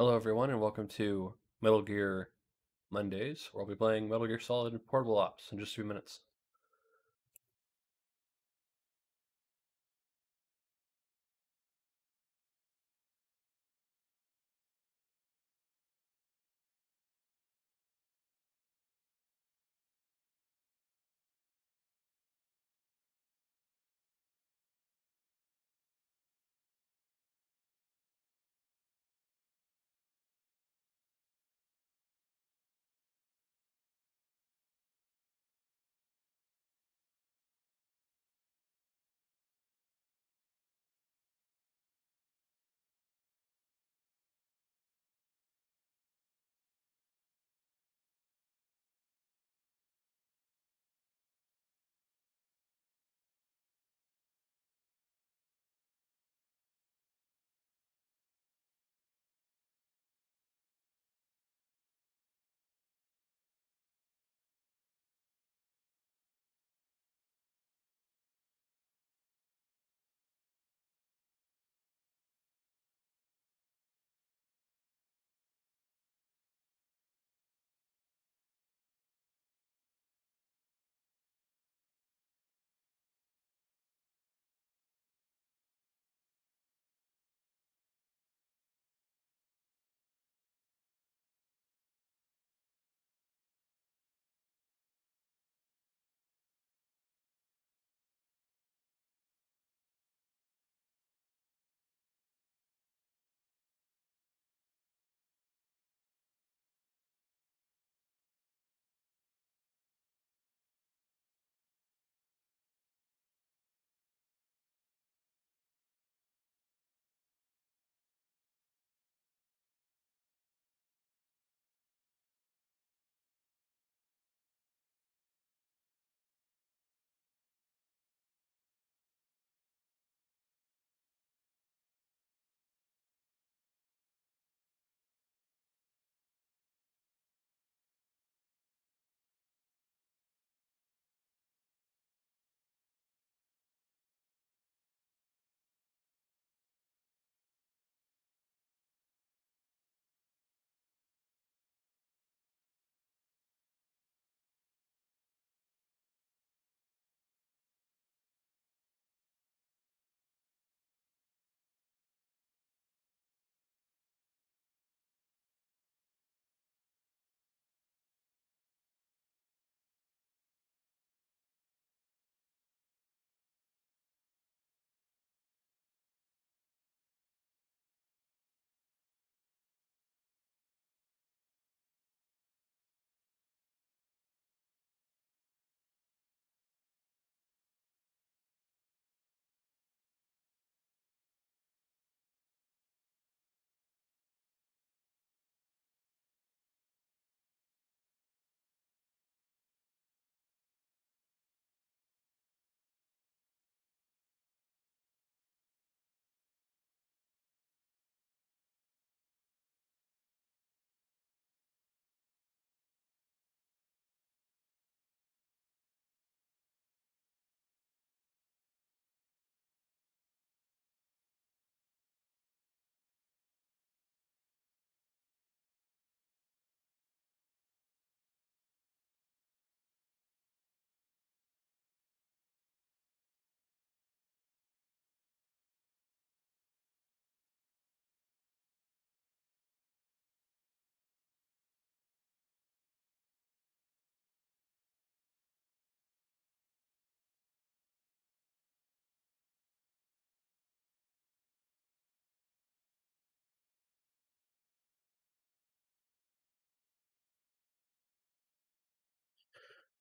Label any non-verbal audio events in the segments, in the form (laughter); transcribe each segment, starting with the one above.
Hello, everyone, and welcome to Metal Gear Mondays, where I'll be playing Metal Gear Solid Portable Ops in just a few minutes.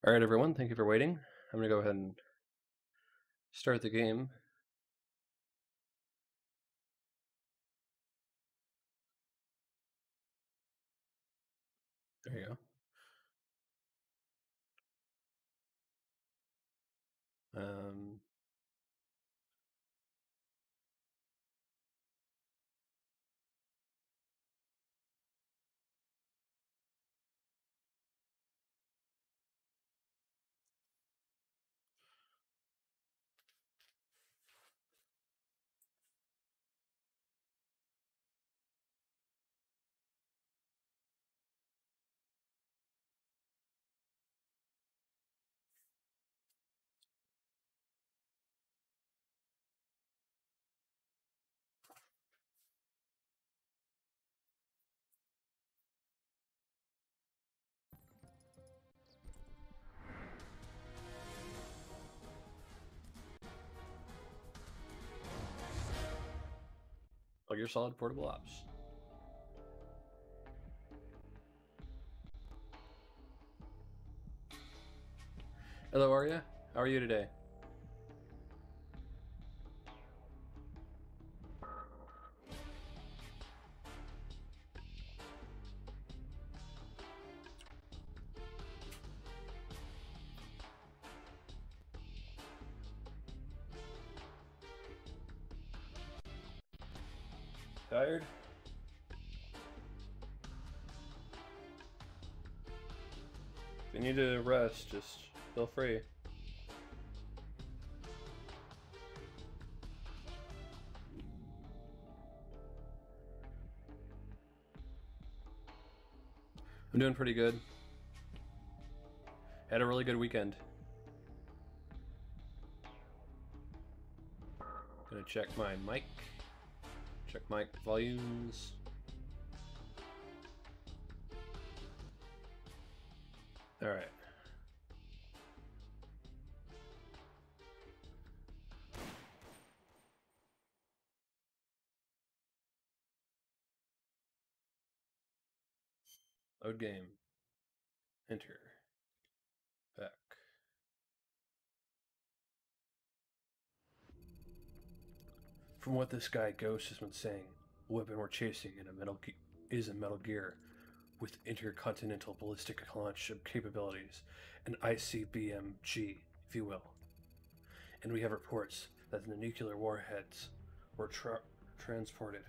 All right, everyone, thank you for waiting. I'm going to go ahead and start the game. There you go. Um, Gear Solid Portable Ops. Hello, Arya. How are you today? Just feel free. I'm doing pretty good. Had a really good weekend. Gonna check my mic. Check mic volumes. All Load game. Enter. Back. From what this guy Ghost has been saying, the weapon we're chasing in a Metal is a Metal Gear with intercontinental ballistic launch capabilities, an ICBMG, if you will. And we have reports that the nuclear warheads were tra- transported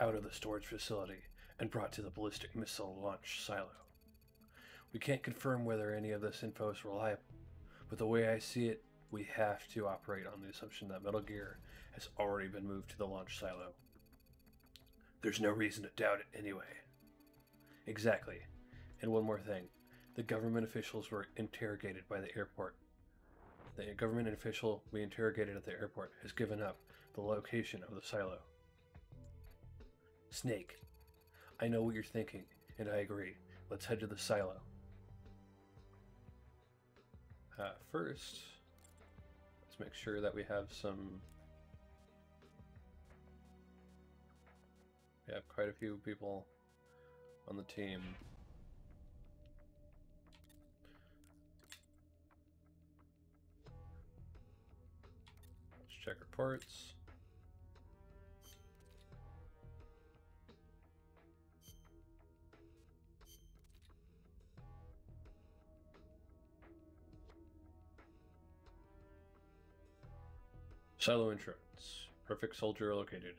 out of the storage facility and brought to the ballistic missile launch silo. We can't confirm whether any of this info is reliable, but the way I see it, we have to operate on the assumption that Metal Gear has already been moved to the launch silo. There's no reason to doubt it anyway. Exactly. And one more thing the government officials were interrogated by the airport. The government official we interrogated at the airport has given up the location of the silo. Snake, I know what you're thinking, and I agree. Let's head to the silo. Uh, first, let's make sure that we have some. We have quite a few people on the team. Let's check reports. Silo insurance. Perfect soldier located.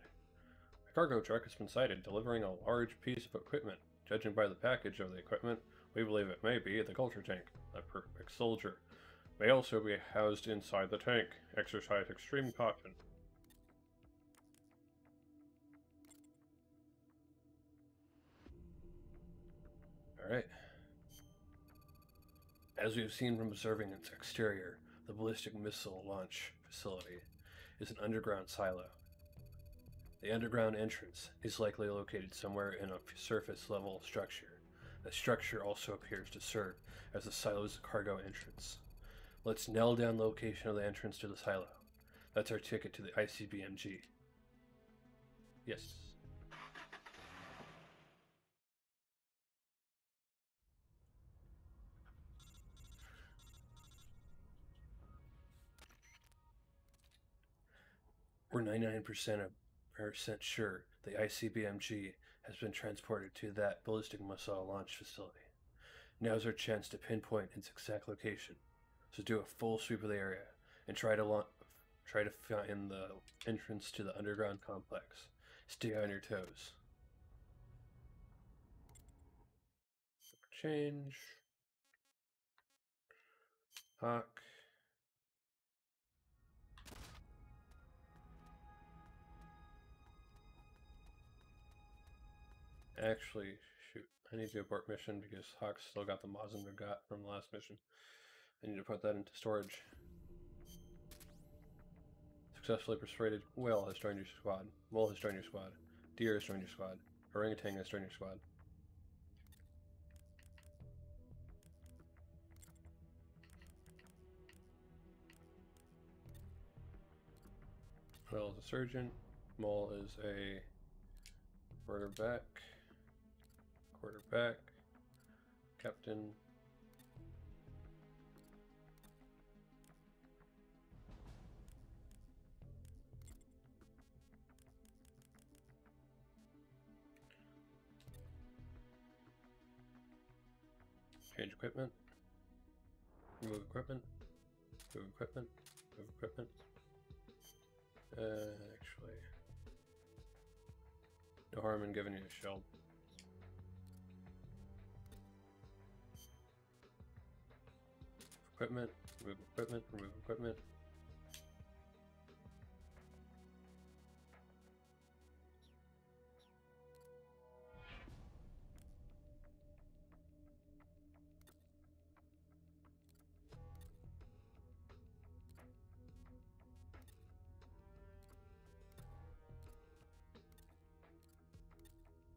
A cargo truck has been sighted delivering a large piece of equipment. Judging by the package of the equipment, we believe it may be the culture tank. The perfect soldier may also be housed inside the tank. Exercise extreme caution. Alright. As we have seen from observing its exterior, the ballistic missile launch facility is an underground silo. The underground entrance is likely located somewhere in a surface level structure. The structure also appears to serve as the silo's cargo entrance. Let's nail down the location of the entrance to the silo. That's our ticket to the ICBMG. Yes. We're 99% of percent sure the ICBMG has been transported to that ballistic missile launch facility. Now's our chance to pinpoint its exact location. So do a full sweep of the area and try to la- try to find the entrance to the underground complex. Stay on your toes. Change. Hawk. Actually, shoot, I need to abort mission because Hawk's still got the Mazinger got from the last mission. I need to put that into storage. Successfully persuaded Whale has joined your squad. Mole has joined your squad. Deer has joined your squad. Orangutan has joined your squad. Whale is a surgeon. Mole is a quarterback. Quarterback. Captain. Change equipment. Remove equipment. Move equipment. Move equipment. Uh, actually. No harm in giving you a shield. Equipment. Remove equipment. Remove equipment.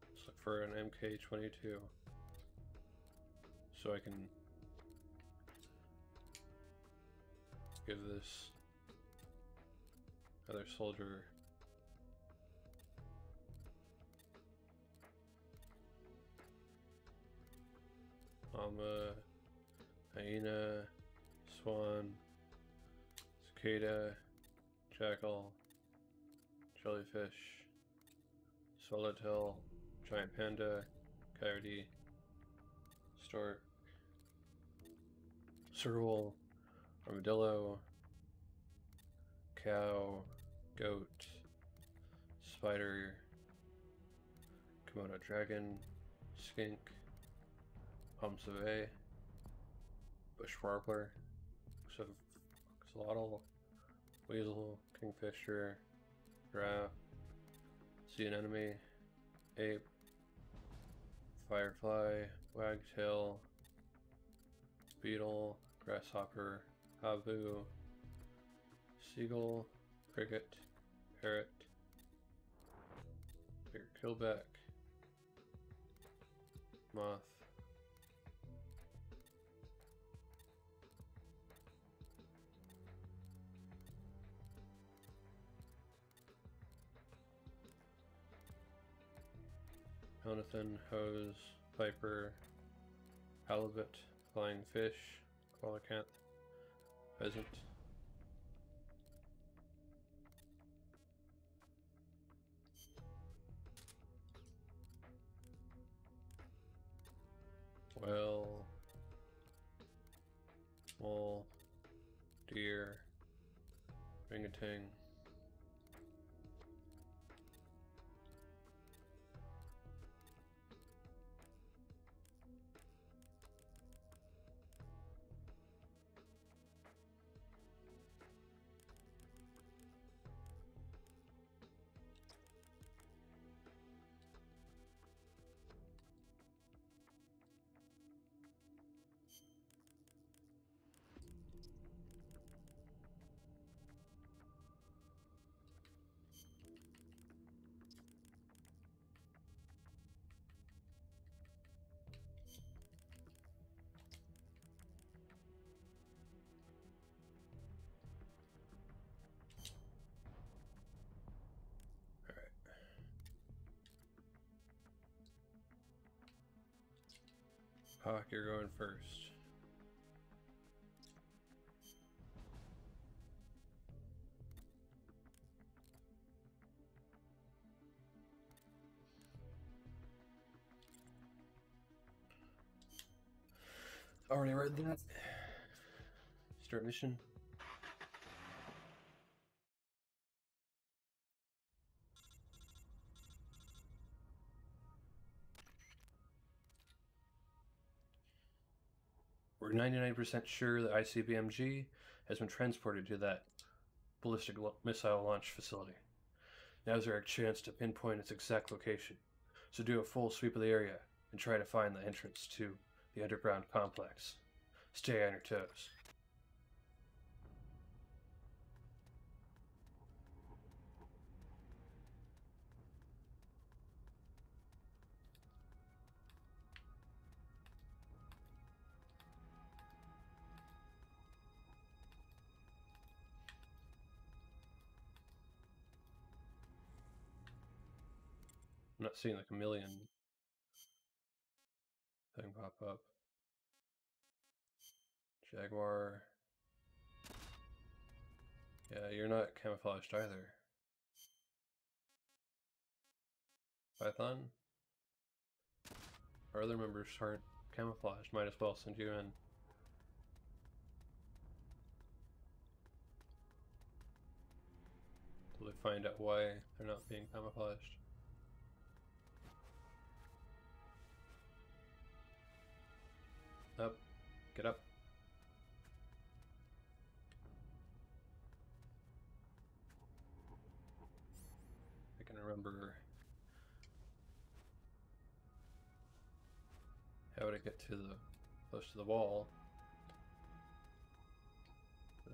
Let's look for an MK22. So I can give this other soldier Llama, hyena, swan, cicada, jackal, jellyfish, swallowtail, giant panda, coyote, stork, serval, armadillo, cow, goat, spider, Komodo dragon, skink, Humsave, bush warbler, axolotl, weasel, kingfisher, giraffe, sea anemone, ape, firefly, wagtail, beetle, grasshopper, habu, seagull, cricket, parrot, bigger killback, moth, Jonathan, hose, viper, halibut, flying fish, coelacanth, pheasant. Well, small, deer, ring-a-ting. Hawk, you're going first. Already read that. Start mission. 99% sure that ICBMG has been transported to that ballistic missile launch facility. Now is our chance to pinpoint its exact location. So do a full sweep of the area and try to find the entrance to the underground complex. Stay on your toes. Seeing the chameleon thing pop up. Jaguar. Yeah, you're not camouflaged either. Python? Our other members aren't camouflaged, might as well send you in. Till they find out why they're not being camouflaged. Get up. I can remember how I get to the close to the wall.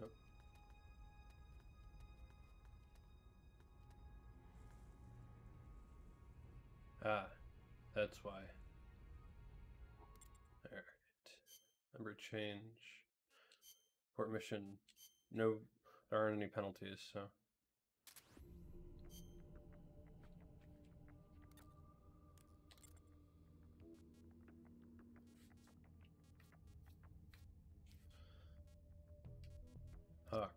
Yep. Ah, that's why. Number change. Port mission. No, there aren't any penalties, so. Ah.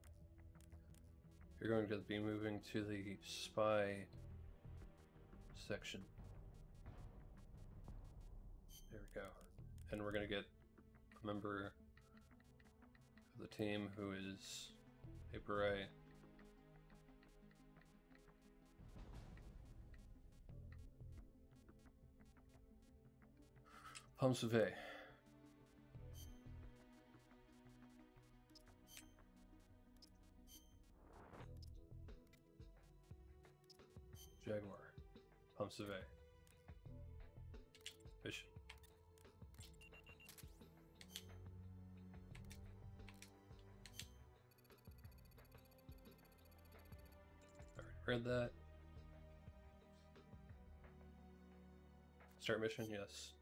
You're going to be moving to the spy section. There we go. And we're going to get member of the team who is Paper Ray. Pomseve. Jaguar. Pomseve. Mission. Already read that. Start mission, yes.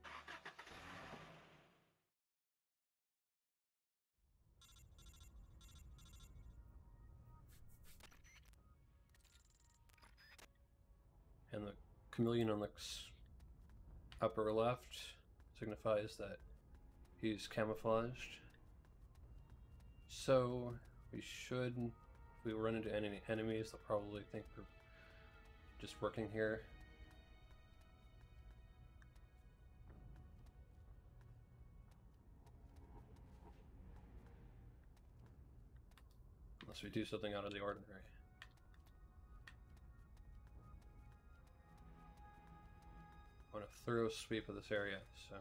And the chameleon on the upper left signifies that he's camouflaged. So we should, we run into any enemies, they'll probably think we're just working here. Unless we do something out of the ordinary. I want a thorough sweep of this area, so.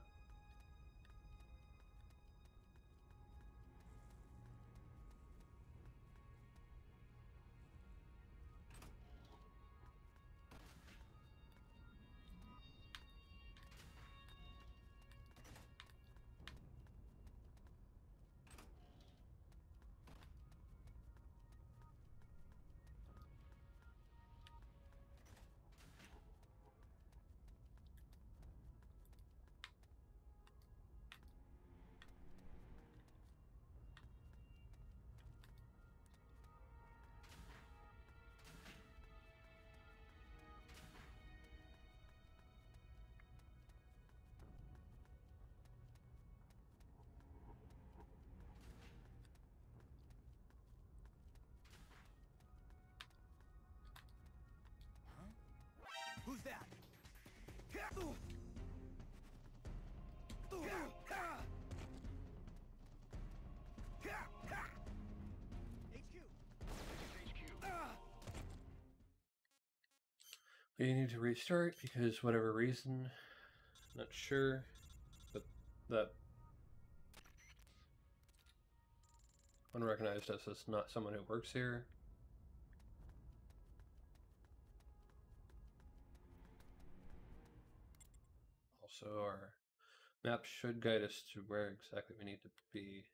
That? We need to restart because whatever reason, not sure, but that unrecognized us as not someone who works here. Also, our map should guide us to where exactly we need to be.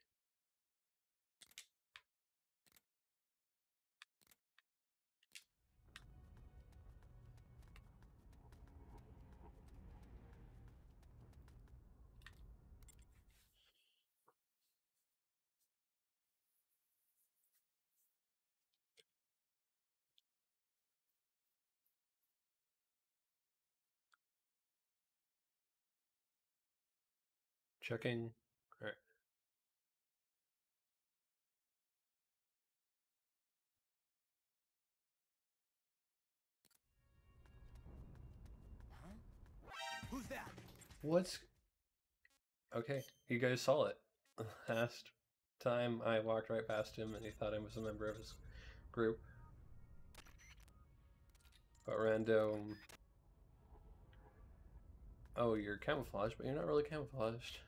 Checking. Who's that? What's okay? You guys saw it (laughs) last time. I walked right past him, and he thought I was a member of his group. But random. Oh, you're camouflaged, but you're not really camouflaged.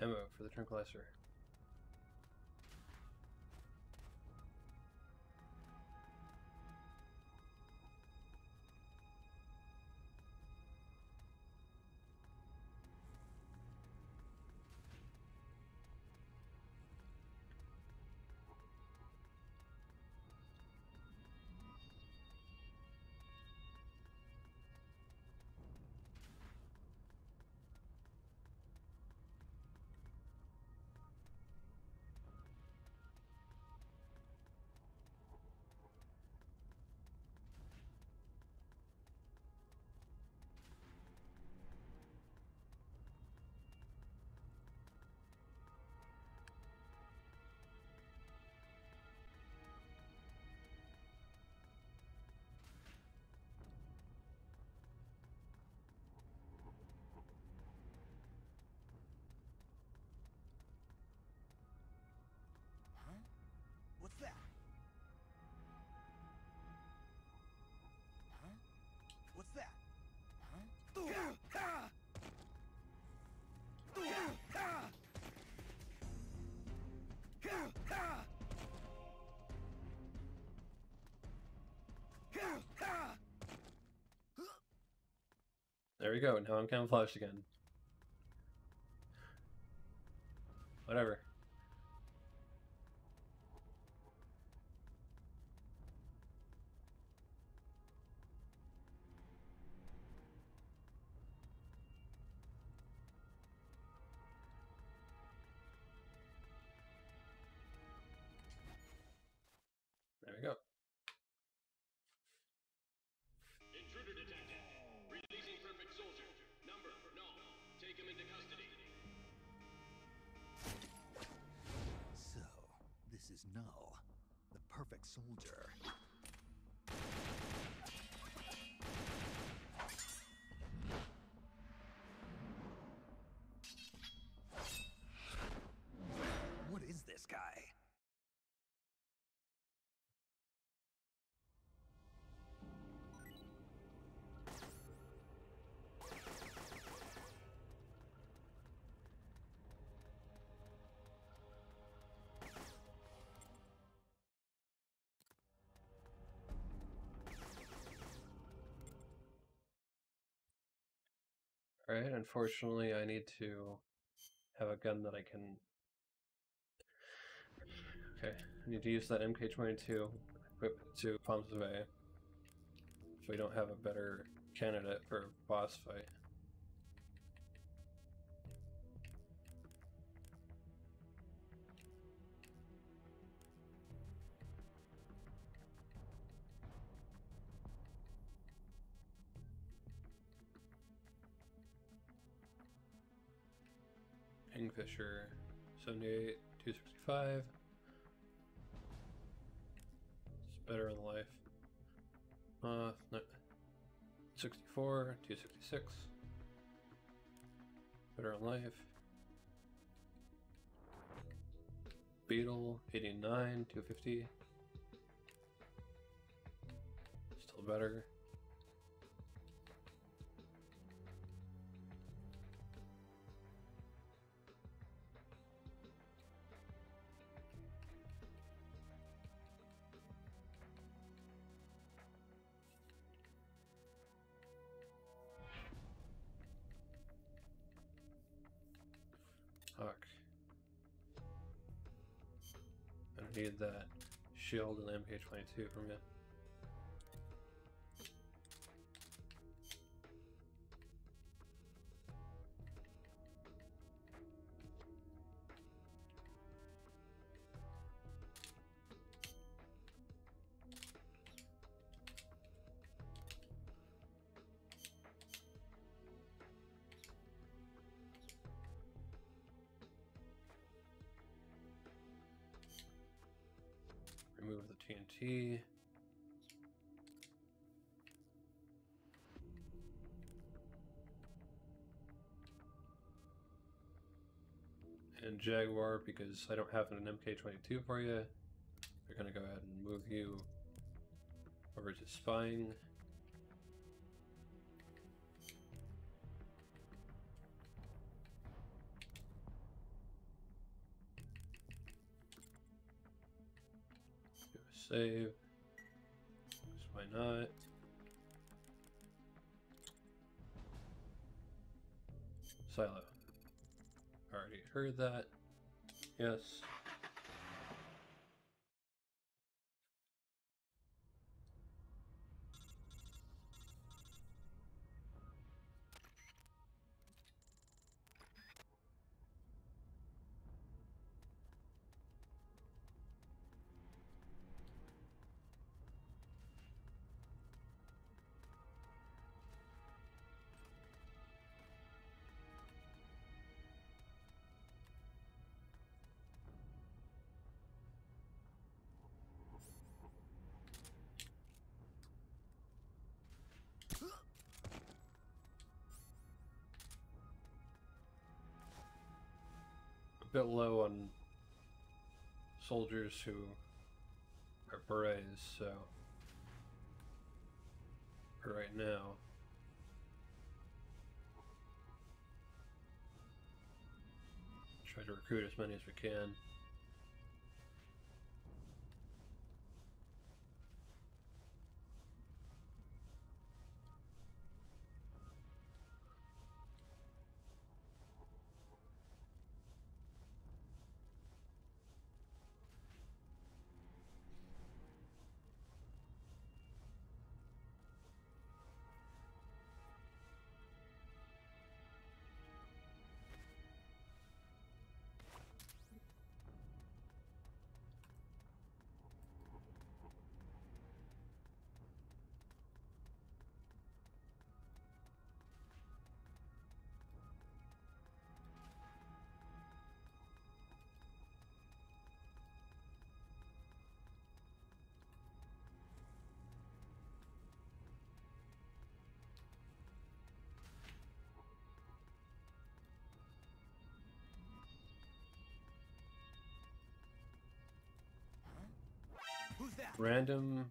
Ammo for the tranquilizer. There we go. Now I'm camouflaged again. Whatever. Null, the perfect soldier. Alright, unfortunately, I need to have a gun that I can. Okay, I need to use that MK22 equipped to Palms of A. If we don't have a better candidate for a boss fight. Kingfisher, 78, 265. It's better in life. Uh, no, 64, 266. Better in life. Beetle, 89, 250. Still better. Shield and MK22 from you. TNT. And Jaguar, because I don't have an MK22 for you, they're gonna go ahead and move you over to spying. Save. 'cause why not? Silo. Already heard that. Yes. Bit low on soldiers who are berets, so for right now. Try to recruit as many as we can. Random.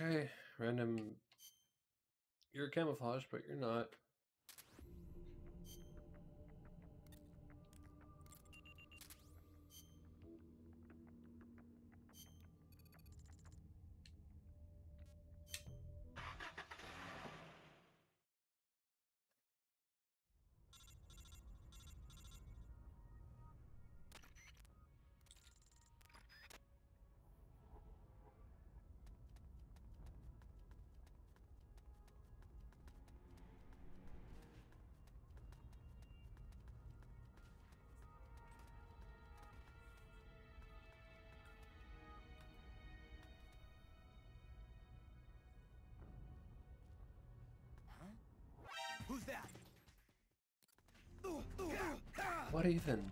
Okay, random. You're camouflage, but you're not. What even?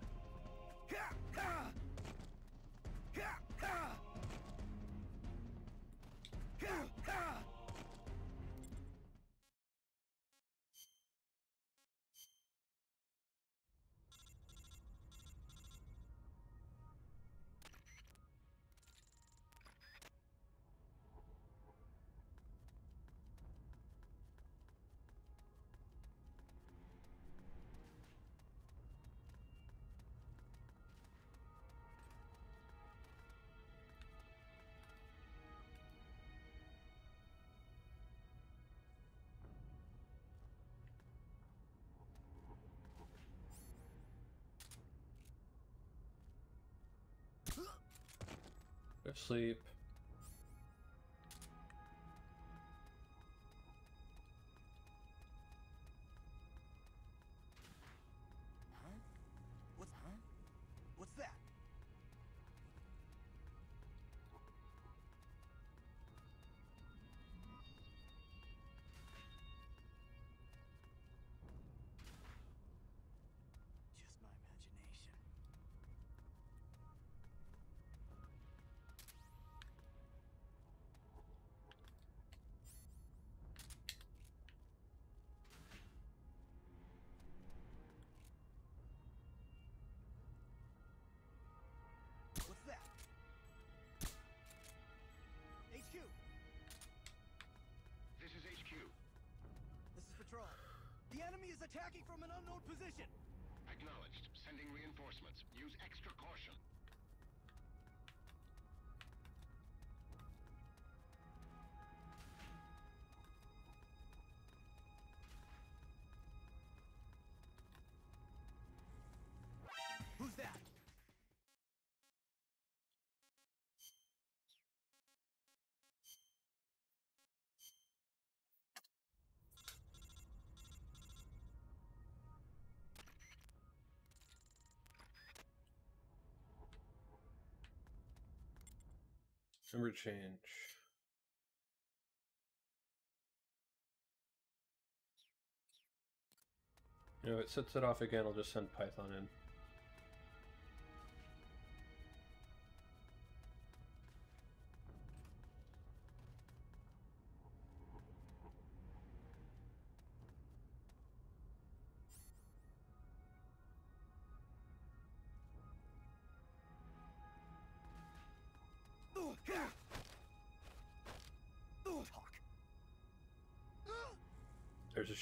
Go sleep. Attacking from an unknown position. Acknowledged. Sending reinforcements. Use extra caution. Number change. You know, it sets it off again, I'll just send Python in.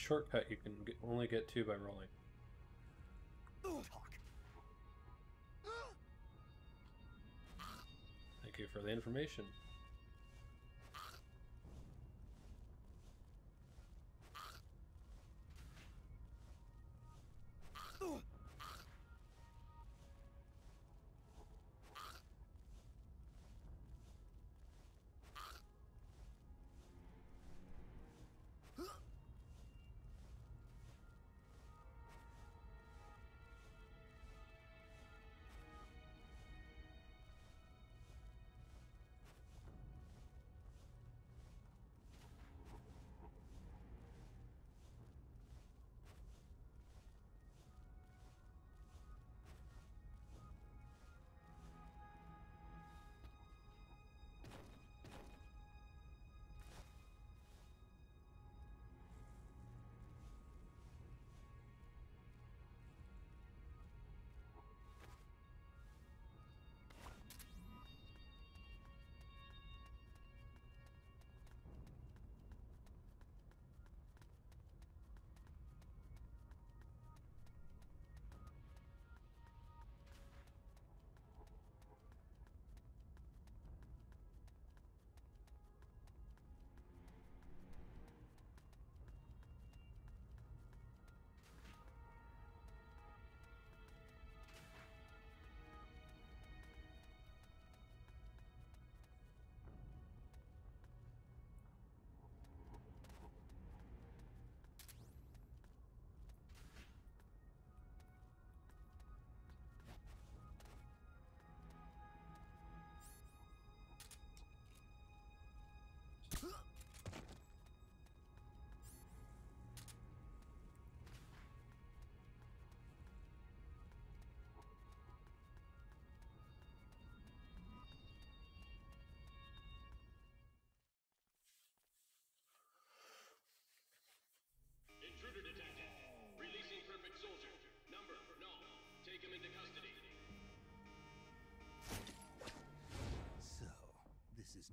Shortcut you can get, only get to by rolling. Thank you for the information.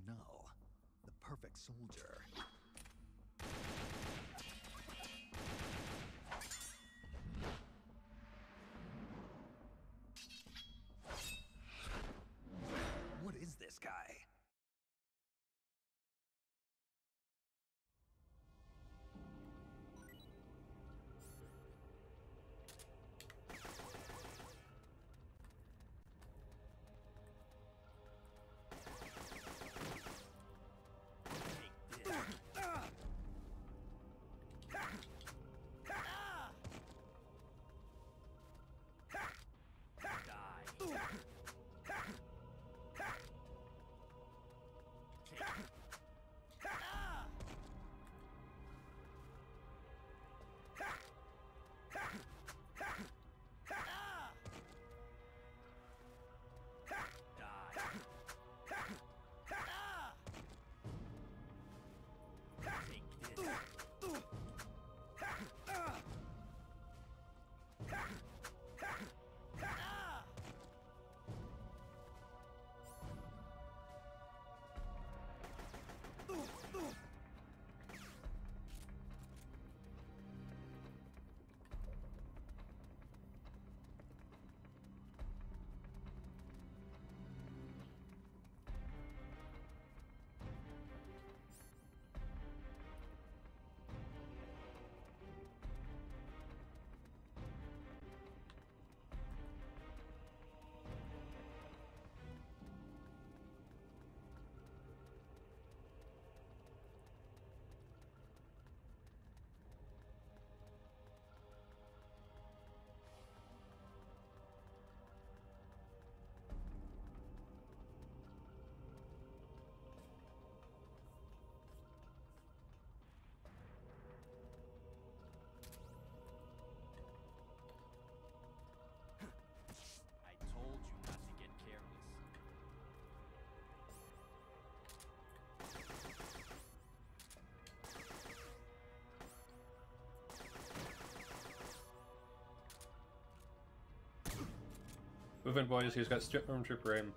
Null. The perfect soldier. Move in, boys. He's got Stormtrooper aim.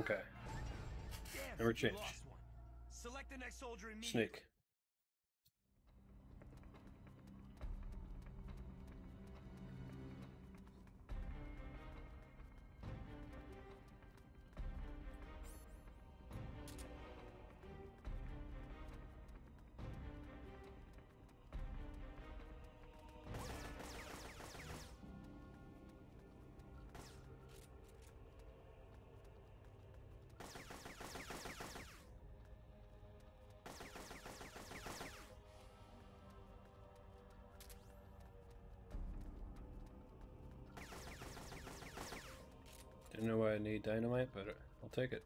Okay. Never change. Select the next soldier immediately. Snake. Dynamite, but I'll take it.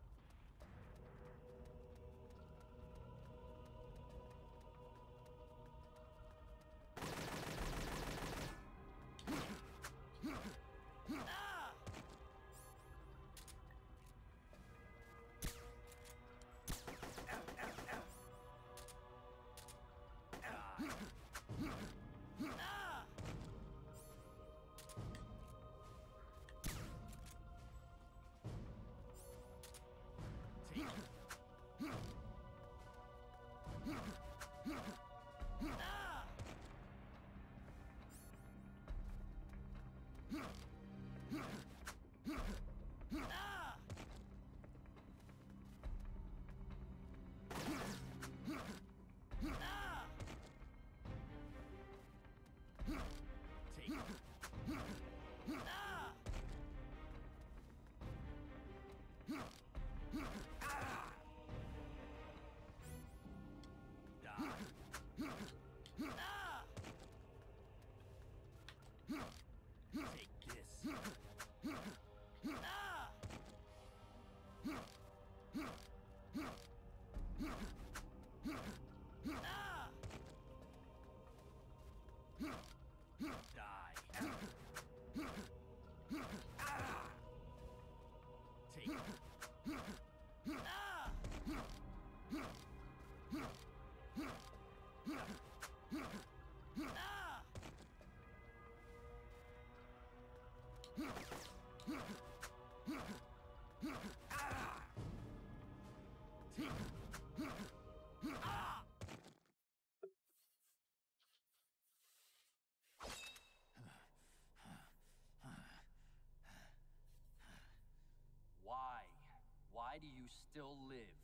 Still live?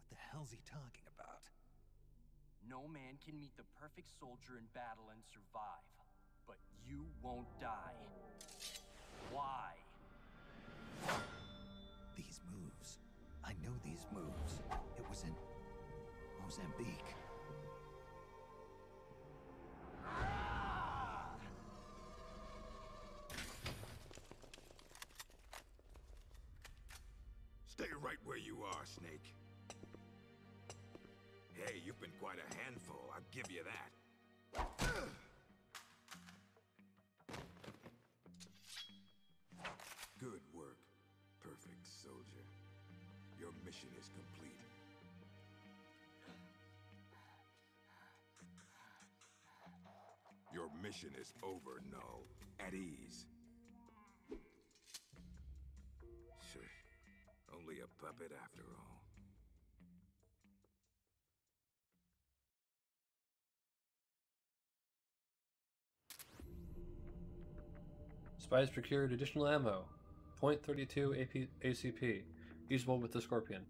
What the hell's he talking about? No man can meet the perfect soldier in battle and survive. But you won't die. Why? These moves. I know these moves. It was in Mozambique. Are, Snake. Hey, you've been quite a handful, I'll give you that. Good work, perfect soldier. Your mission is complete. Your mission is over, Null. At ease. Puppet after all. Spies procured additional ammo. .32 AP ACP. Usable with the Scorpion.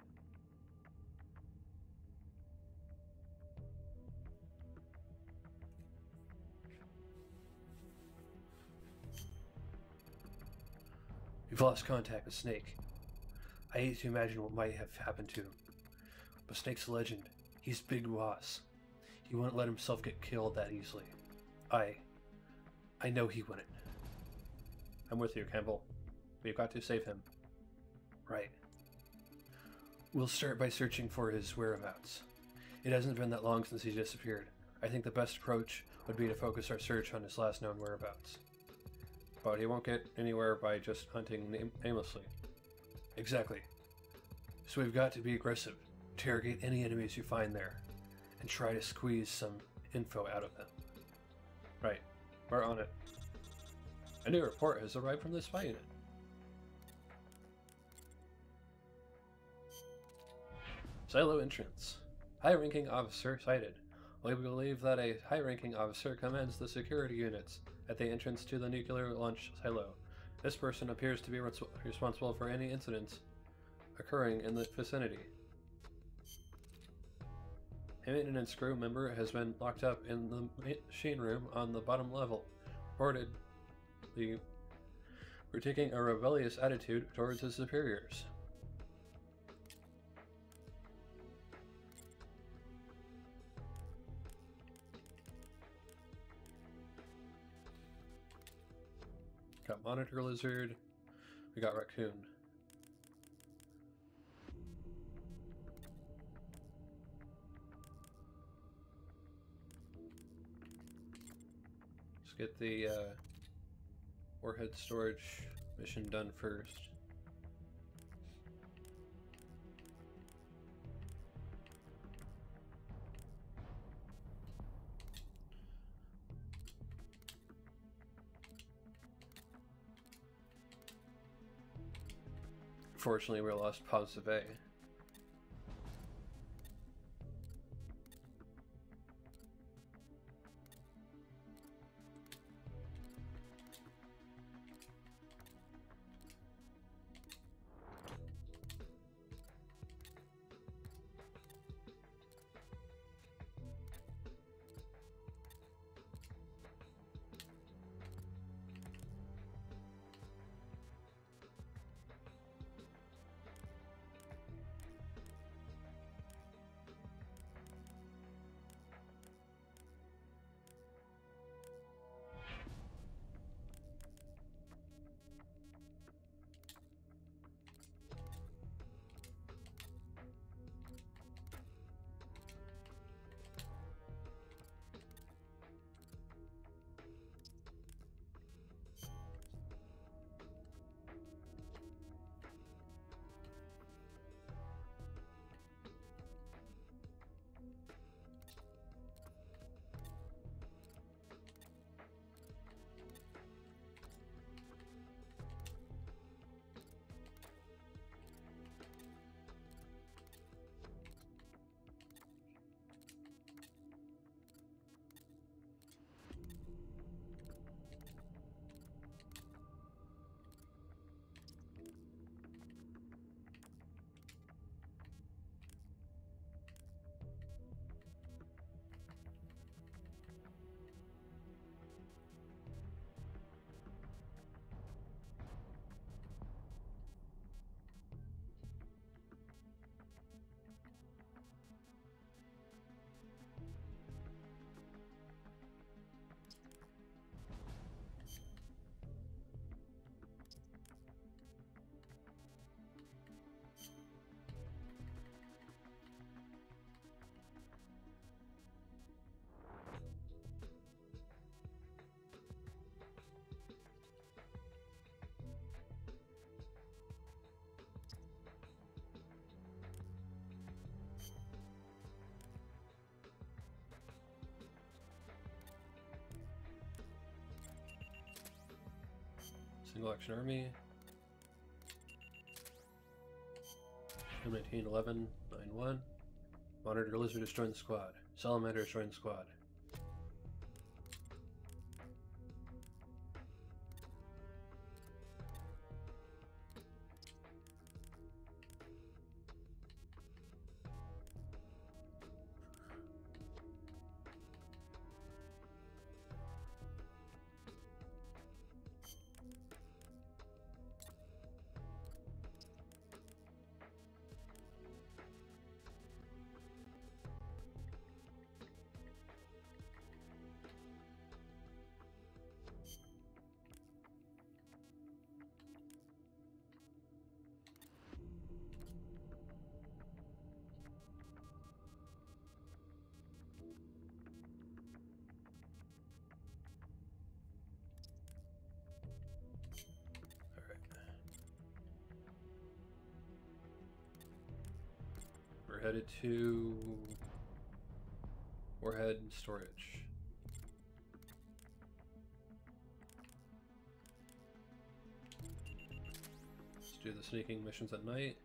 We've lost contact with Snake. I hate to imagine what might have happened to him. But Snake's a legend. He's Big Boss. He wouldn't let himself get killed that easily. I. I know he wouldn't. I'm with you, Campbell. We've got to save him. Right. We'll start by searching for his whereabouts. It hasn't been that long since he disappeared. I think the best approach would be to focus our search on his last known whereabouts. But he won't get anywhere by just hunting aim- aimlessly. Exactly. So we've got to be aggressive, interrogate any enemies you find there, and try to squeeze some info out of them. Right. We're on it. A new report has arrived from the spy unit. Silo entrance. High-ranking officer sighted. We believe that a high-ranking officer commands the security units at the entrance to the nuclear launch silo. This person appears to be res- responsible for any incidents occurring in the vicinity. Maintenance crew member has been locked up in the machine room on the bottom level. Reported the for taking a rebellious attitude towards his superiors. Got monitor lizard. We got raccoon. Let's get the uh, warhead storage mission done first. Fortunately, we lost positive A. Single action army. M19 11 91. Monitor Lizard has joined the squad. Salamander has joined the squad. To Warhead Storage. Let's do the sneaking missions at night.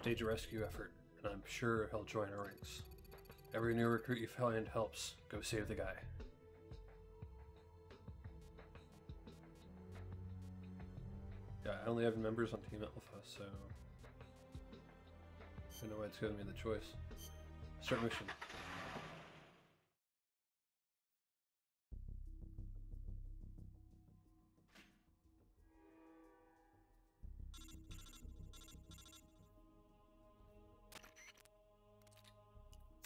Stage a rescue effort, and I'm sure he'll join our ranks. Every new recruit you find helps. Go save the guy. Yeah, I only have members on Team Alpha, so I don't know why it's giving me the choice. Start mission.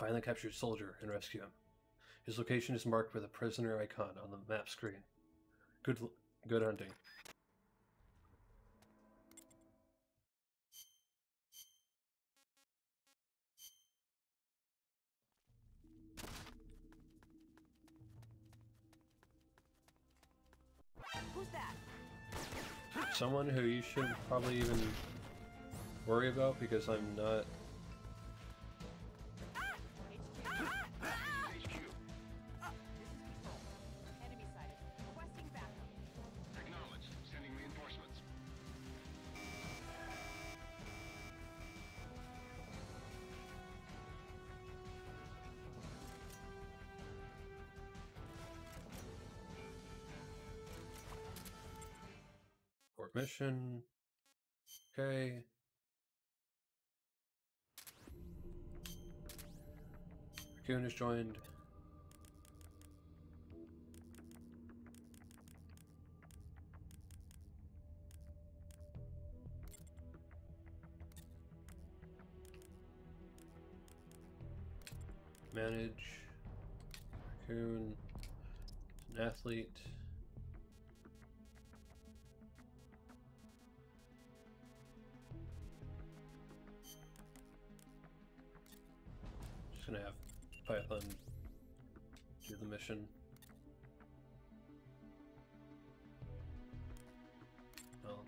Find the captured soldier and rescue him. His location is marked with a prisoner icon on the map screen. Good, good hunting. Someone who you shouldn't probably even worry about because I'm not. Port mission. Okay. Raccoon has joined. Manage. Raccoon. is An athlete. Gonna have Python do the mission. Well.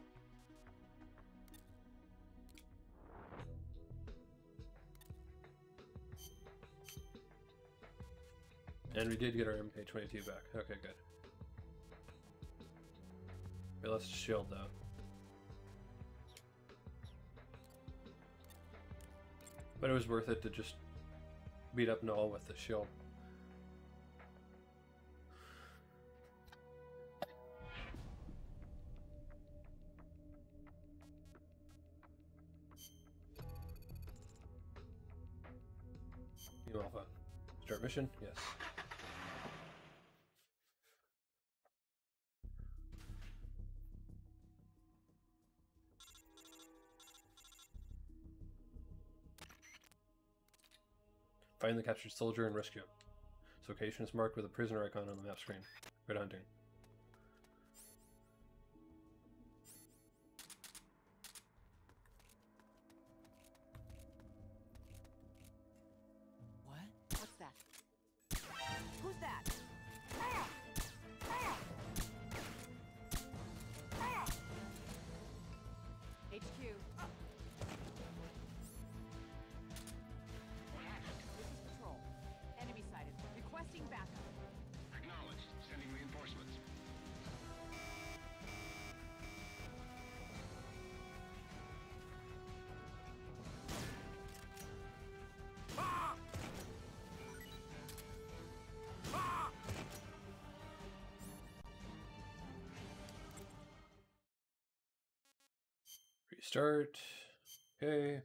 And we did get our MK22 back. Okay, good. Okay, let's shield though. But it was worth it to just beat up Null with the shield. Team Alpha. Start mission? Yes. Find the captured soldier and rescue him. His location is marked with a prisoner icon on the map screen. Good hunting. Restart. Okay.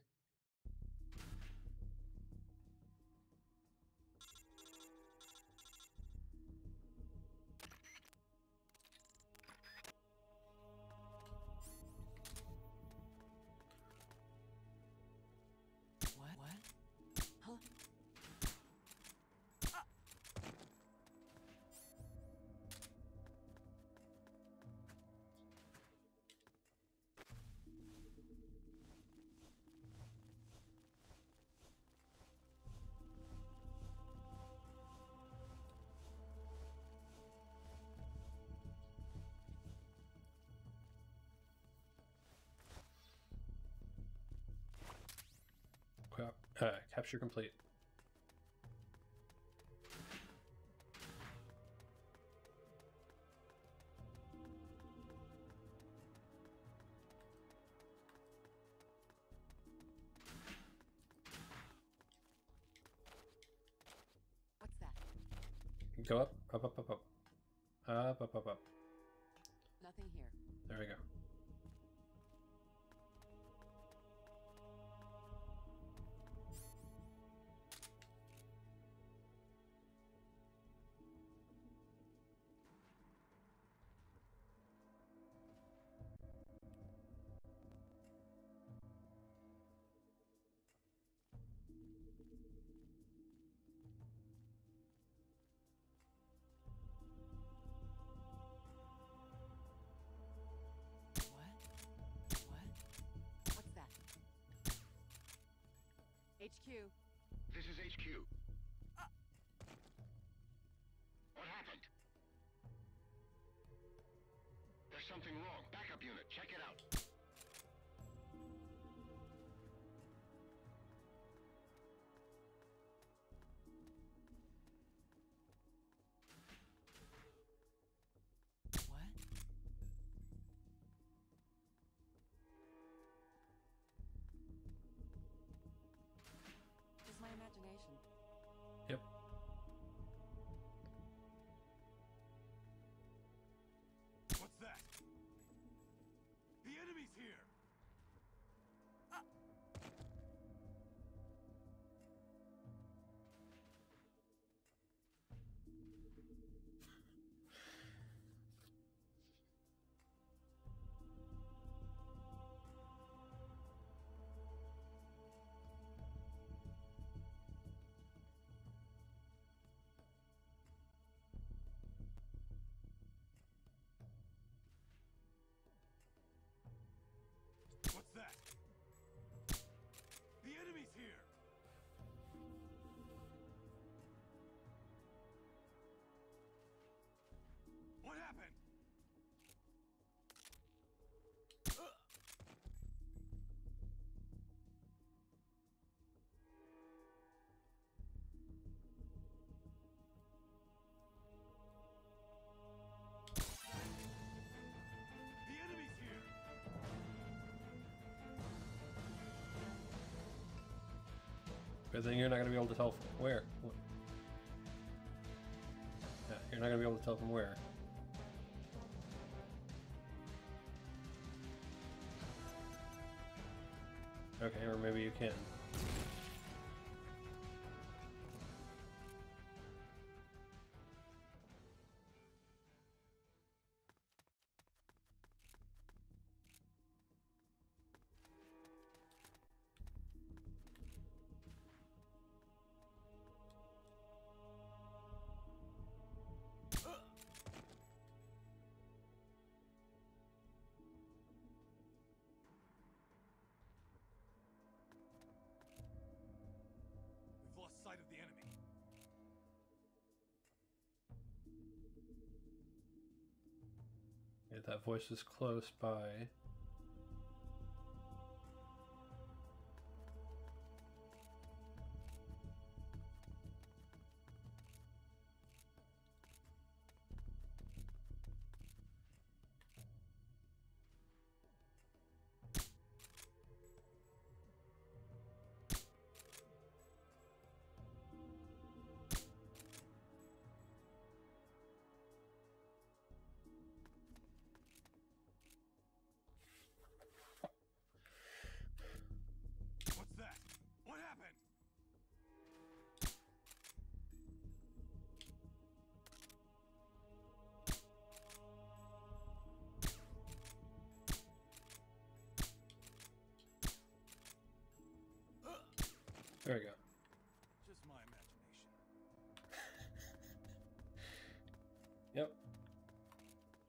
Capture complete. What's that? Go up, up, up, up, up. Up, up, up, up. Nothing here. There we go. HQ. This is HQ. But then you're not going to be able to tell from where. Yeah, you're not going to be able to tell from where. Okay, or maybe you can. That voice is close by.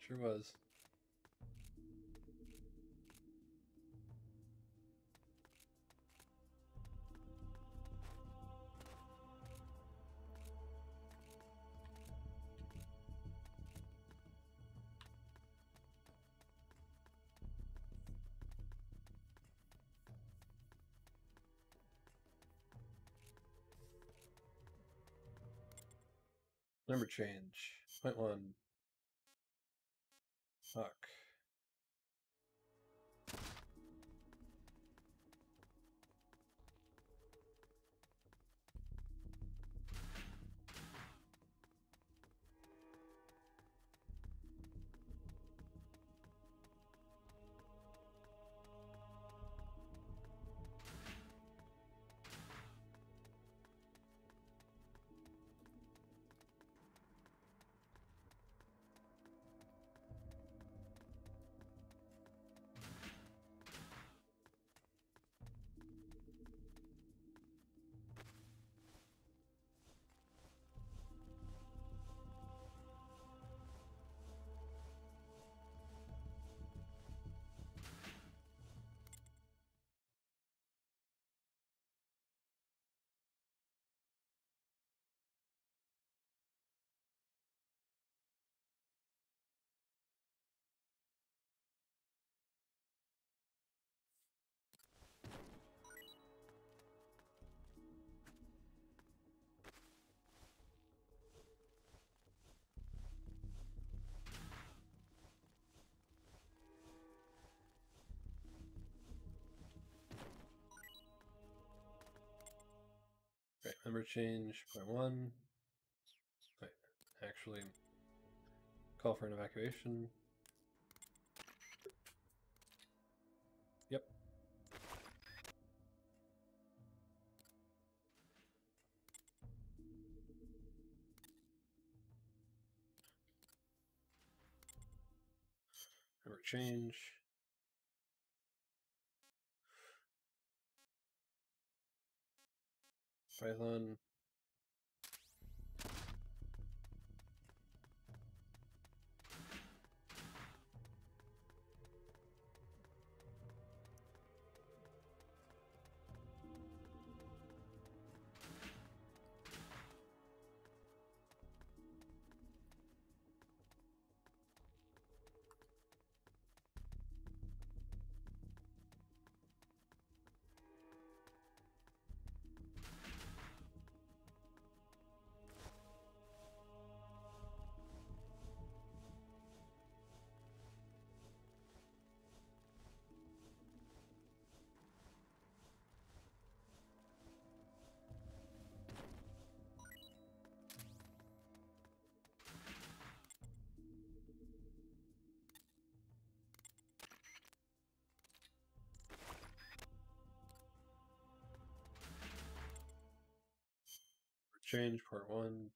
Sure was. Number change. Point one. Number change. Point one. Right, actually, call for an evacuation. Yep. Number change. Python. Change part one.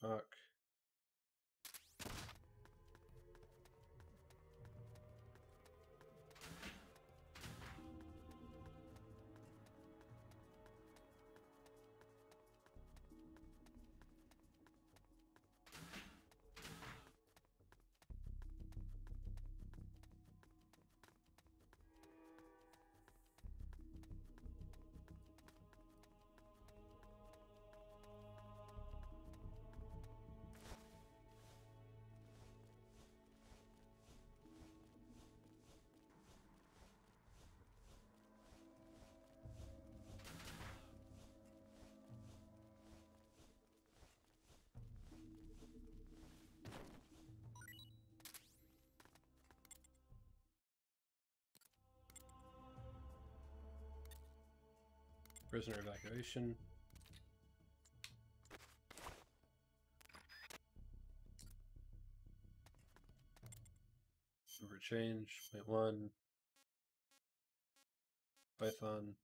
Fuck. Prisoner evacuation. Number change, point one. Python.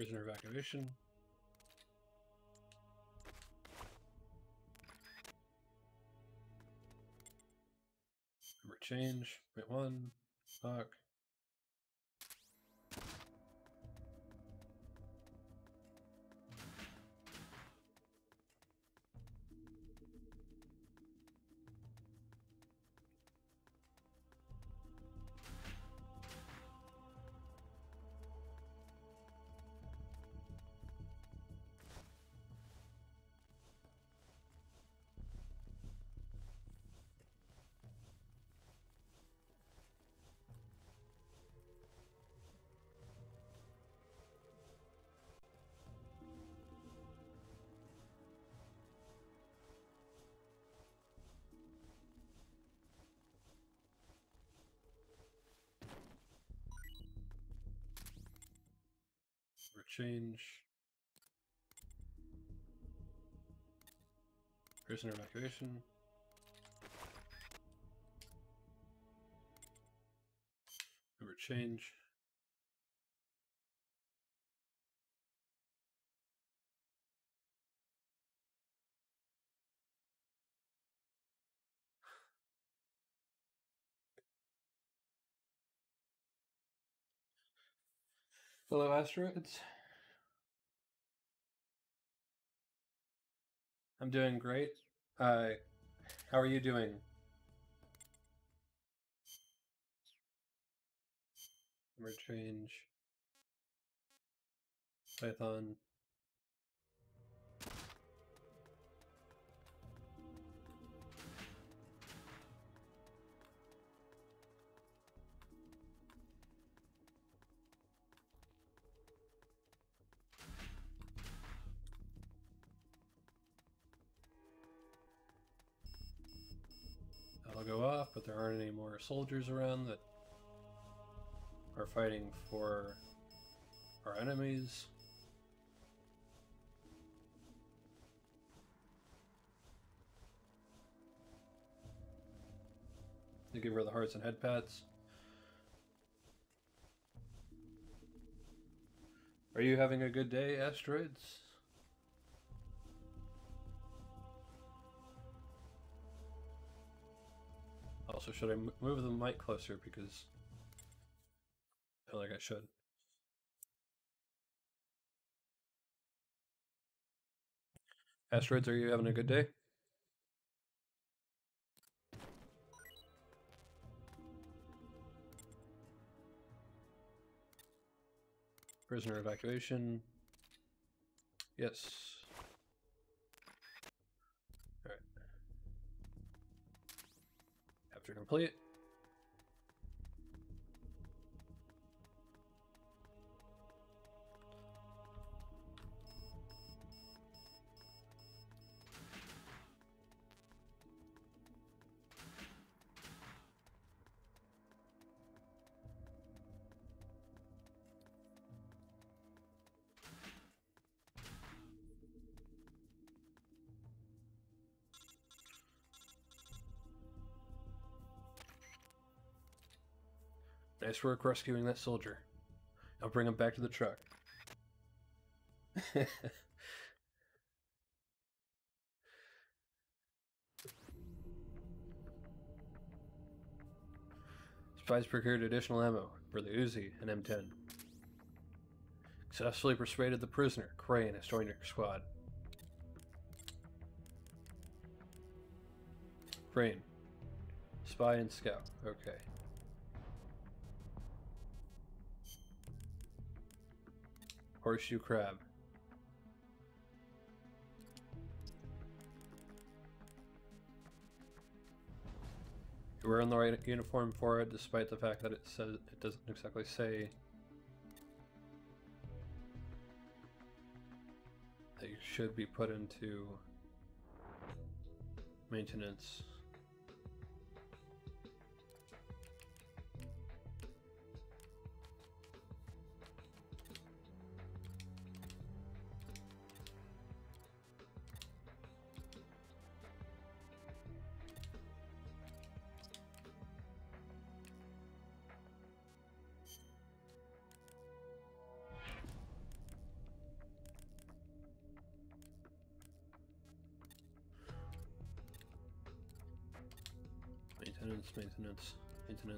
Prisoner evacuation. Number change. Point one. Fuck. Number change. Prisoner evacuation. Number change. Hello, asteroids. I'm doing great. Uh, how are you doing? Number change. Python. Go off, but there aren't any more soldiers around that are fighting for our enemies. They give her the hearts and head pats. Are you having a good day, asteroids? Also, should I move the mic closer because I feel like I should. Asteroids, are you having a good day? Prisoner evacuation. Yes. After complete. Nice work rescuing that soldier. I'll bring him back to the truck. (laughs) Spies procured additional ammo for the Uzi and M10. Successfully persuaded the prisoner, Crane, to join your squad. Crane. Spy and scout. Okay. Horseshoe crab. You're wearing the right uniform for it, despite the fact that it says it doesn't exactly say that you should be put into maintenance. Maintenance,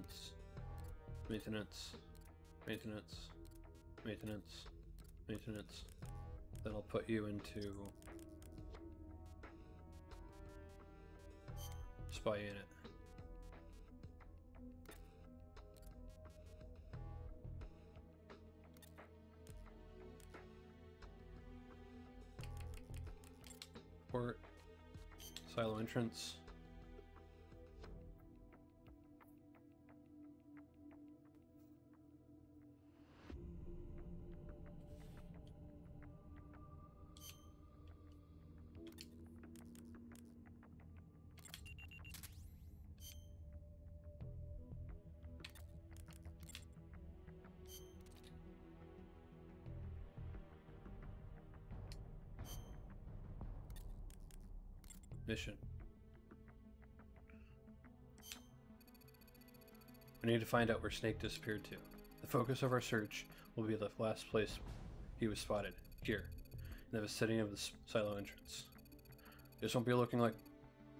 maintenance, maintenance, maintenance, maintenance, maintenance. Then I'll put you into spy unit. Port, silo entrance. Need to find out where Snake disappeared to. The focus of our search will be the last place he was spotted, here, in the vicinity of the silo entrance. This won't be looking like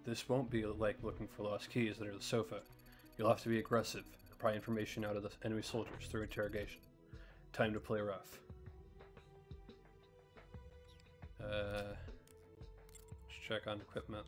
this won't be like looking for lost keys under the sofa. You'll have to be aggressive pry information out of the enemy soldiers through interrogation. Time to play rough. Uh, let's check on equipment.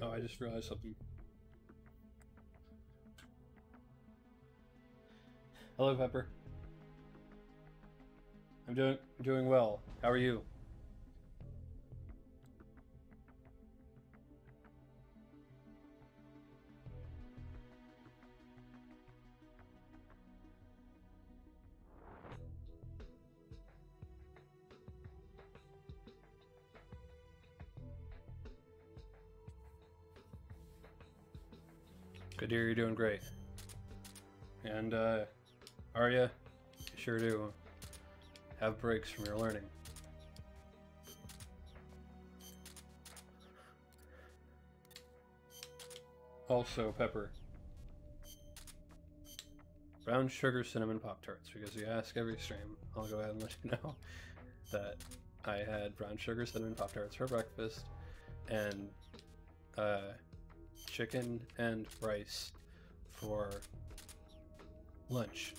Oh, I just realized something. Hello, Pepper. I'm doing doing well. How are you? Hear you're doing great. And uh, Arya, you sure do have breaks from your learning. Also, Pepper. Brown sugar cinnamon Pop Tarts, because you ask every stream, I'll go ahead and let you (laughs) know that I had brown sugar cinnamon Pop Tarts for breakfast and uh, chicken and rice for lunch.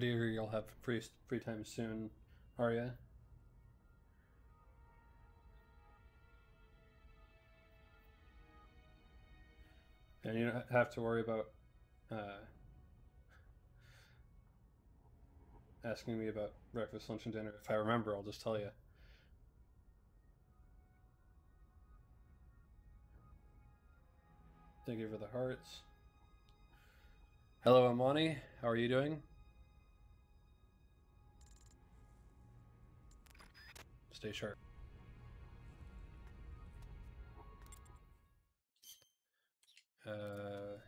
Hear you'll have free free time soon, Arya. And you don't have to worry about uh, asking me about breakfast, lunch, and dinner. If I remember, I'll just tell you. Thank you for the hearts. Hello, Amani. How are you doing? Stay sharp. Uh,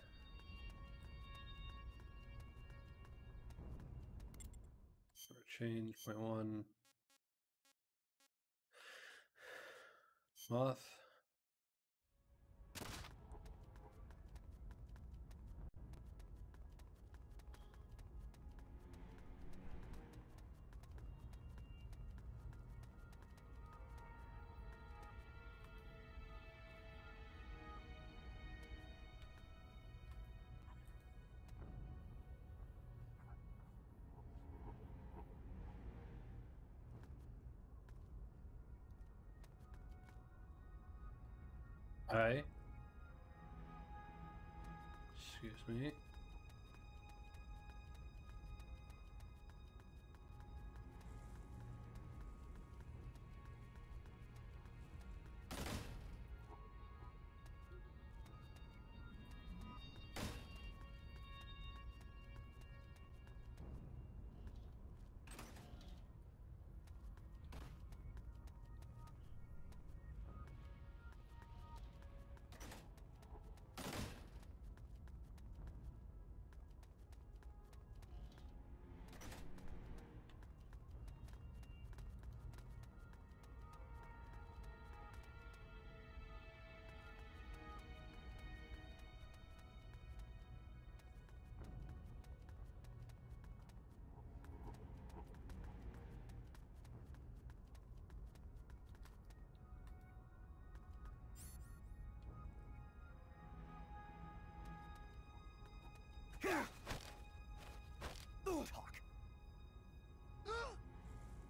change point one. Moth. Hi. Excuse me.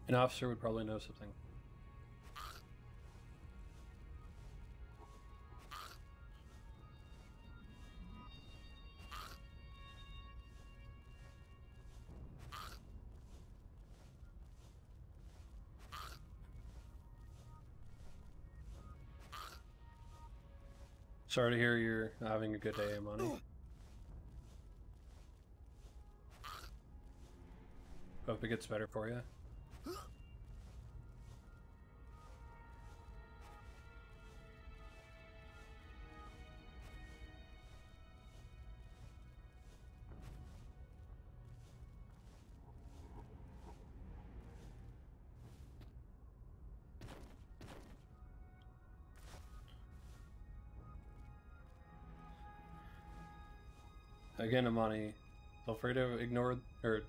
An officer would probably know something. Sorry to hear you're having a good day, Amani. Hope it gets better for you. Again, Amani, feel free to ignore or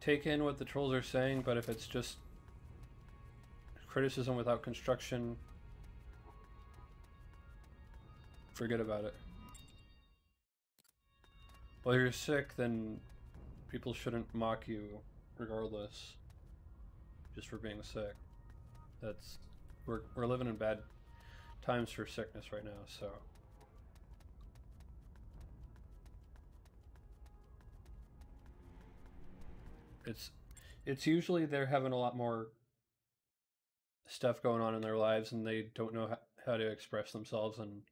take in what the trolls are saying, but if it's just criticism without construction, forget about it. Well, you're sick, then people shouldn't mock you regardless, just for being sick. That's we're we're living in bad times for sickness right now, so. It's it's usually they're having a lot more stuff going on in their lives and they don't know how, how to express themselves and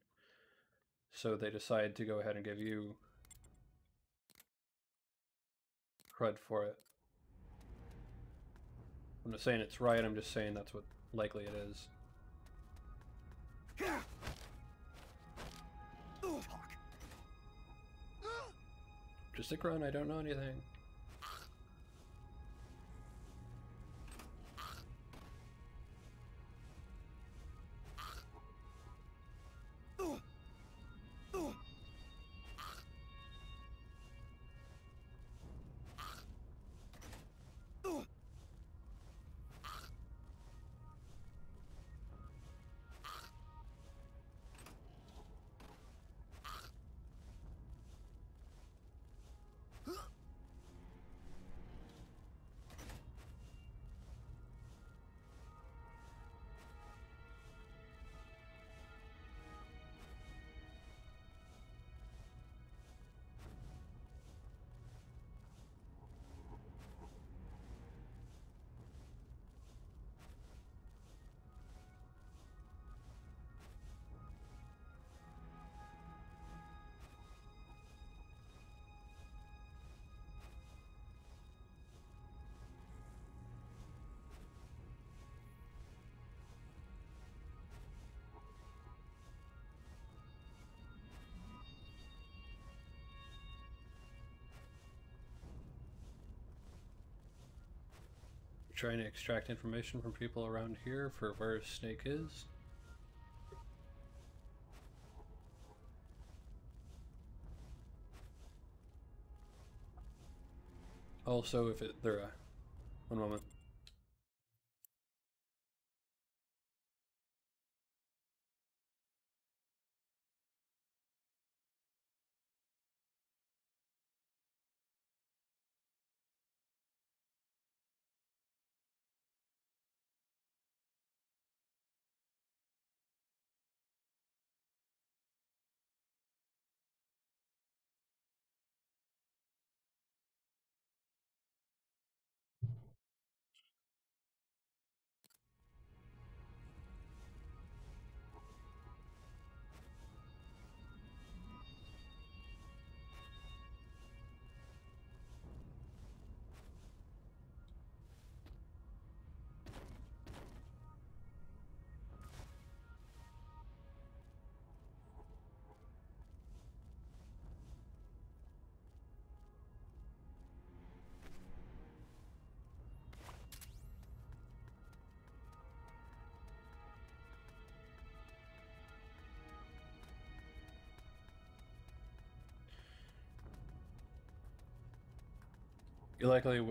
so they decide to go ahead and give you crud for it. I'm not saying it's right, I'm just saying that's what likely it is. Just a grunt, I don't know anything. Trying to extract information from people around here for where Snake is. Also, if it there, uh, one moment. You likely,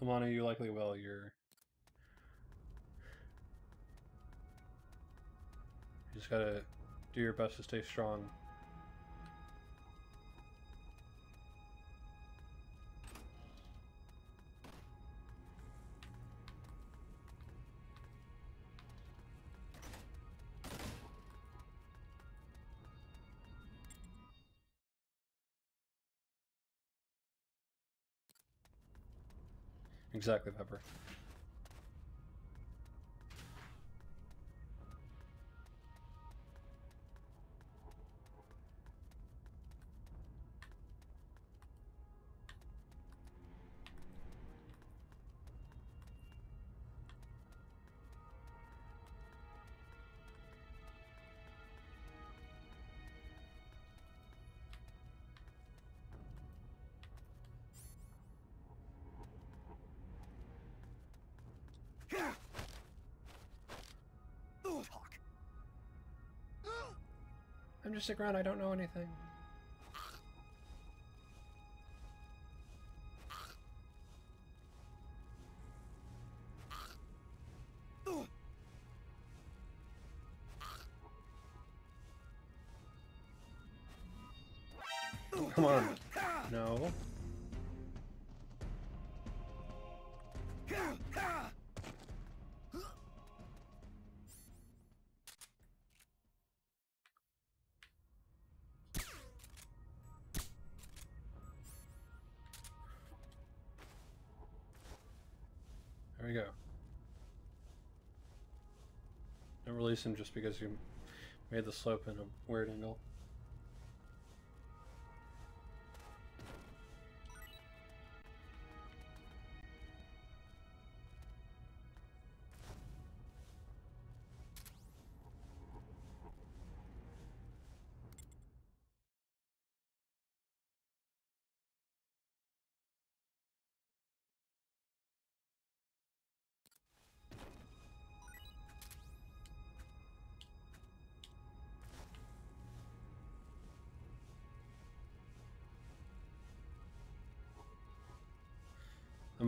Amani, you likely will. You're. You just gotta do your best to stay strong. Exactly, Pepper. Just stick around. I don't know anything. Release him just because you made the slope in a weird angle.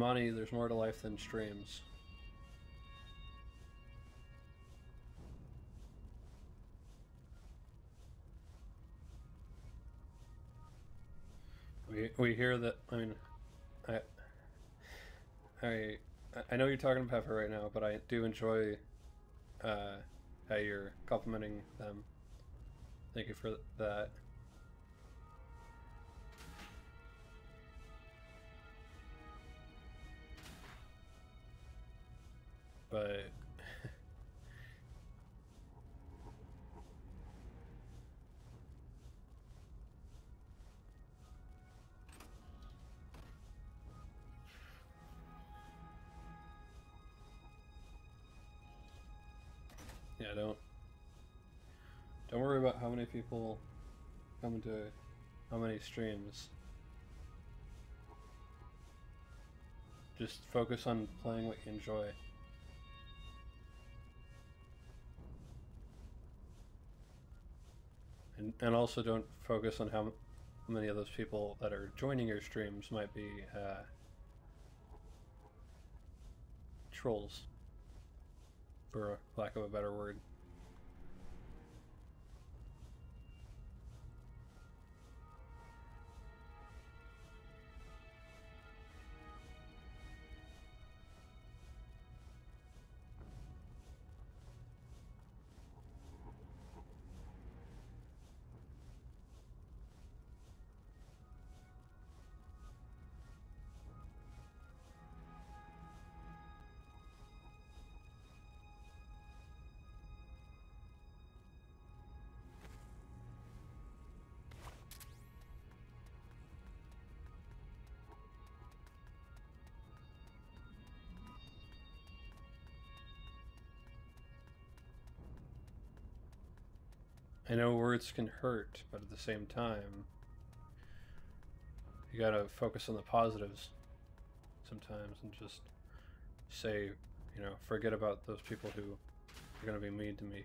Amani, there's more to life than streams. We we hear that. I mean, I I I know you're talking to Pepper right now, but I do enjoy uh, how you're complimenting them. Thank you for that. But (laughs) yeah, don't don't worry about how many people come into how many streams. Just focus on playing what you enjoy. And, also don't focus on how many of those people that are joining your streams might be uh, trolls, for lack of a better word. I know words can hurt, but at the same time, you gotta focus on the positives sometimes and just say, you know, forget about those people who are gonna be mean to me.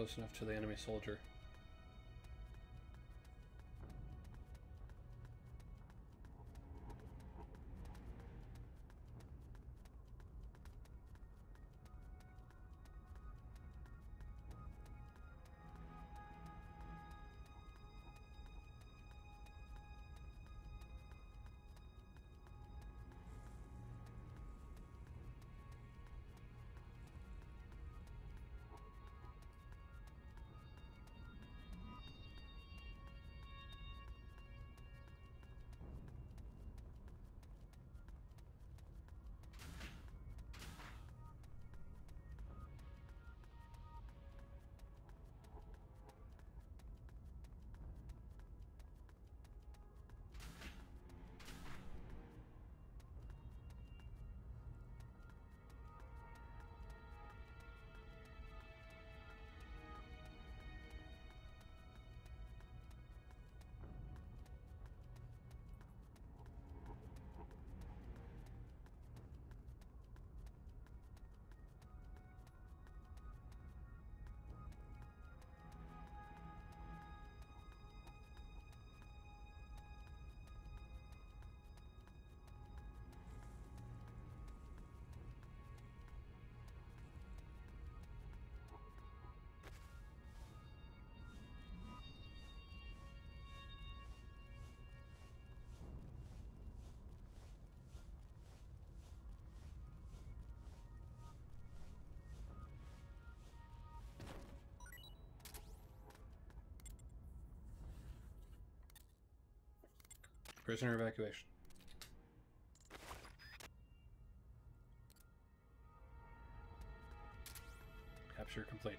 Close enough to the enemy soldier. Prisoner evacuation. Capture complete.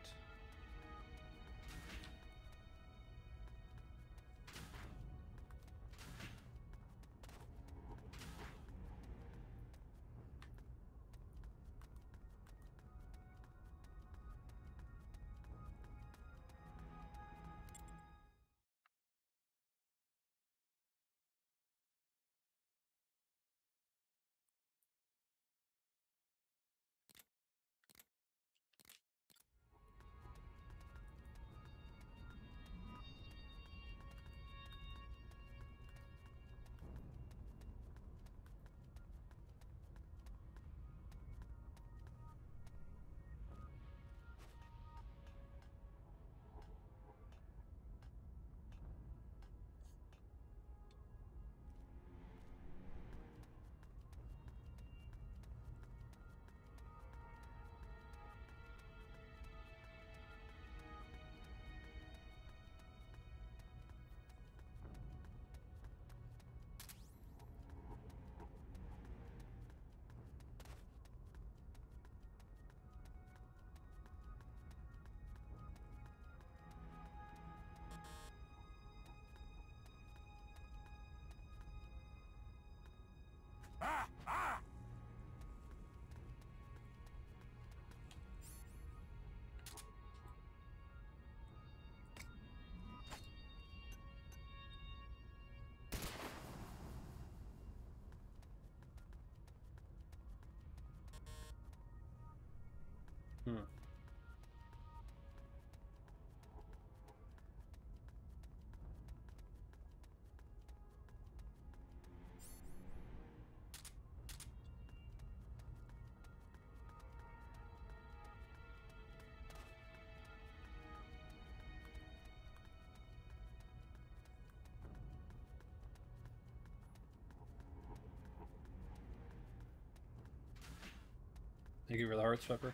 Thank you for the hearts, Pepper.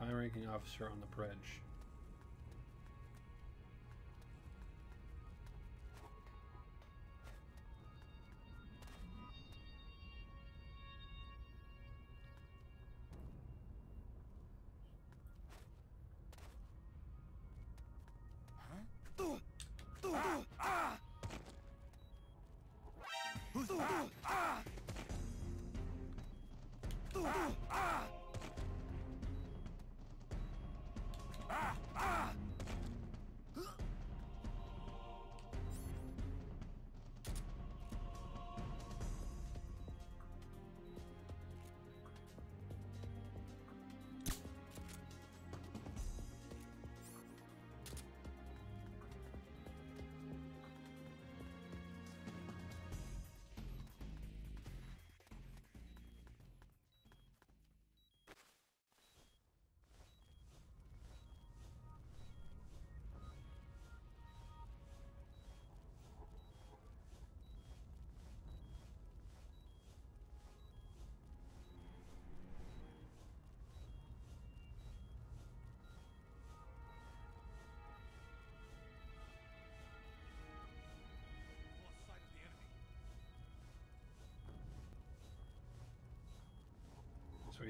High-ranking officer on the bridge. Lost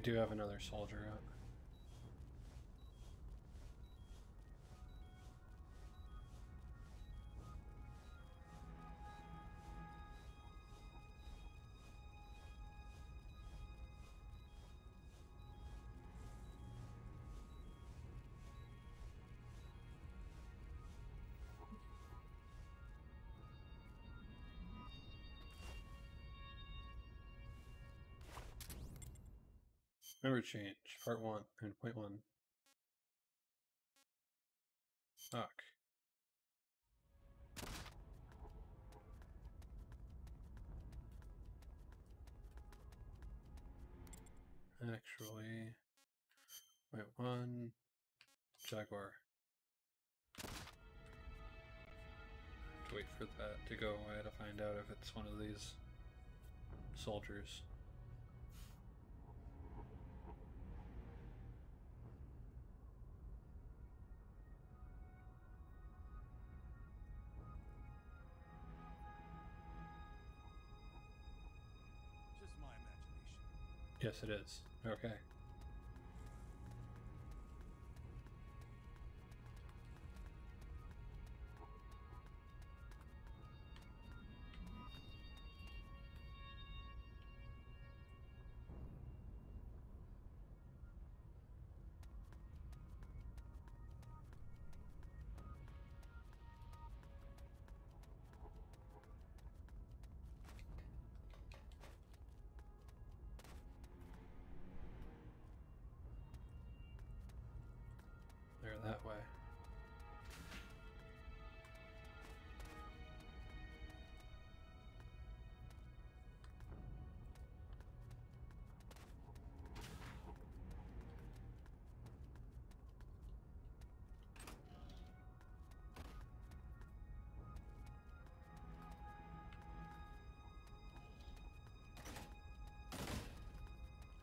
we do have another soldier out. Member change, part one, and point one. Fuck. Actually, point one, Jaguar. To wait for that to go away to find out if it's one of these soldiers. Yes, it is. Okay.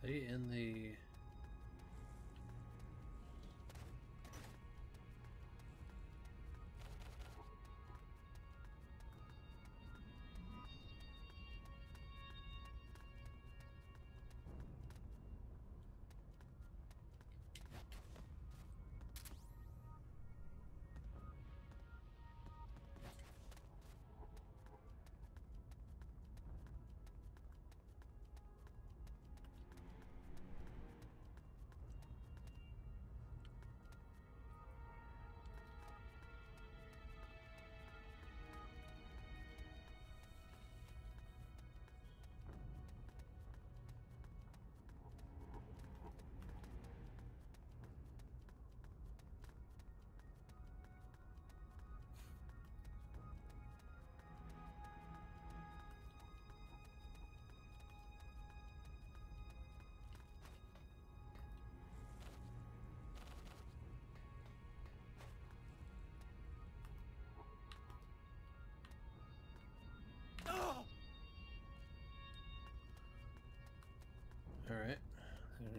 They in the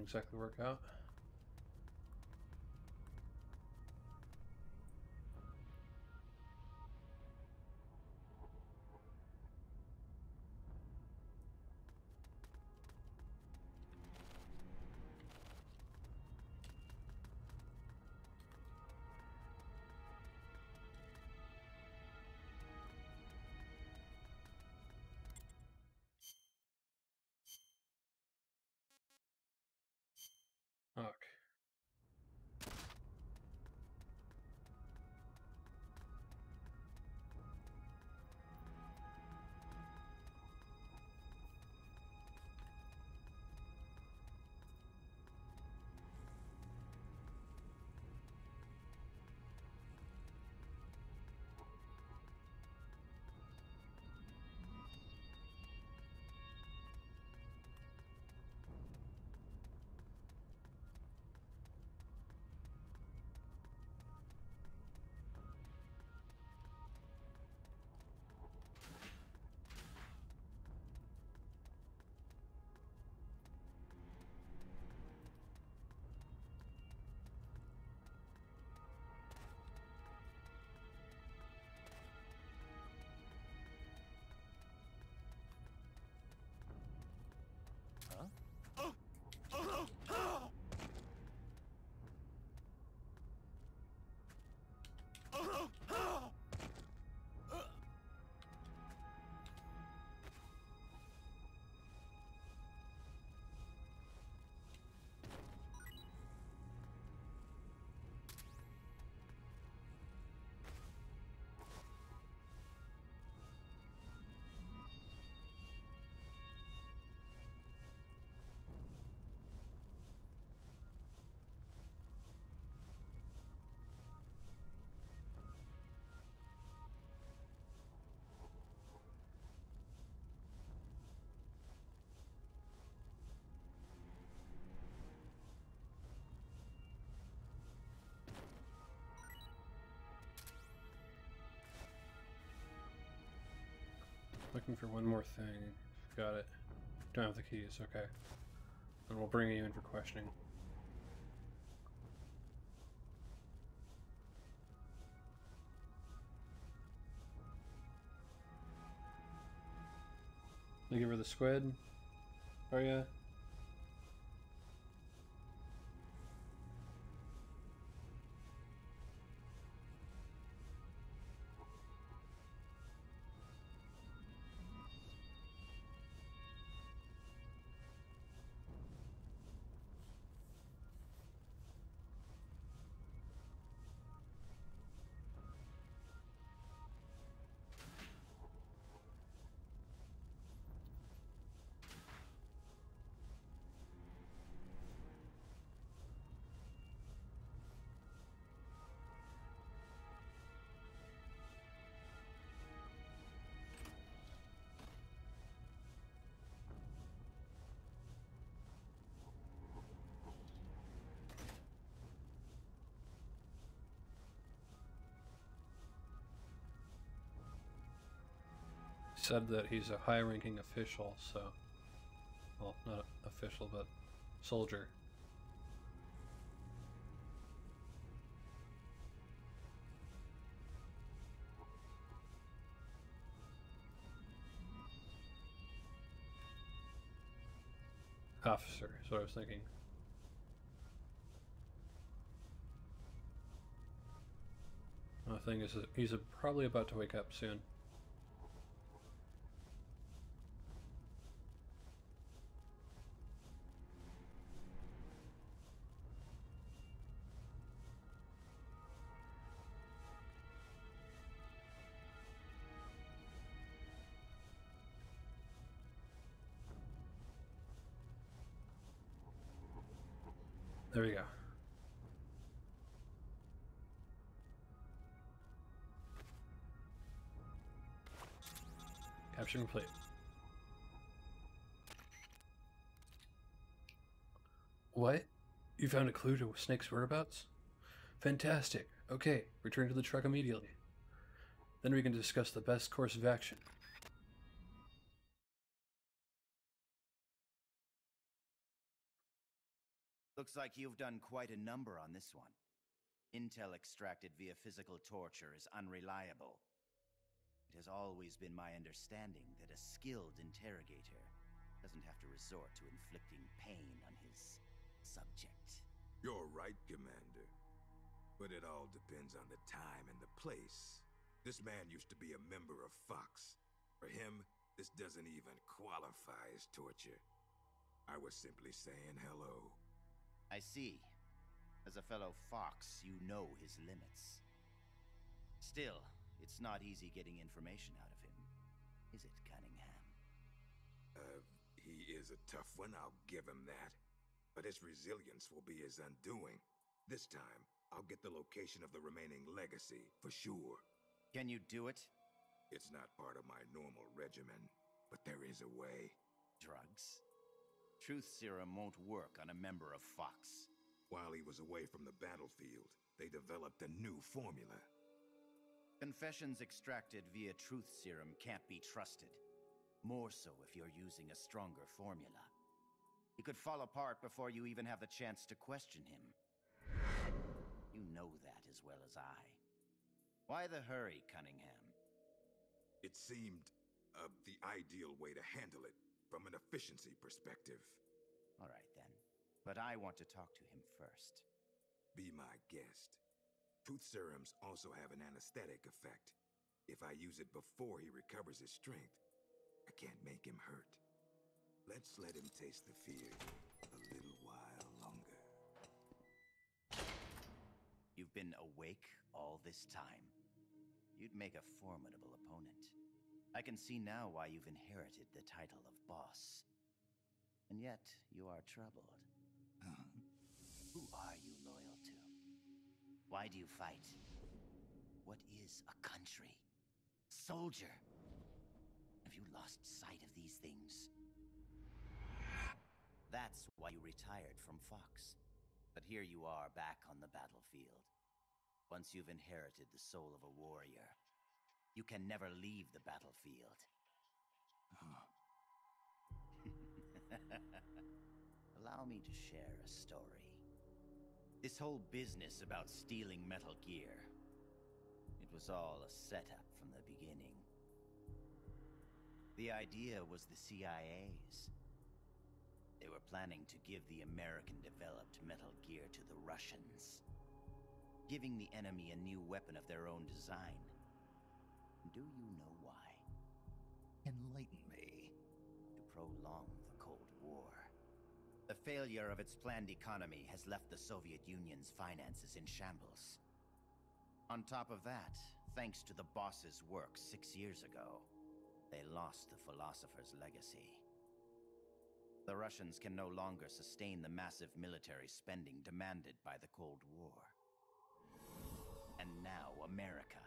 Exactly work out. Looking for one more thing. Got it. Don't have the keys, okay. And we'll bring you in for questioning. Looking for the squid? Oh, Are ya? Said that he's a high ranking official, so. Well, not official, but soldier. Officer, what I was thinking. The thing is, he's probably about to wake up soon. Capture complete. What? You found a clue to Snake's whereabouts? Fantastic. Okay, return to the truck immediately. Then we can discuss the best course of action. Looks like you've done quite a number on this one. Intel extracted via physical torture is unreliable. It has always been my understanding that a skilled interrogator doesn't have to resort to inflicting pain on his subject. You're right, Commander. But it all depends on the time and the place. This man used to be a member of Fox. For him, this doesn't even qualify as torture. I was simply saying hello. I see. As a fellow Fox, you know his limits. Still, it's not easy getting information out of him. Is it, Cunningham? Uh, he is a tough one, I'll give him that. But his resilience will be his undoing. This time, I'll get the location of the remaining legacy, for sure. Can you do it? It's not part of my normal regimen, but there is a way. Drugs? Truth serum won't work on a member of Fox. While he was away from the battlefield, they developed a new formula. Confessions extracted via truth serum can't be trusted. More so if you're using a stronger formula. He could fall apart before you even have the chance to question him. You know that as well as I. Why the hurry, Cunningham? It seemed uh, the ideal way to handle it from an efficiency perspective. All right then. But I want to talk to him first. Be my guest. Truth serums also have an anesthetic effect. If I use it before he recovers his strength, I can't make him hurt. Let's let him taste the fear a little while longer. You've been awake all this time. You'd make a formidable opponent. I can see now why you've inherited the title of boss. And yet, you are troubled. Uh-huh. Who are you loyal? Why do you fight? What is a country? Soldier? Have you lost sight of these things? That's why you retired from Fox. But here you are back on the battlefield. Once you've inherited the soul of a warrior, you can never leave the battlefield. (laughs) Allow me to share a story. This whole business about stealing Metal Gear, it was all a setup from the beginning. The idea was the CIA's. They were planning to give the American-developed Metal Gear to the Russians, giving the enemy a new weapon of their own design. Do you know why? Enlighten me. To prolong the Cold War. The failure of its planned economy has left the Soviet Union's finances in shambles. On top of that, thanks to the boss's work six years ago, they lost the philosopher's legacy. The Russians can no longer sustain the massive military spending demanded by the Cold War. And now America,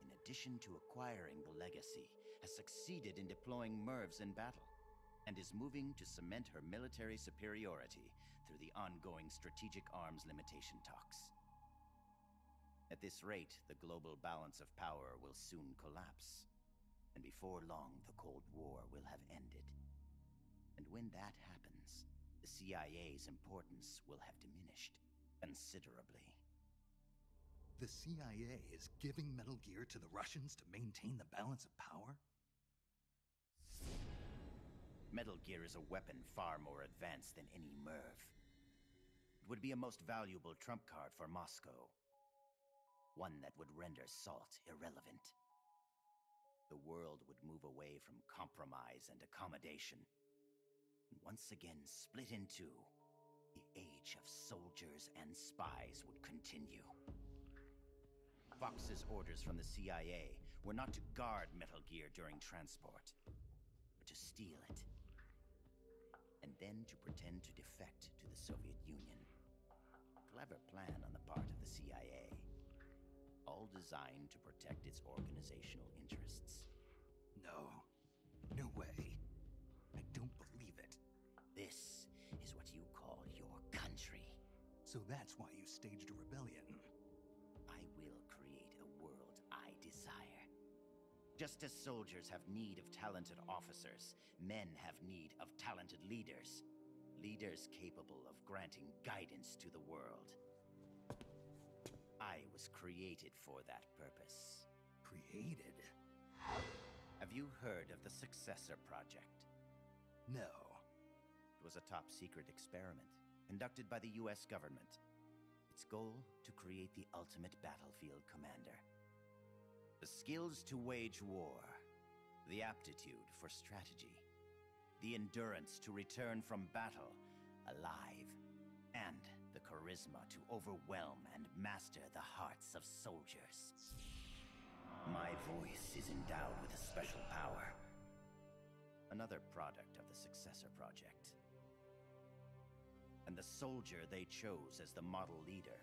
in addition to acquiring the legacy, has succeeded in deploying MIRVs in battle, and is moving to cement her military superiority through the ongoing strategic arms limitation talks. At this rate, the global balance of power will soon collapse. And before long, the Cold War will have ended. And when that happens, the CIA's importance will have diminished considerably. The CIA is giving Metal Gear to the Russians to maintain the balance of power? Metal Gear is a weapon far more advanced than any MIRV. It would be a most valuable trump card for Moscow. One that would render SALT irrelevant. The world would move away from compromise and accommodation. And once again split in two, the age of soldiers and spies would continue. Fox's orders from the CIA were not to guard Metal Gear during transport, but to steal it. And then to pretend to defect to the Soviet Union. Clever plan on the part of the CIA. All designed to protect its organizational interests. No. No way. I don't believe it. This is what you call your country. So that's why you staged a rebellion. Just as soldiers have need of talented officers, men have need of talented leaders. Leaders capable of granting guidance to the world. I was created for that purpose. Created? Have you heard of the Successor Project? No. It was a top secret experiment conducted by the US government. Its goal to create the ultimate battlefield commander. The skills to wage war, the aptitude for strategy, the endurance to return from battle alive, and the charisma to overwhelm and master the hearts of soldiers. My voice is endowed with a special power. Another product of the Successor Project. And the soldier they chose as the model leader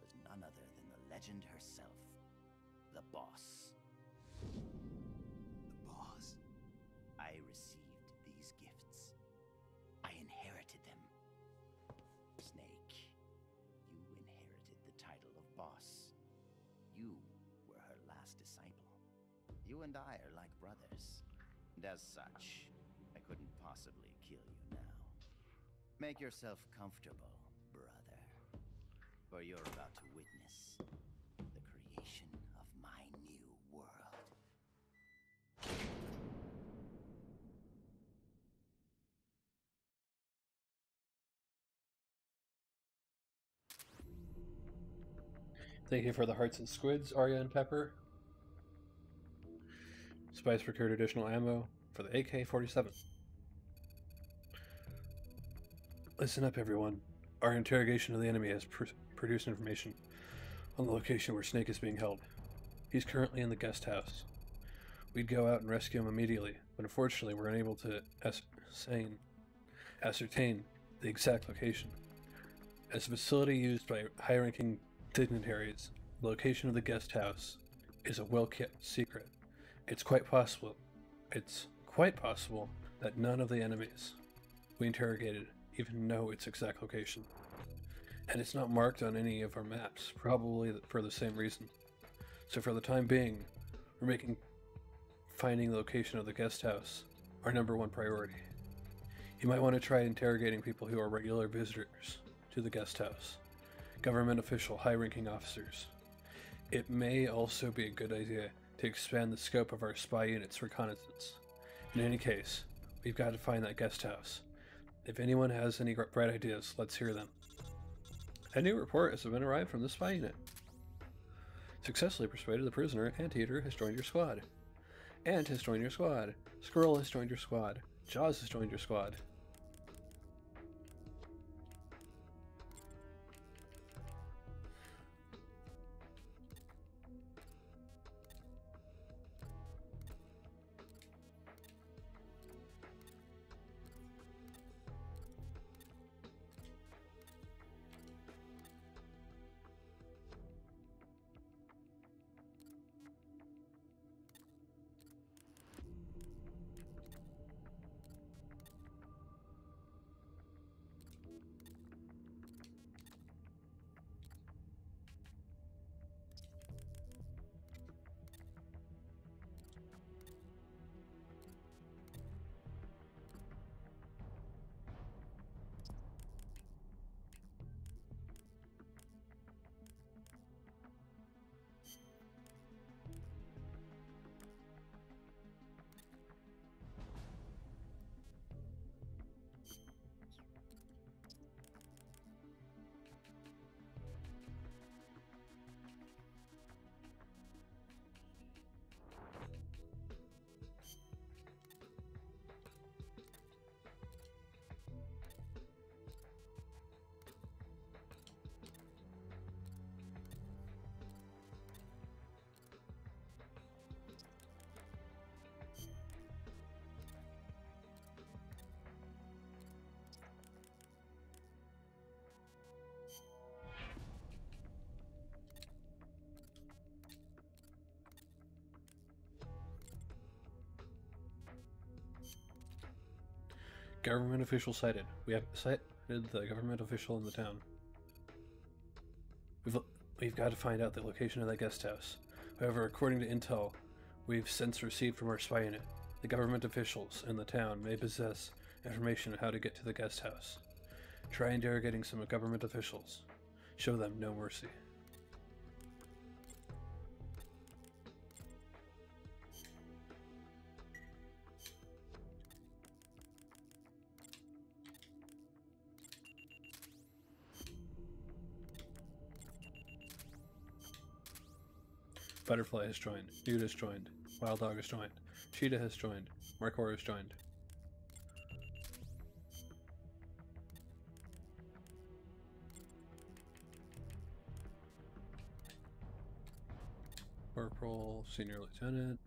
was none other than the legend herself, the boss. The boss? I received these gifts. I inherited them. Snake, you inherited the title of boss. You were her last disciple. You and I are like brothers. And as such, I couldn't possibly kill you now. Make yourself comfortable, brother. For you're about to witness the creation Thank you for the hearts and squids, Arya and Pepper. Spice procured additional ammo for the AK 47. Listen up, everyone. Our interrogation of the enemy has pr- produced information on the location where Snake is being held. He's currently in the guest house. We'd go out and rescue him immediately, but unfortunately, we're unable to ascertain, the exact location. As a facility used by high ranking dignitaries, the location of the guest house is a well kept secret. It's quite possible it's quite possible that none of the enemies we interrogated even know its exact location. And it's not marked on any of our maps, probably for the same reason. So for the time being, we're making finding the location of the guest house our number one priority. You might want to try interrogating people who are regular visitors to the guest house, government official, high ranking officers. It may also be a good idea to expand the scope of our spy unit's reconnaissance. In any case, we've got to find that guest house. If anyone has any bright ideas, let's hear them. A new report has been arrived from the spy unit. Successfully persuaded the prisoner, Anteater has joined your squad. Ant has joined your squad. Squirrel has joined your squad. Jaws has joined your squad. Government official sighted. We have sighted the government official in the town. We've we've got to find out the location of that guest house. However, according to intel we've since received from our spy unit, the government officials in the town may possess information on how to get to the guest house. Try interrogating some government officials. Show them no mercy. Butterfly has joined. Nude has joined. Wild Dog has joined. Cheetah has joined. Markor has joined. Corporal, Senior Lieutenant.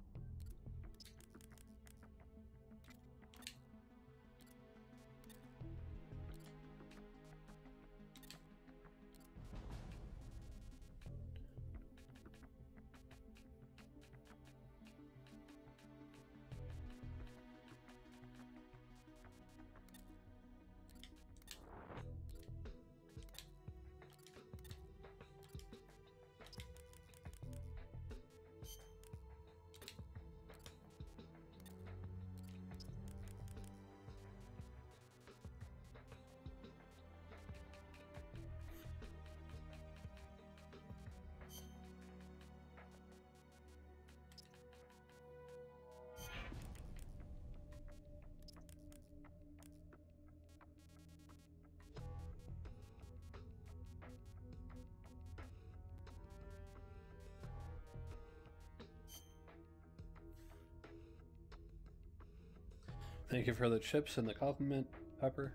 Thank you for the chips and the compliment, Pepper.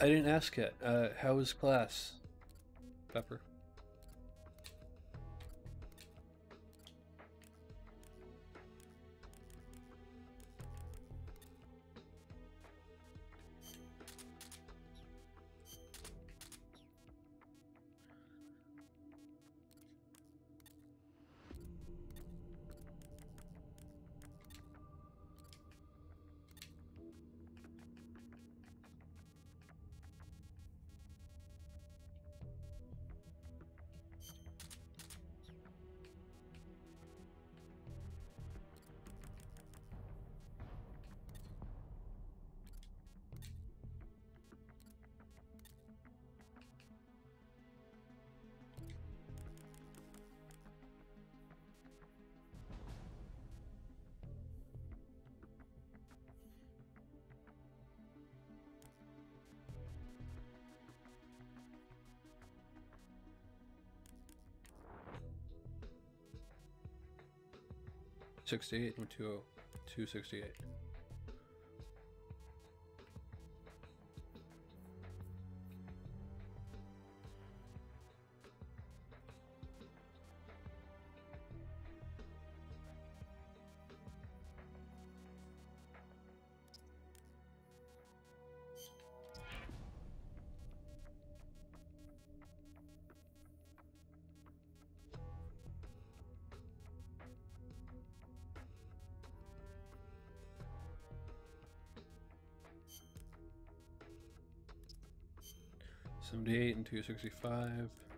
I didn't ask yet. Uh, how was class, Pepper? Sixty-eight and two oh two 278 and 265.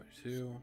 22.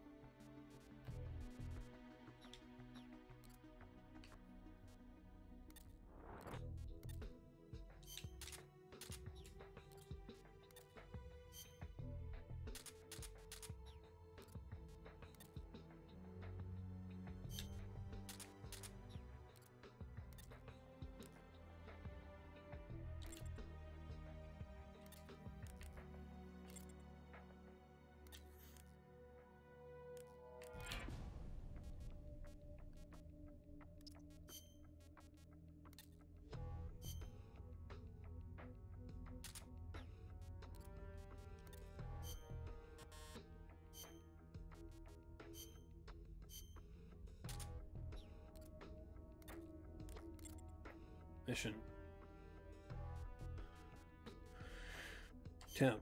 Mission. Town.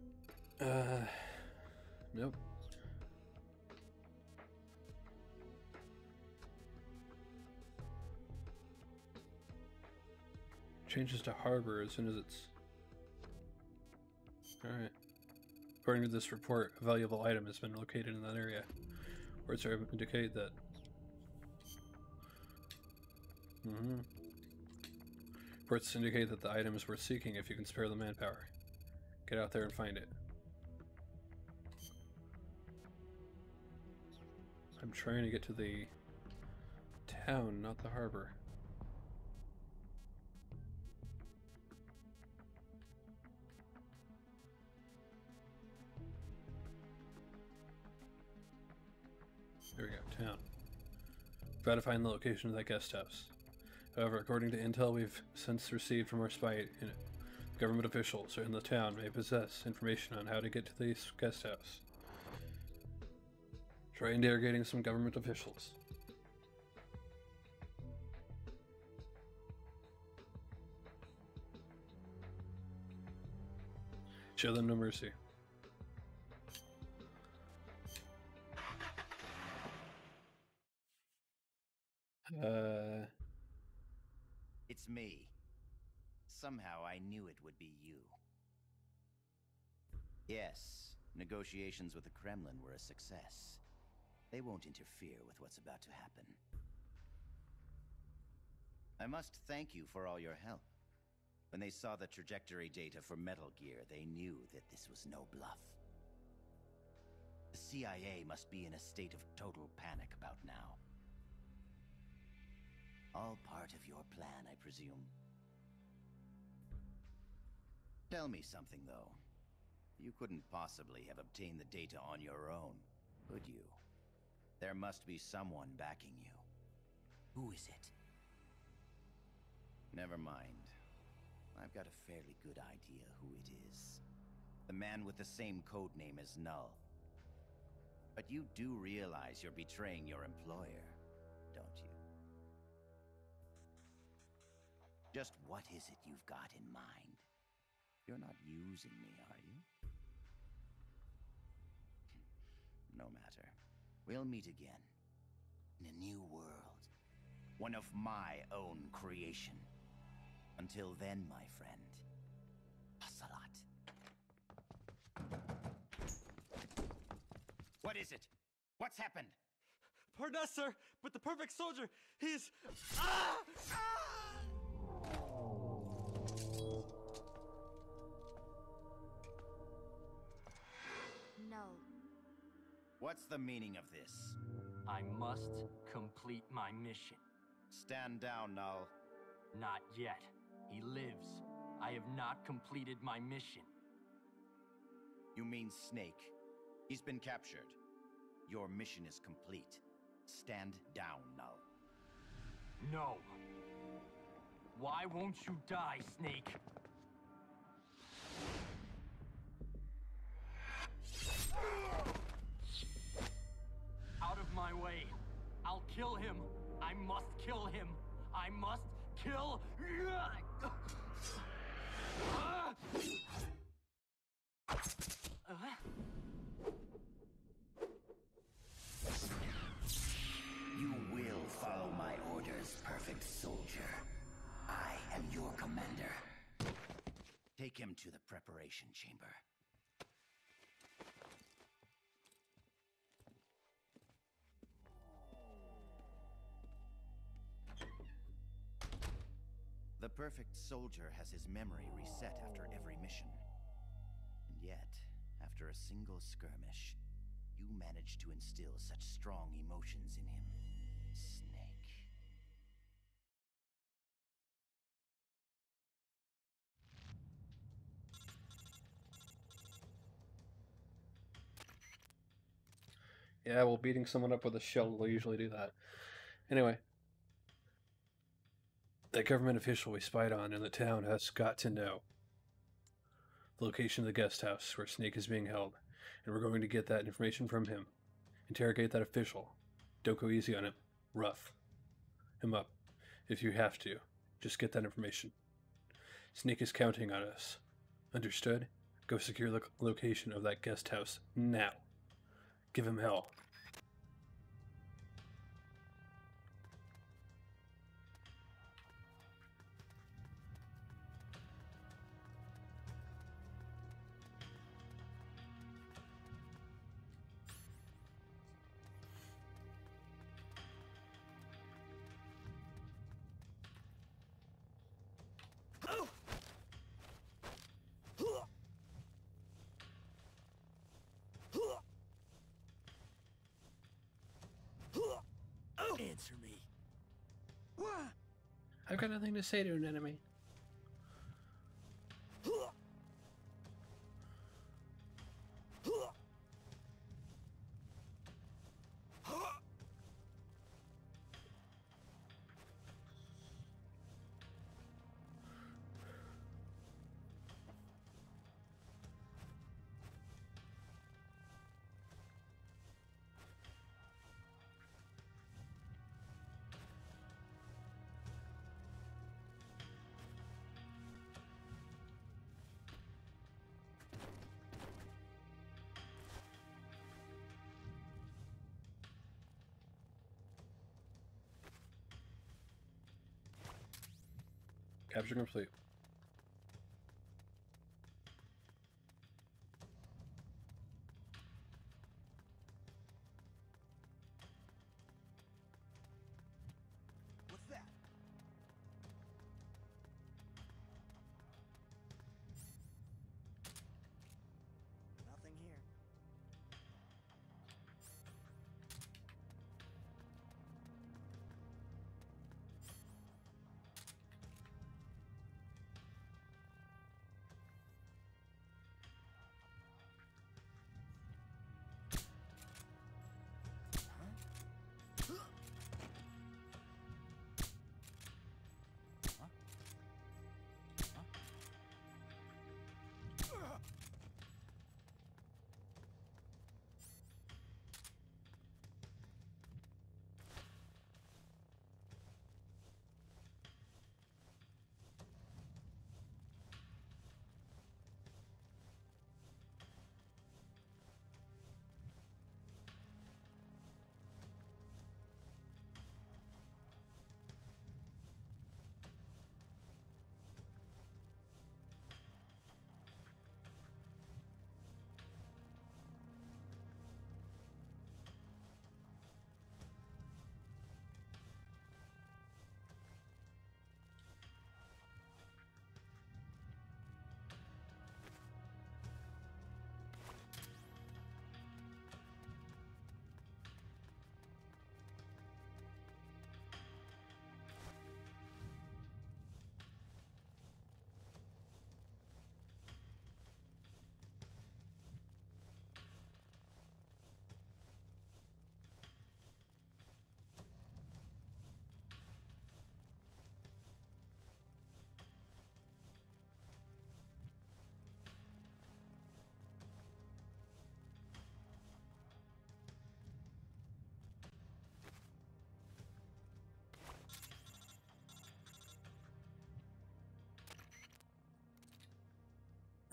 Uh, nope. Changes to harbor as soon as it's. Alright. According to this report, a valuable item has been located in that area. Words are indicate that. Mm-hmm. Reports indicate that the item is worth seeking if you can spare the manpower. Get out there and find it. I'm trying to get to the town, not the harbor. There we go, town. To find the location of that guest house. However, according to intel we've since received from our spy government officials in the town may possess information on how to get to this guest house. Try interrogating some government officials. Show them no mercy. Uh, It's me. Somehow I knew it would be you. Yes, negotiations with the Kremlin were a success. They won't interfere with what's about to happen. I must thank you for all your help. When they saw the trajectory data for Metal Gear, they knew that this was no bluff. The CIA must be in a state of total panic about now. All part of your plan, I presume. Tell me something, though. You couldn't possibly have obtained the data on your own, could you? There must be someone backing you. Who is it? Never mind. I've got a fairly good idea who it is. The man with the same code name as Null. But you do realize you're betraying your employer, don't you? Just what is it you've got in mind? You're not using me, are you? (laughs) No matter. We'll meet again. In a new world. One of my own creation. Until then, my friend. Ocelot. What is it? What's happened? Pardon us, sir, but the perfect soldier, he's. Ah! Ah! No. What's the meaning of this? I must complete my mission. Stand down, Null. Not yet. He lives. I have not completed my mission. You mean Snake. He's been captured. Your mission is complete. Stand down, Null. No. Why won't you die, Snake? Out of my way. I'll kill him. I must kill him. I must kill. Take him to the preparation chamber. The perfect soldier has his memory reset after every mission. And yet, after a single skirmish, you managed to instill such strong emotions in him. Yeah, well, beating someone up with a shell will mm-hmm. usually do that. Anyway, that government official we spied on in the town has got to know the location of the guest house where Snake is being held, and we're going to get that information from him. Interrogate that official. Don't go easy on him. Rough him up if you have to. Just get that information. Snake is counting on us. Understood? Go secure the location of that guest house now. Give him hell. Say to an enemy. Capture complete.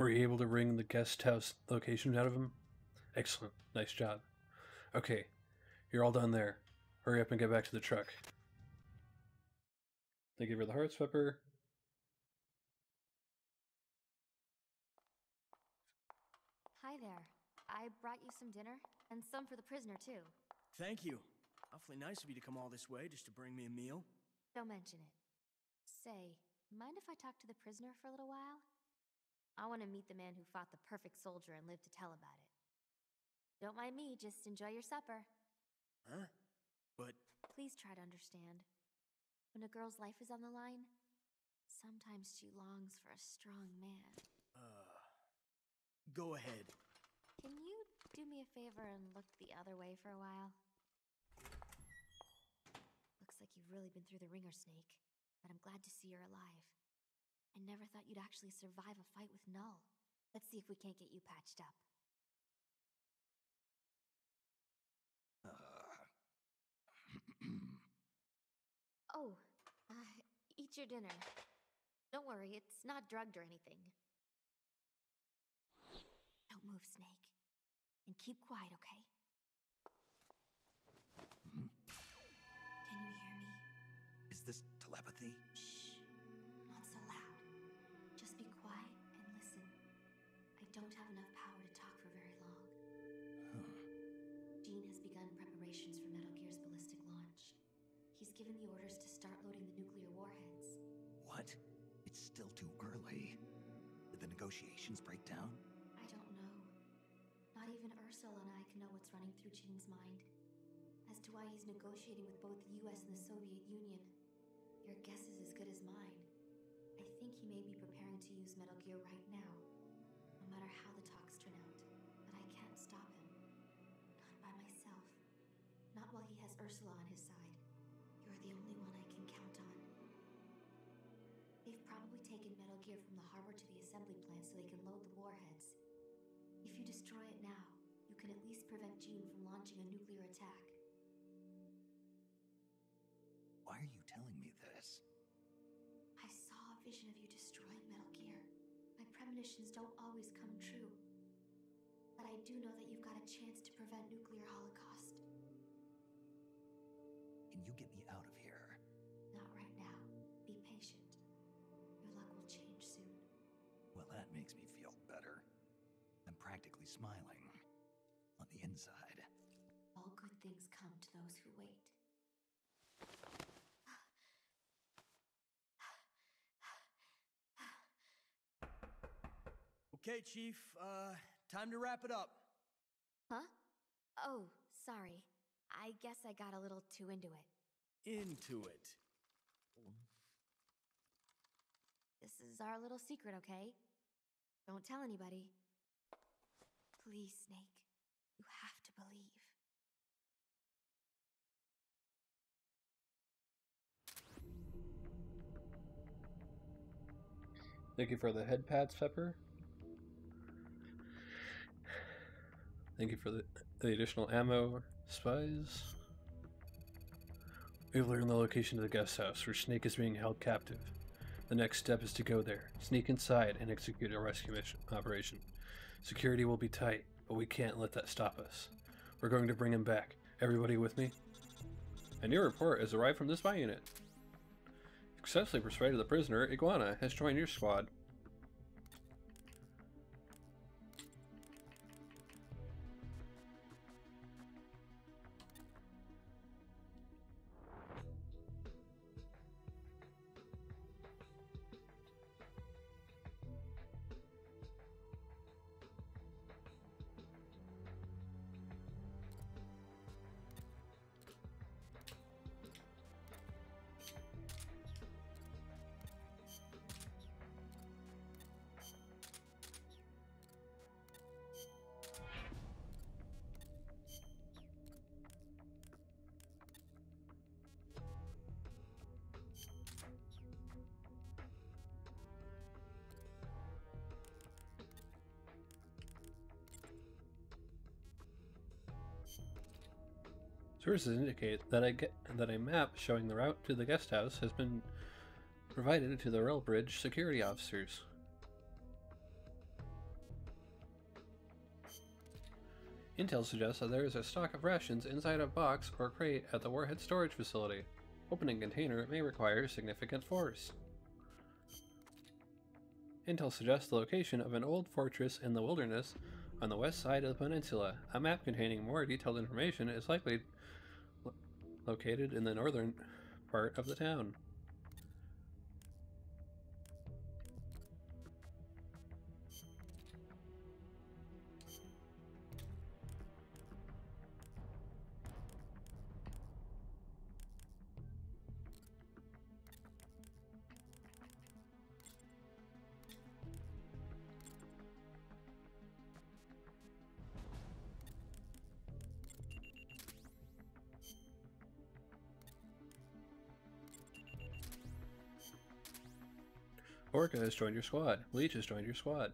Were you able to wring the guest house location out of him? Excellent. Nice job. Okay, you're all done there. Hurry up and get back to the truck. Thank you for the hearts, Pepper. Hi there. I brought you some dinner and some for the prisoner, too. Thank you. Awfully nice of you to come all this way just to bring me a meal. Don't mention it. Say, mind if I talk to the prisoner for a little while? I want to meet the man who fought the perfect soldier and lived to tell about it. Don't mind me, just enjoy your supper. Huh? But Please try to understand. When a girl's life is on the line, sometimes she longs for a strong man. uh go ahead. Can you do me a favor and look the other way for a while? Looks like you've really been through the wringer, Snake, but I'm glad to see you're alive. I never thought you'd actually survive a fight with Null. Let's see if we can't get you patched up. (clears throat) Oh, uh, eat your dinner. Don't worry, it's not drugged or anything. Don't move, Snake. And keep quiet, okay? (clears throat) Can you hear me? Is this telepathy? It's still too early. Did the negotiations break down? I don't know. Not even Ursula and I can know what's running through Gene's mind. As to why he's negotiating with both the US and the Soviet Union, your guess is as good as mine. I think he may be preparing to use Metal Gear right now, no matter how the talks turn out. But I can't stop him. Not by myself. Not while he has Ursula on his side. You're the only one taken Metal Gear from the harbor to the assembly plant so they can load the warheads. If you destroy it now, you can at least prevent Gene from launching a nuclear attack. Why are you telling me this? I saw a vision of you destroying Metal Gear. My premonitions don't always come true. But I do know that you've got a chance to prevent nuclear holocaust. Can you get me out of here? Smiling. On the inside. All good things come to those who wait. Okay, Chief, uh, time to wrap it up. Huh? Oh, sorry. I guess I got a little too into it. Into it. This is our little secret, okay? Don't tell anybody. Please, Snake. You have to believe. Thank you for the head pats, Pepper. Thank you for the, the additional ammo, spies. We've learned the location of the guest house where Snake is being held captive. The next step is to go there, sneak inside, and execute a rescue mission operation. Security will be tight, but we can't let that stop us. We're going to bring him back. Everybody with me? A new report has arrived from the spy unit. Successfully persuaded the prisoner, Iguana, has joined your squad. Sources indicate that a, ge- that a map showing the route to the guest house has been provided to the rail bridge security officers. Intel suggests that there is a stock of rations inside a box or crate at the warhead storage facility. Opening container may require significant force. Intel suggests the location of an old fortress in the wilderness on the west side of the peninsula. A map containing more detailed information is likely located in the northern part of the town. Orca has joined your squad. Leech has joined your squad.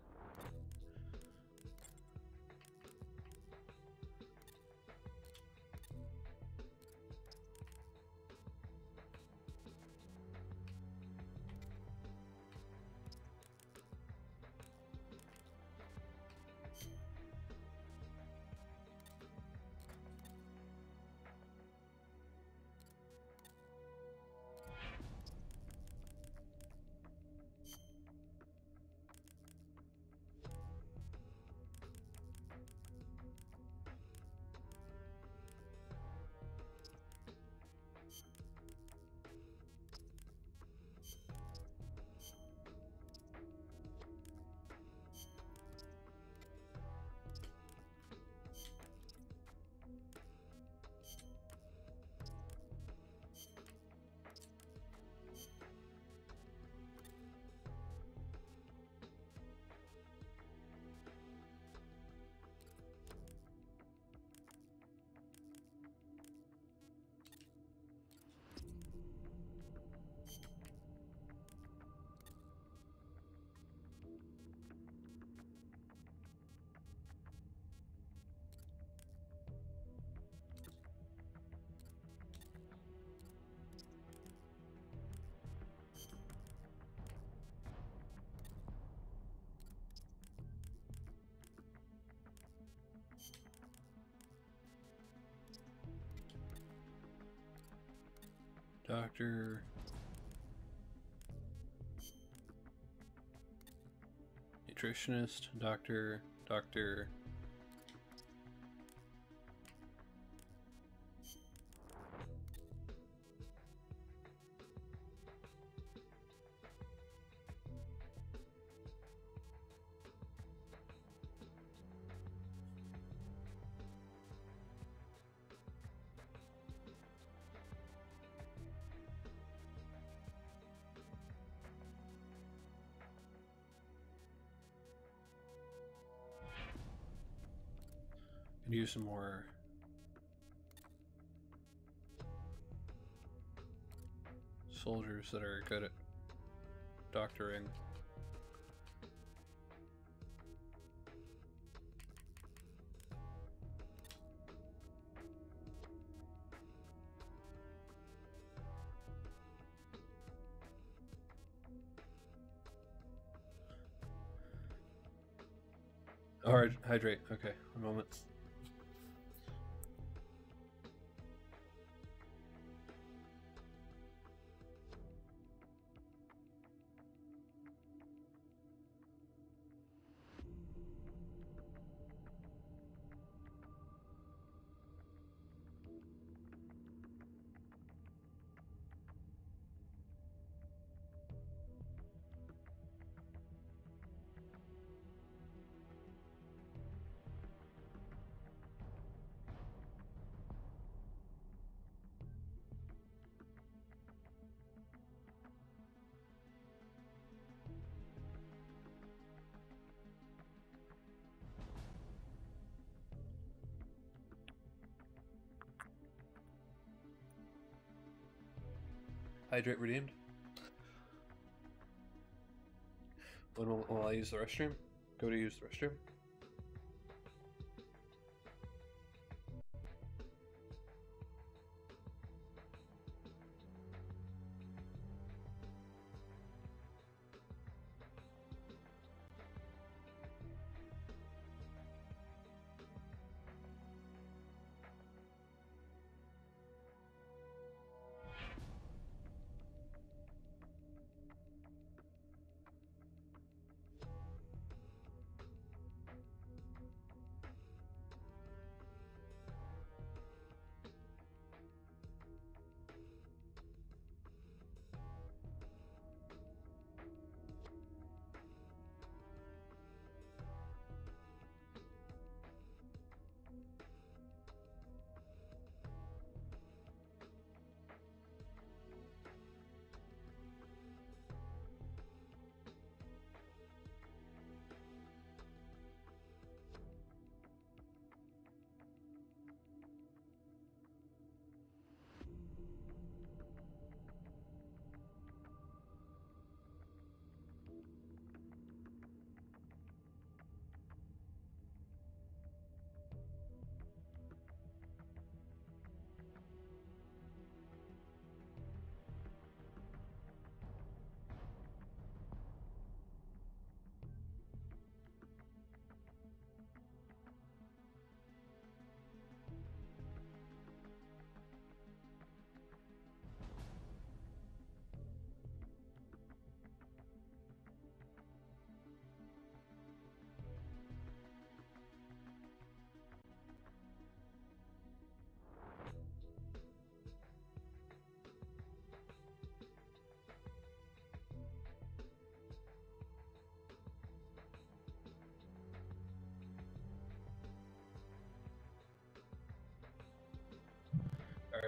Doctor. Nutritionist, doctor, doctor. Some more. Soldiers that are good at doctoring. Hydrate redeemed. When will, will I use the restroom? Go to use the restroom.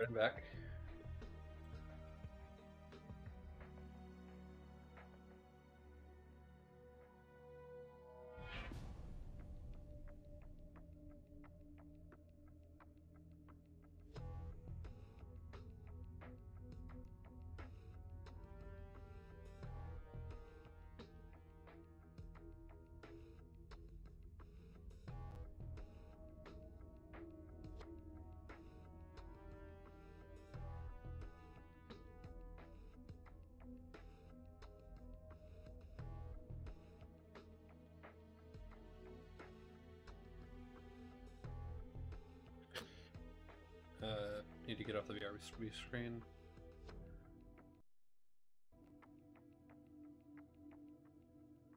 Alright, I'm back. need to get off the VR screen.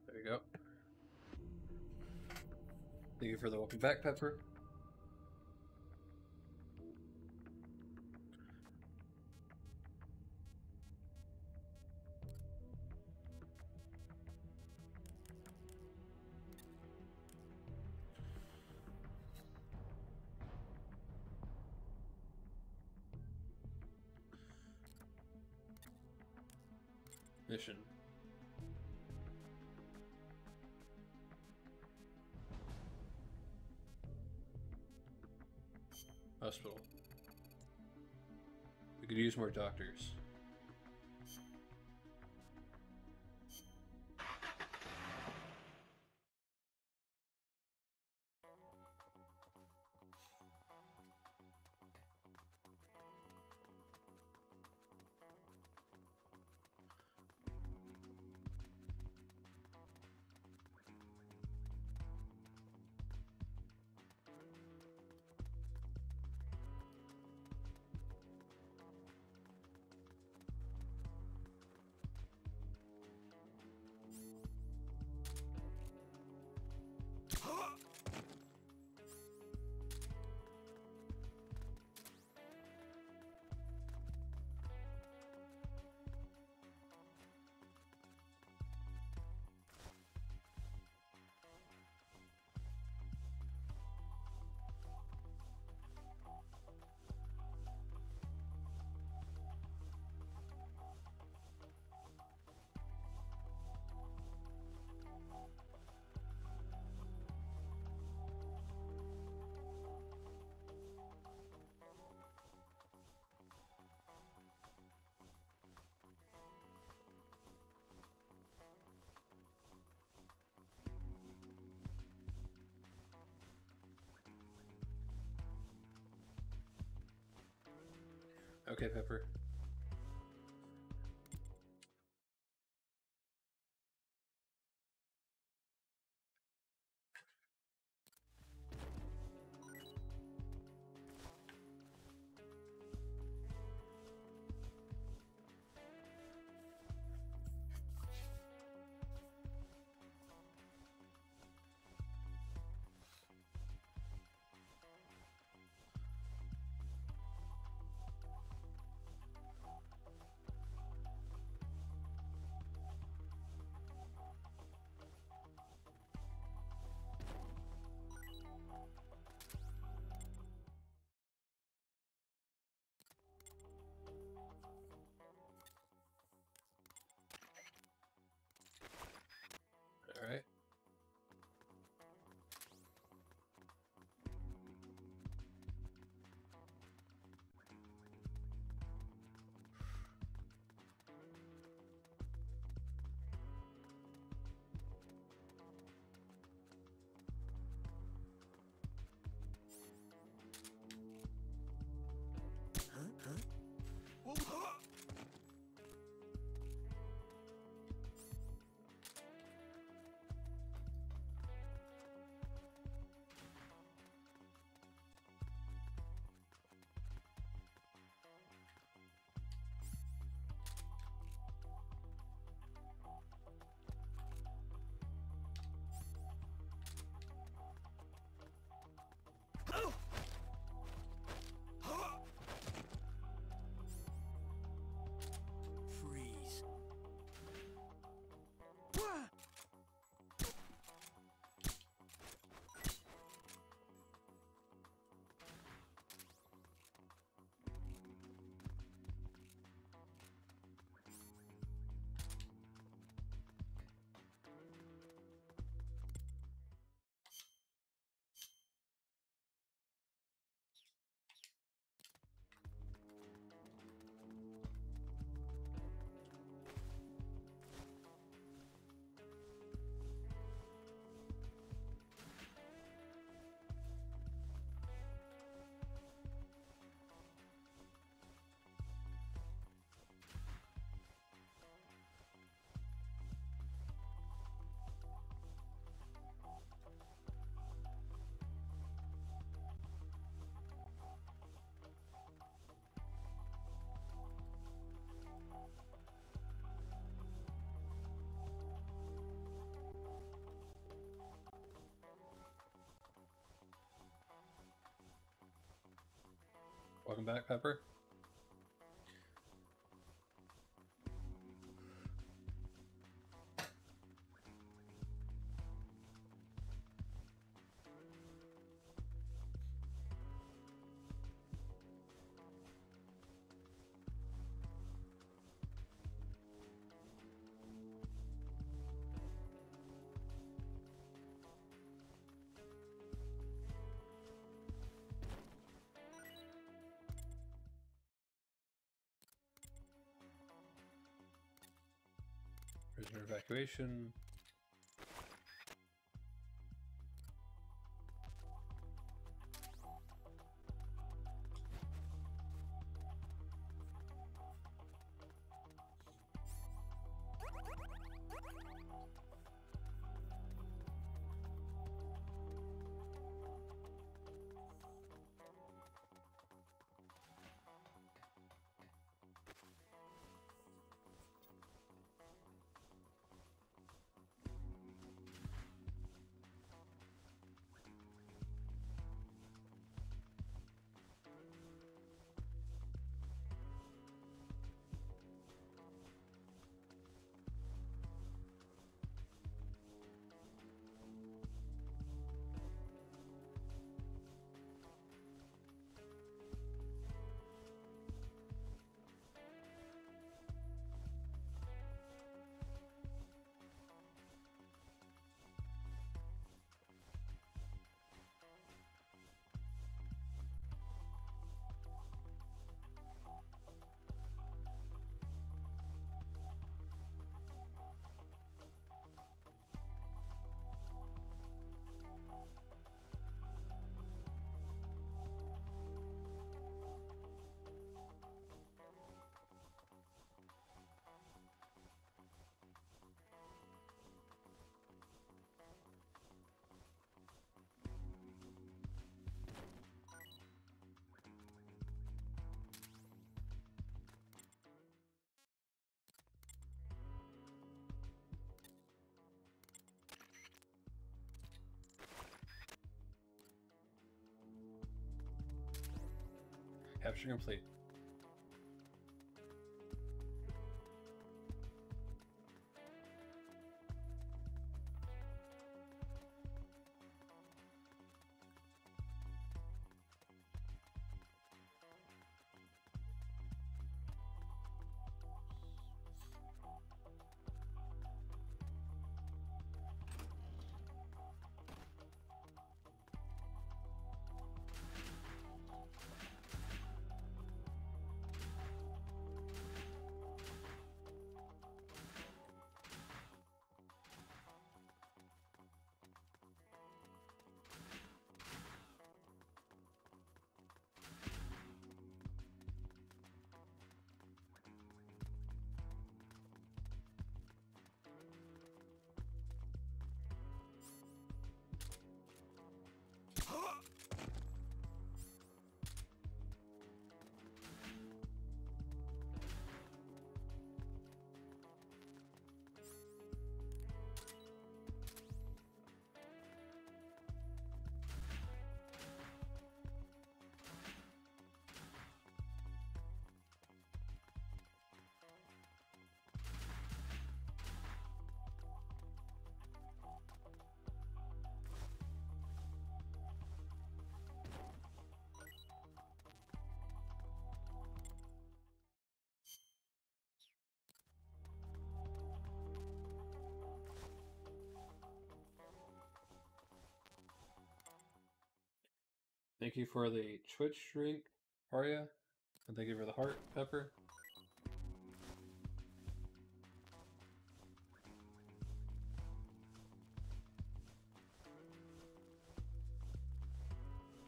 There you go. Thank you for the welcome back, Pepper. Use more doctors. Okay, Pepper. Welcome back, Pepper. Prisoner evacuation. Capture complete. Thank you for the Twitch drink, Arya. And thank you for the heart, Pepper.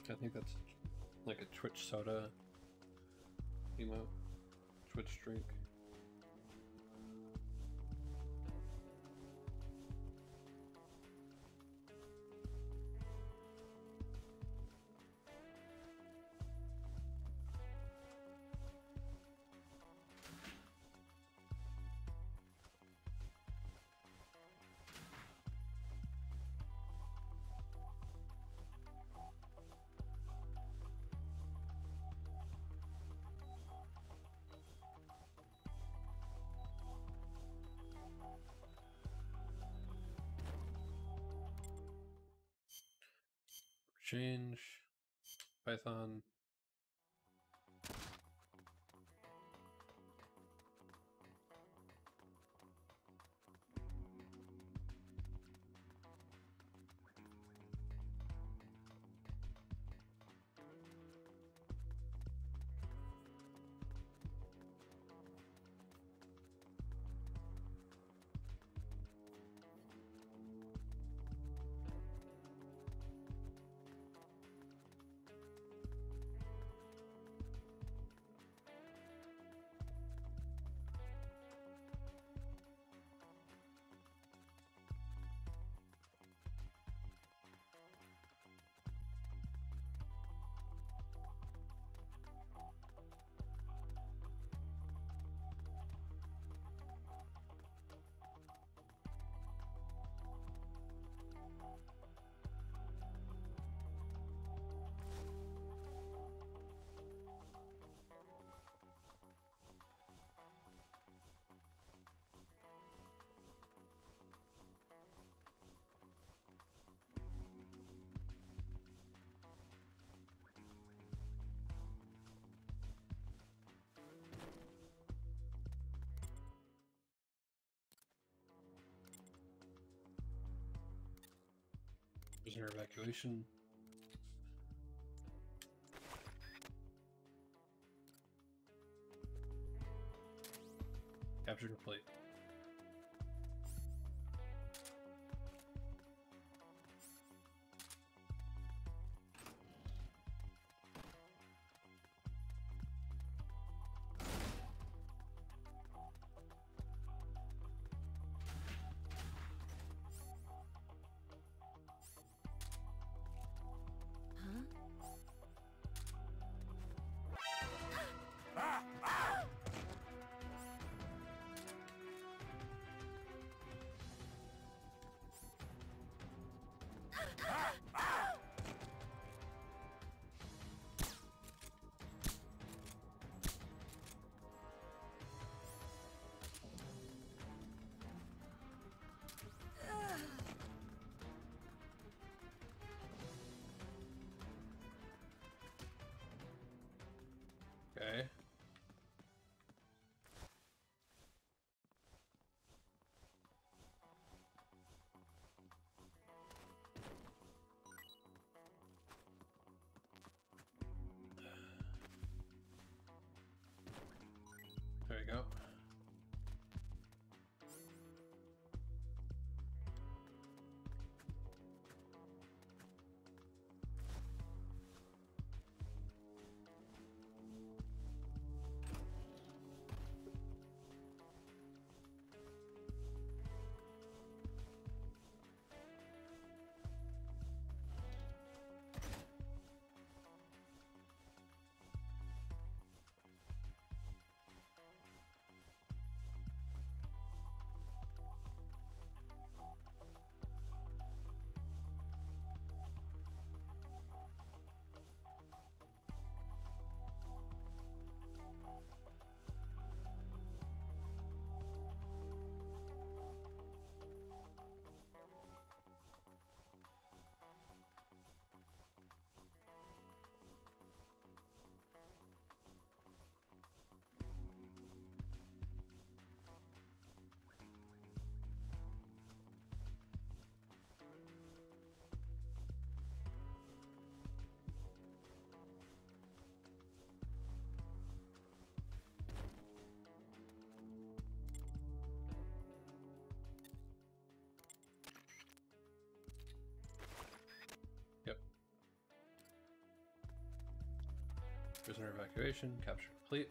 I think that's like a Twitch soda emote. Twitch drink. Change. Python. Prisoner evacuation. Okay. There go. Prisoner evacuation, capture complete.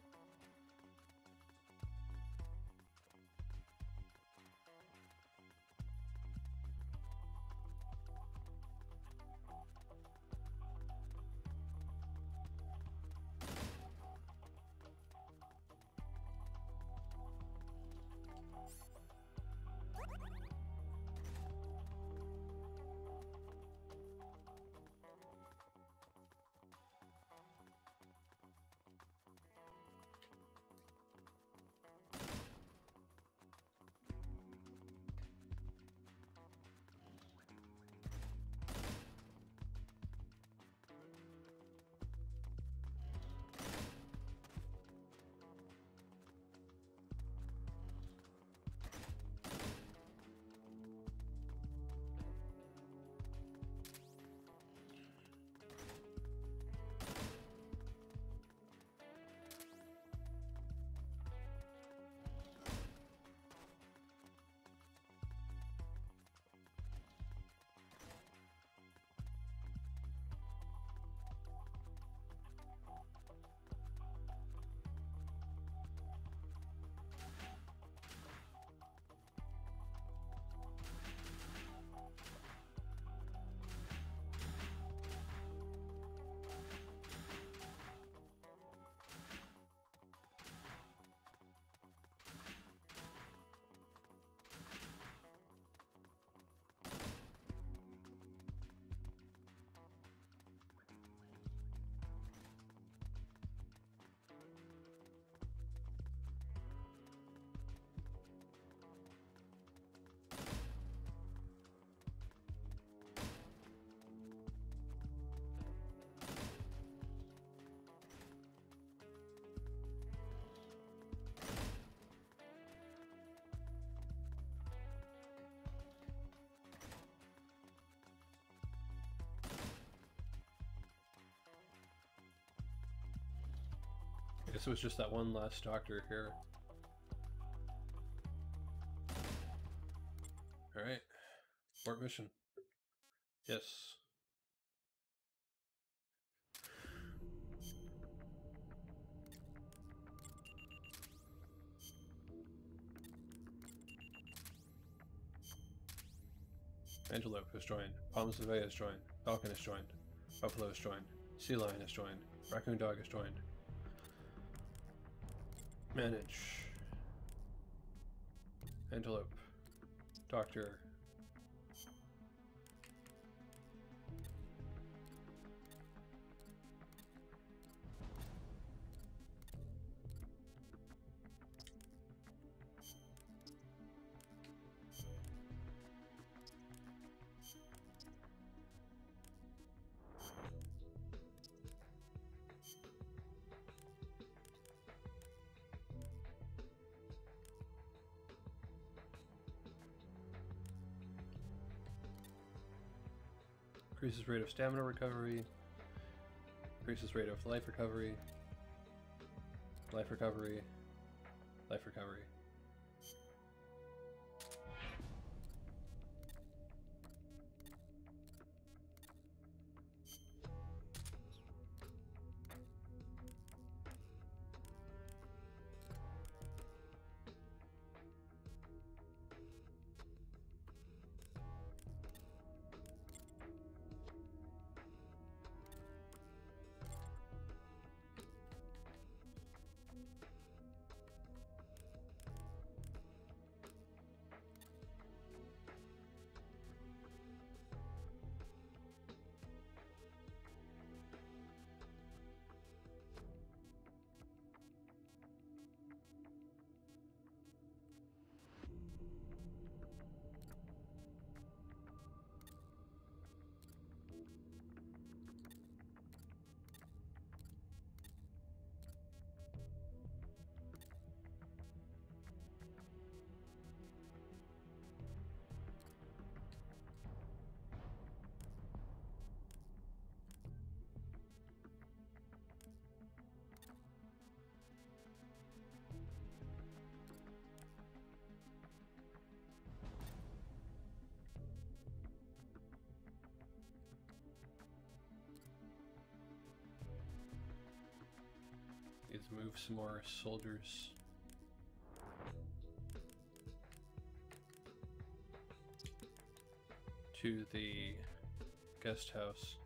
Guess it was just that one last doctor here. Alright. Port mission. Yes. Antelope has joined. Palmas of has joined. Falcon has joined. Buffalo has joined. Sea Lion has joined. Raccoon Dog has joined. Manage. Antelope. Doctor. Increases rate of stamina recovery. Increases rate of life recovery. Life recovery. Move some more soldiers. To the guest house.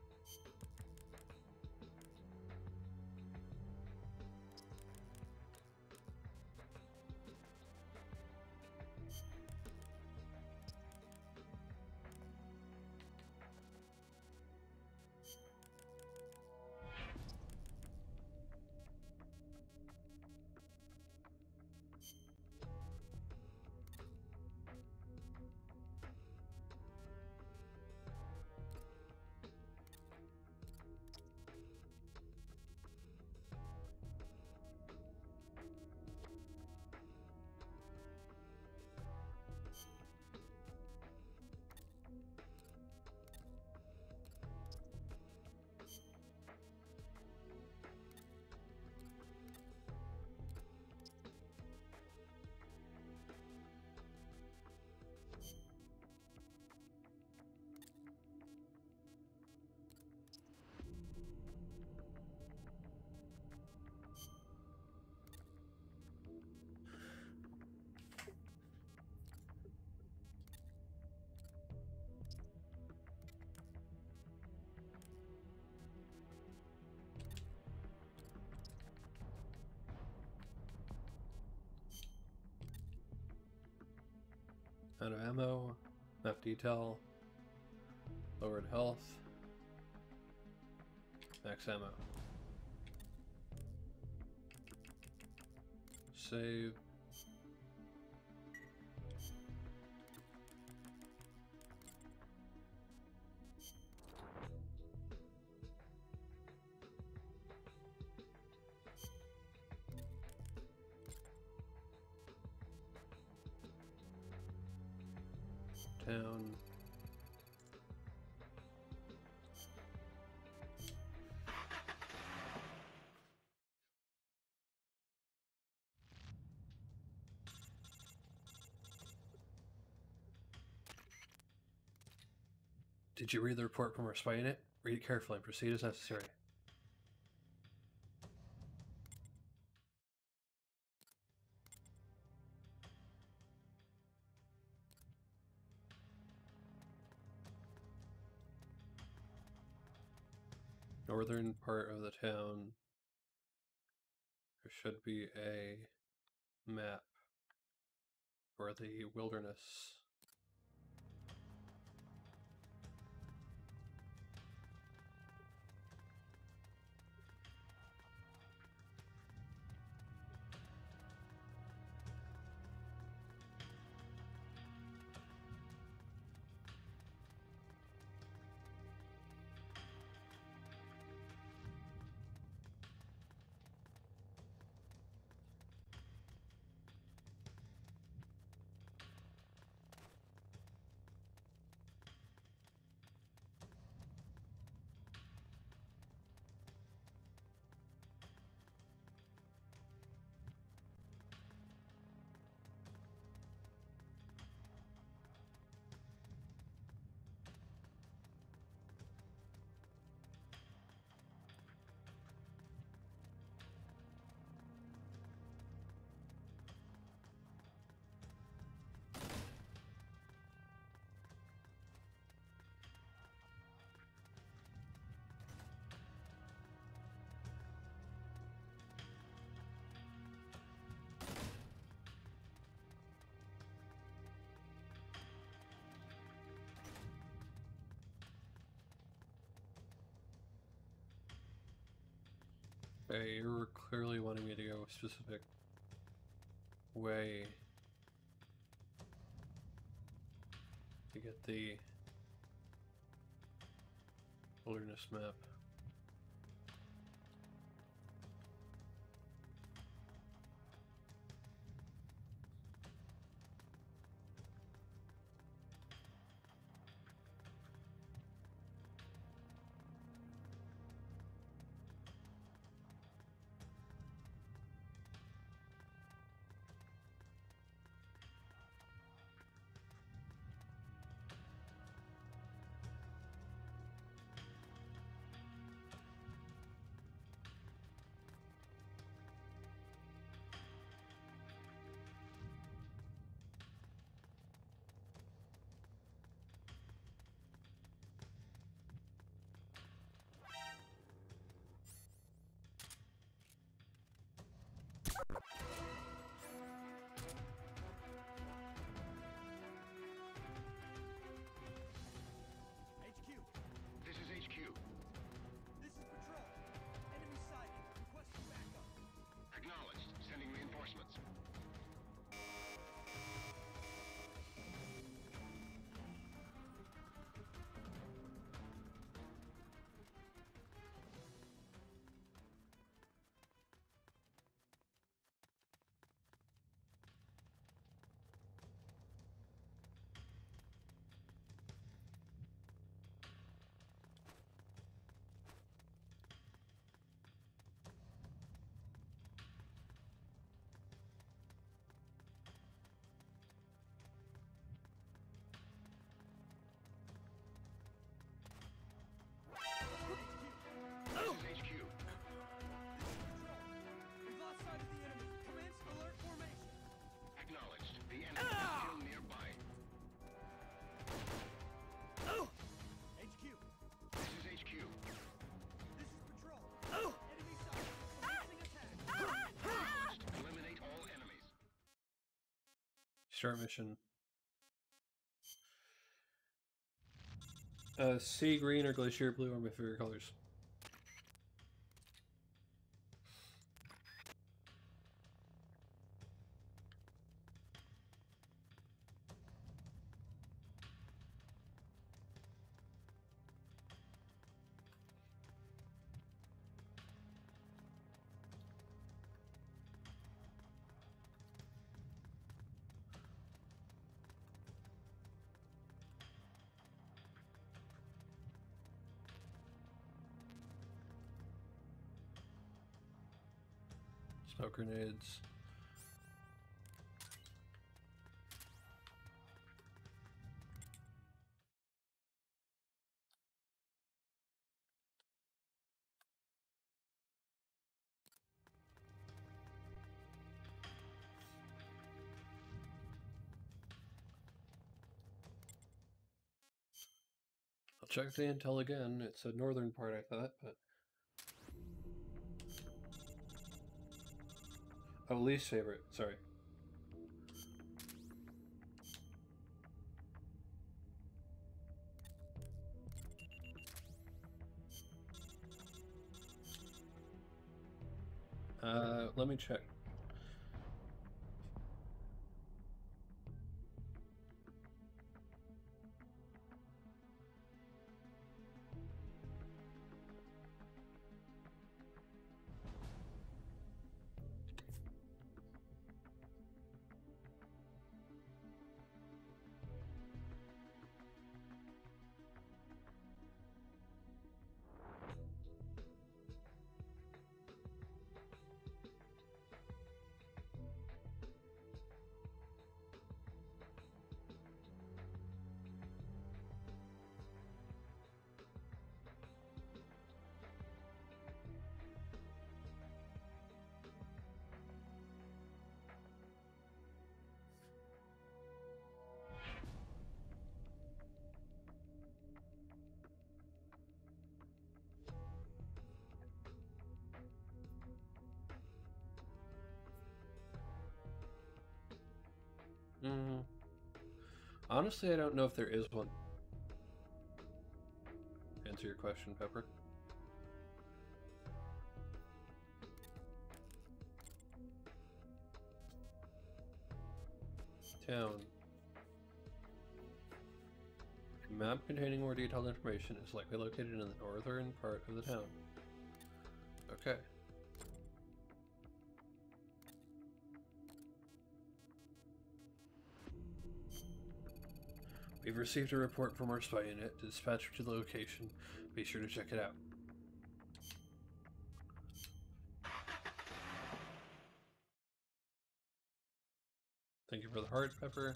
Out of ammo, enough detail, lowered health, max ammo. Save. Did you read the report from our spy unit? Read it carefully and proceed as necessary. Northern part of the town. There should be a map for the wilderness. Okay, you were clearly wanting me to go a specific way to get the wilderness map. Start mission. Uh, sea green or glacier blue are my favorite colors. grenades. I'll check the intel again. It's a northern part, I thought, but... Oh, least favorite. Sorry. Uh, let me check. Honestly, I don't know if there is one. Answer your question, Pepper. Town. A map containing more detailed information is likely located in the northern part of the town. Okay. We've received a report from our spy unit. Dispatch to the location. Be sure to check it out. Thank you for the heart, Pepper.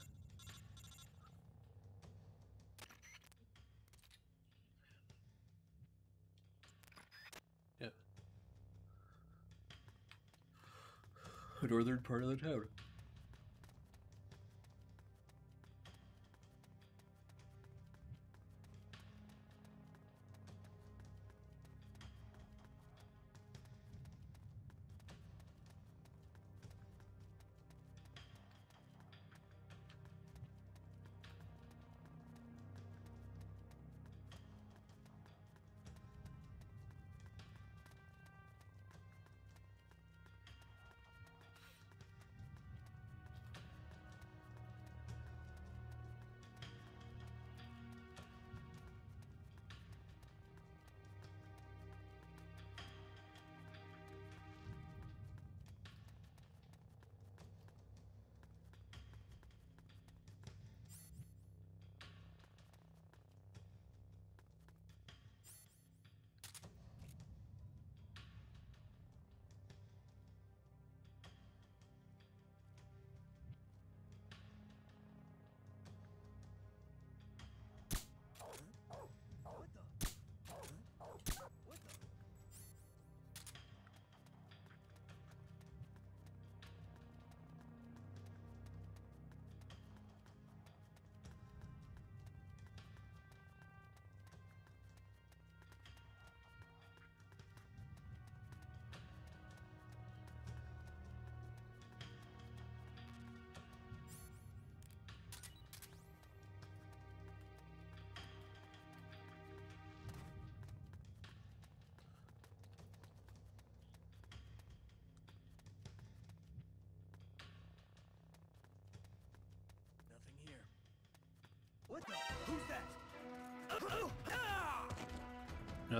Yeah. The northern part of the town.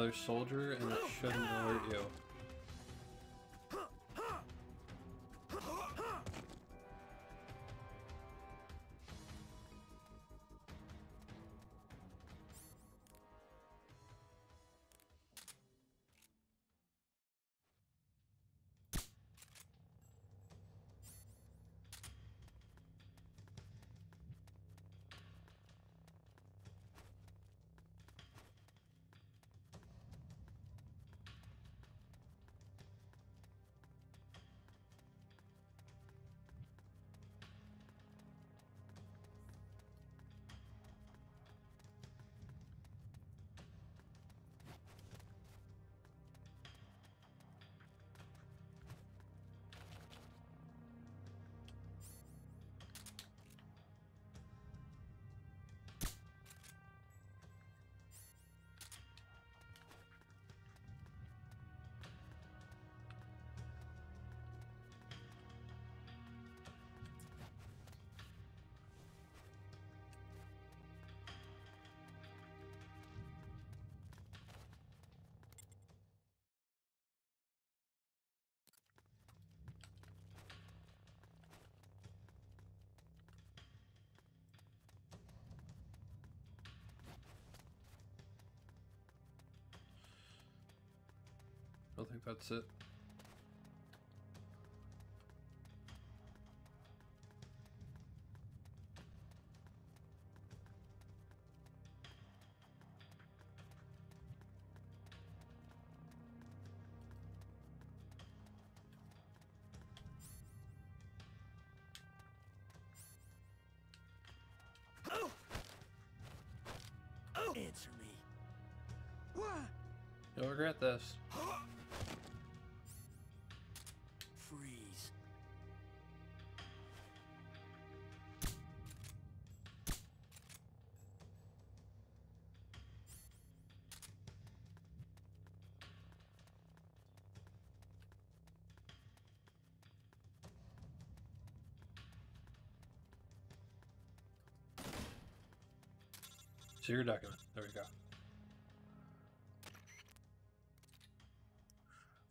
Another soldier, and it oh, shouldn't alert you. Think that's it. Answer me. What? You'll regret this. Secret document. There we go.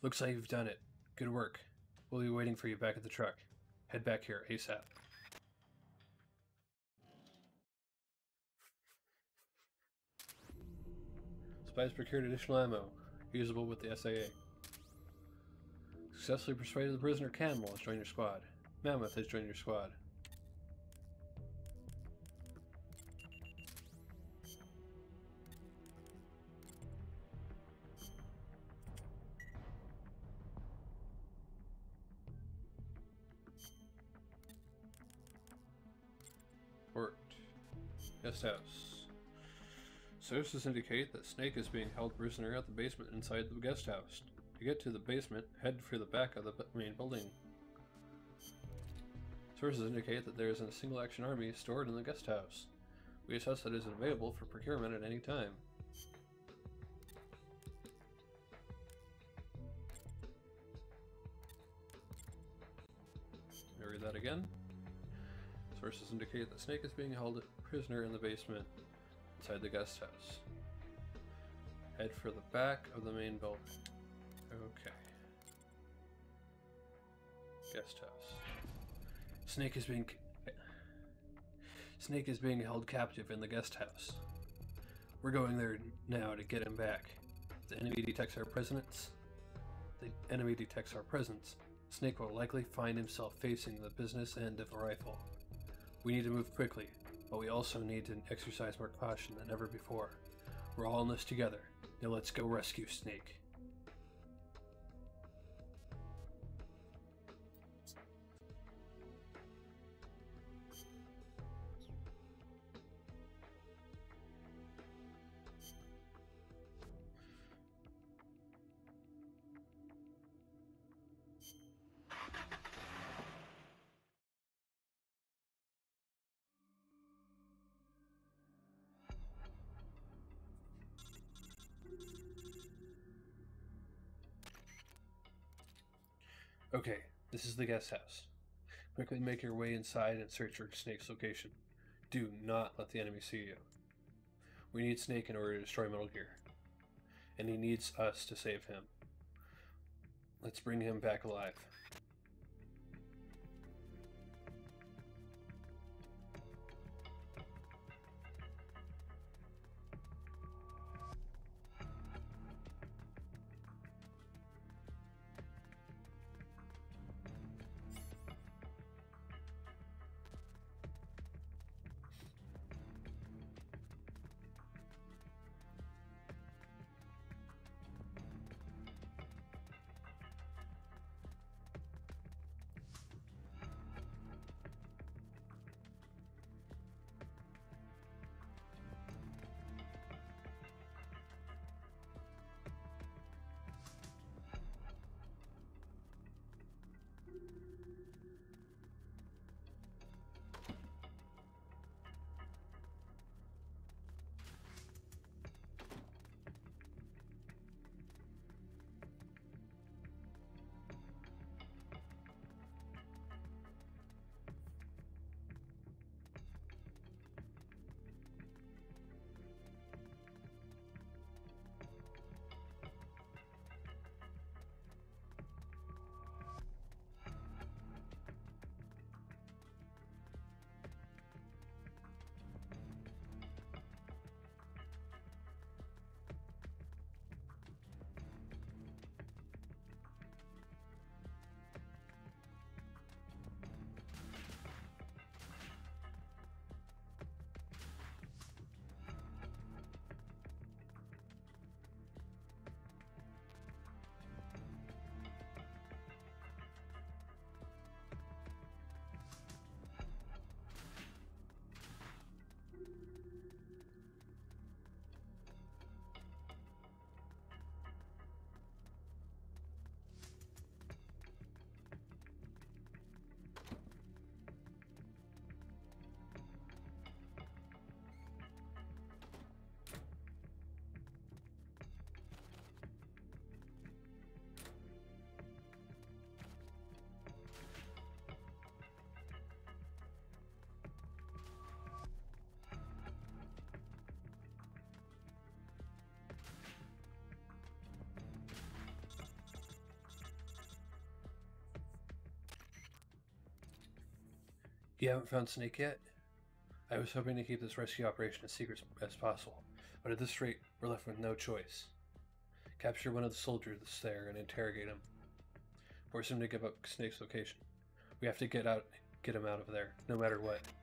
Looks like you've done it. Good work. We'll be waiting for you back at the truck. Head back here ASAP. Spies procured additional ammo, usable with the SAA. Successfully persuaded the prisoner Camel has joined your squad. Mammoth has joined your squad. Sources indicate that Snake is being held prisoner at the basement inside the guest house. To get to the basement, head for the back of the main building. Sources indicate that there is a single action army stored in the guest house. We assess that it is available for procurement at any time. Read that again. Sources indicate that Snake is being held prisoner in the basement inside the guest house. Head for the back of the main building. Okay. Guest house. Snake is being Snake is being held captive in the guest house. We're going there now to get him back. The enemy detects our presence. The enemy detects our presence. Snake will likely find himself facing the business end of a rifle. We need to move quickly, but we also need to exercise more caution than ever before. We're all in this together. Now let's go rescue Snake. Is the guest house. Quickly make your way inside and search for Snake's location. Do not let the enemy see you. We need Snake in order to destroy Metal Gear. And he needs us to save him. Let's bring him back alive. You haven't found Snake yet? I was hoping to keep this rescue operation as secret as possible, but at this rate, we're left with no choice. Capture one of the soldiers that's there and interrogate him. Force him to give up Snake's location. We have to get out, get him out of there, no matter what. What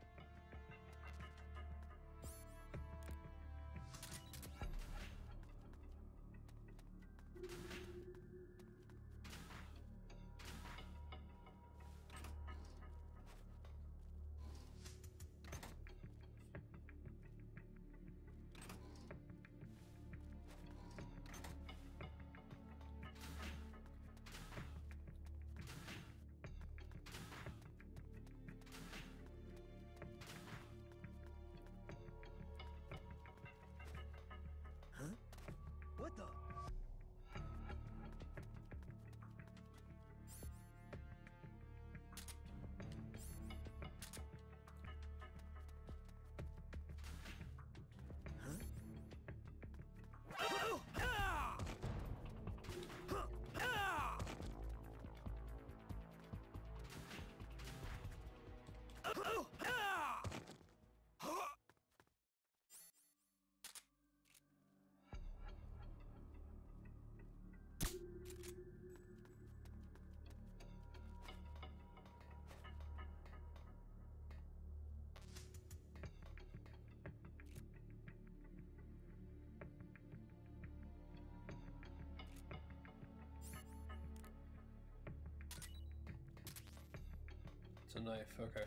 It's a knife, okay.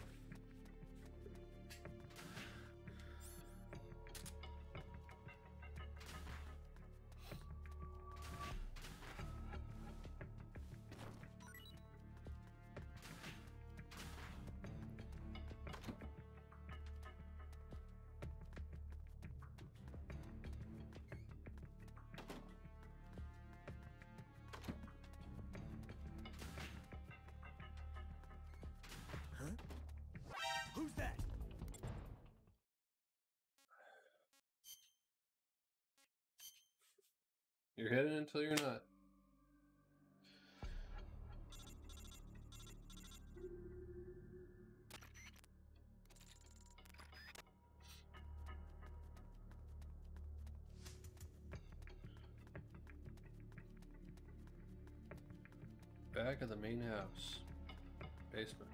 You're hidden until you're not. Back of the main house. Basement.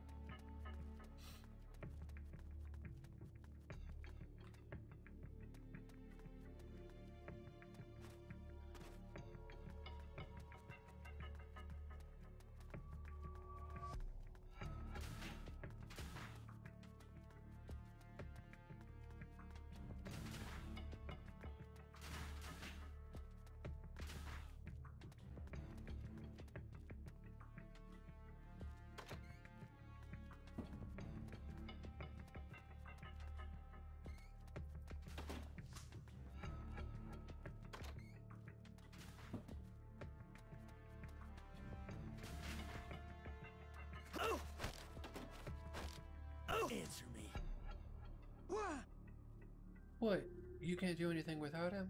Can't do anything without him?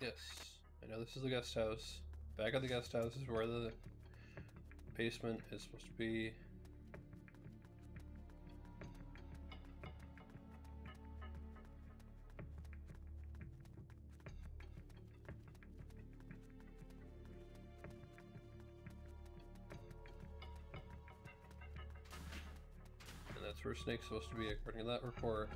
Yes, I know this is the guest house. Back of the guest house is where the basement is supposed to be. Snake's supposed to be according to that report.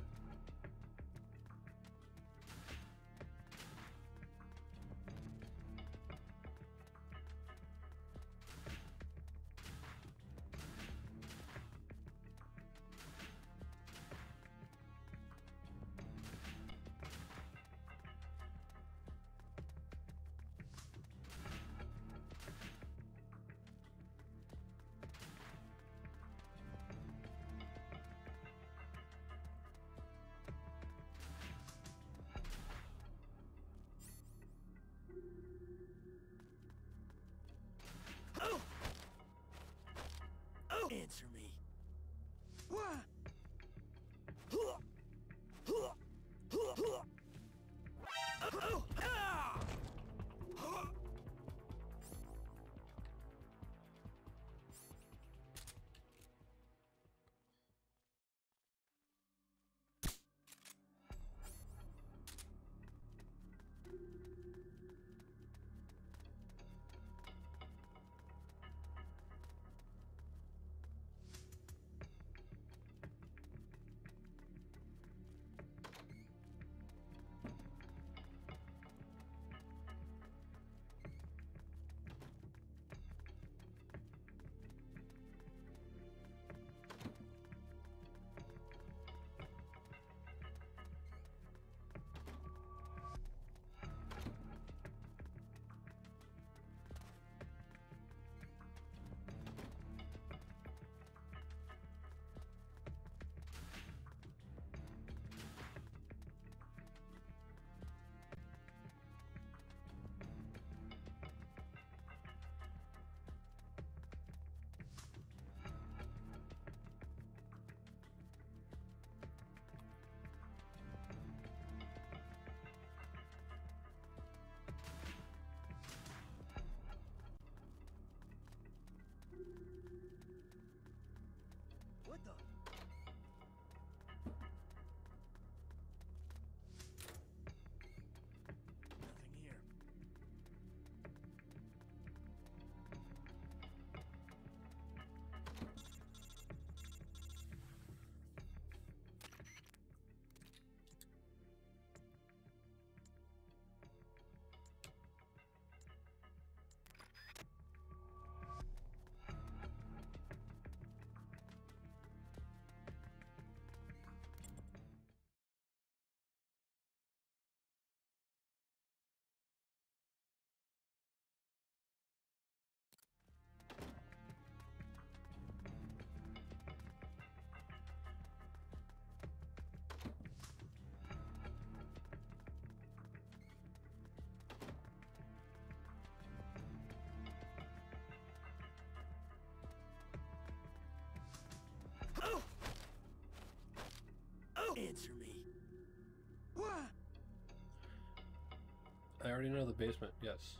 Already know the basement, yes.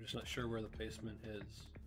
Just not sure where the basement is.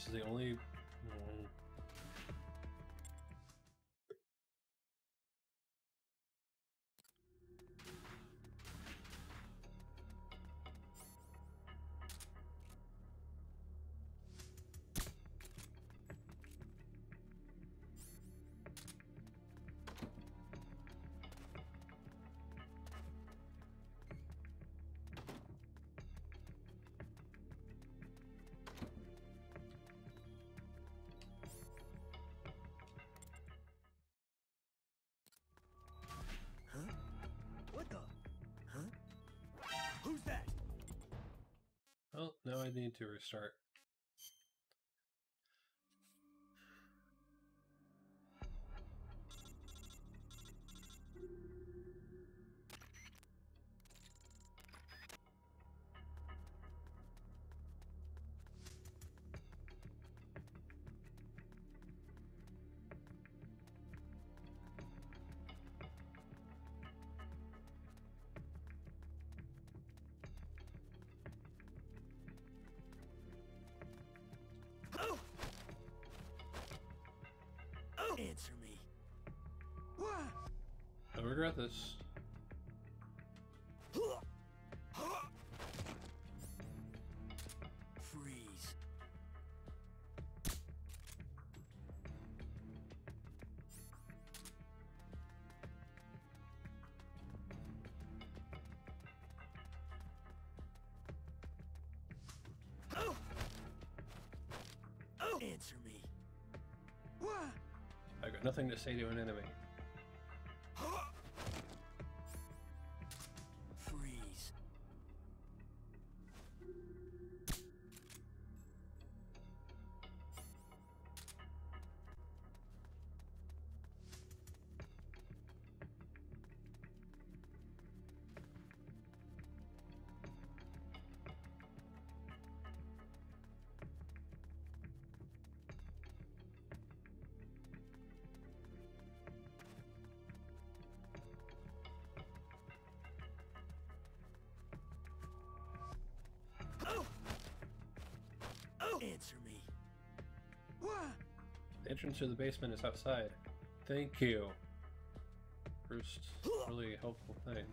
This is the only. Need to restart. I regret this. Freeze. Answer me. What? I've got nothing to say to an enemy. Entrance to the basement is outside. Thank you. First, really helpful thing.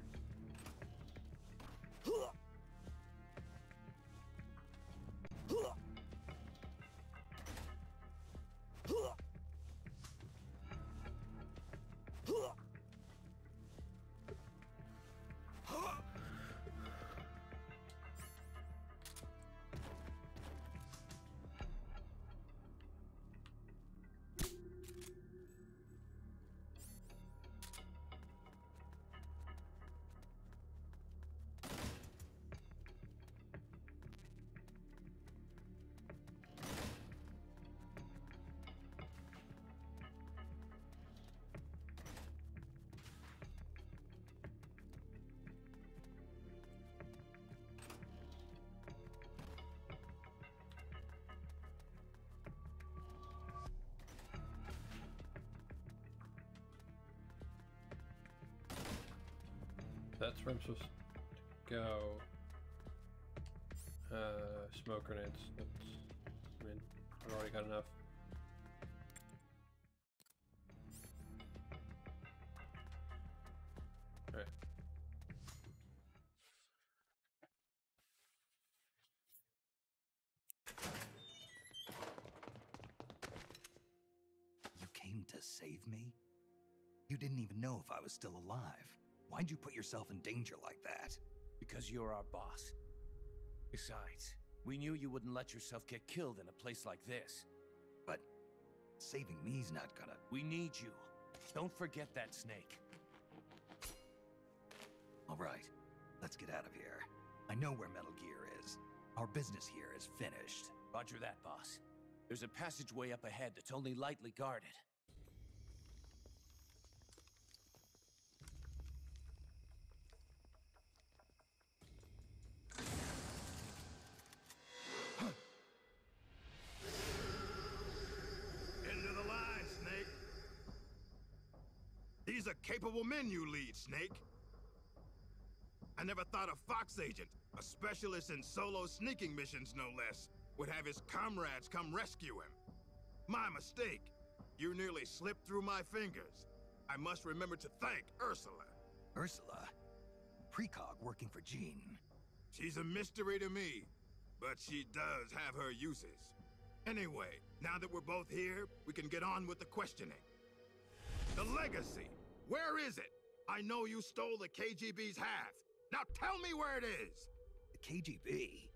That's where I'm supposed to go. Uh, smoke grenades. That's, I mean, I've already got enough. Alright. You came to save me? You didn't even know if I was still alive. Why'd you put yourself in danger like that? Because you're our boss. Besides, we knew you wouldn't let yourself get killed in a place like this. But saving me's not gonna. We need you. Don't forget that, Snake. All right, let's get out of here. I know where Metal Gear is. Our business here is finished. Roger that, boss. There's a passageway up ahead that's only lightly guarded. These are capable men you lead, Snake. I never thought a Fox agent, a specialist in solo sneaking missions, no less, would have his comrades come rescue him. My mistake. You nearly slipped through my fingers. I must remember to thank Ursula. Ursula? Precog working for Gene. She's a mystery to me, but she does have her uses. Anyway, now that we're both here, we can get on with the questioning. The legacy. Where is it? I know you stole the KGB's half. Now tell me where it is. The KGB?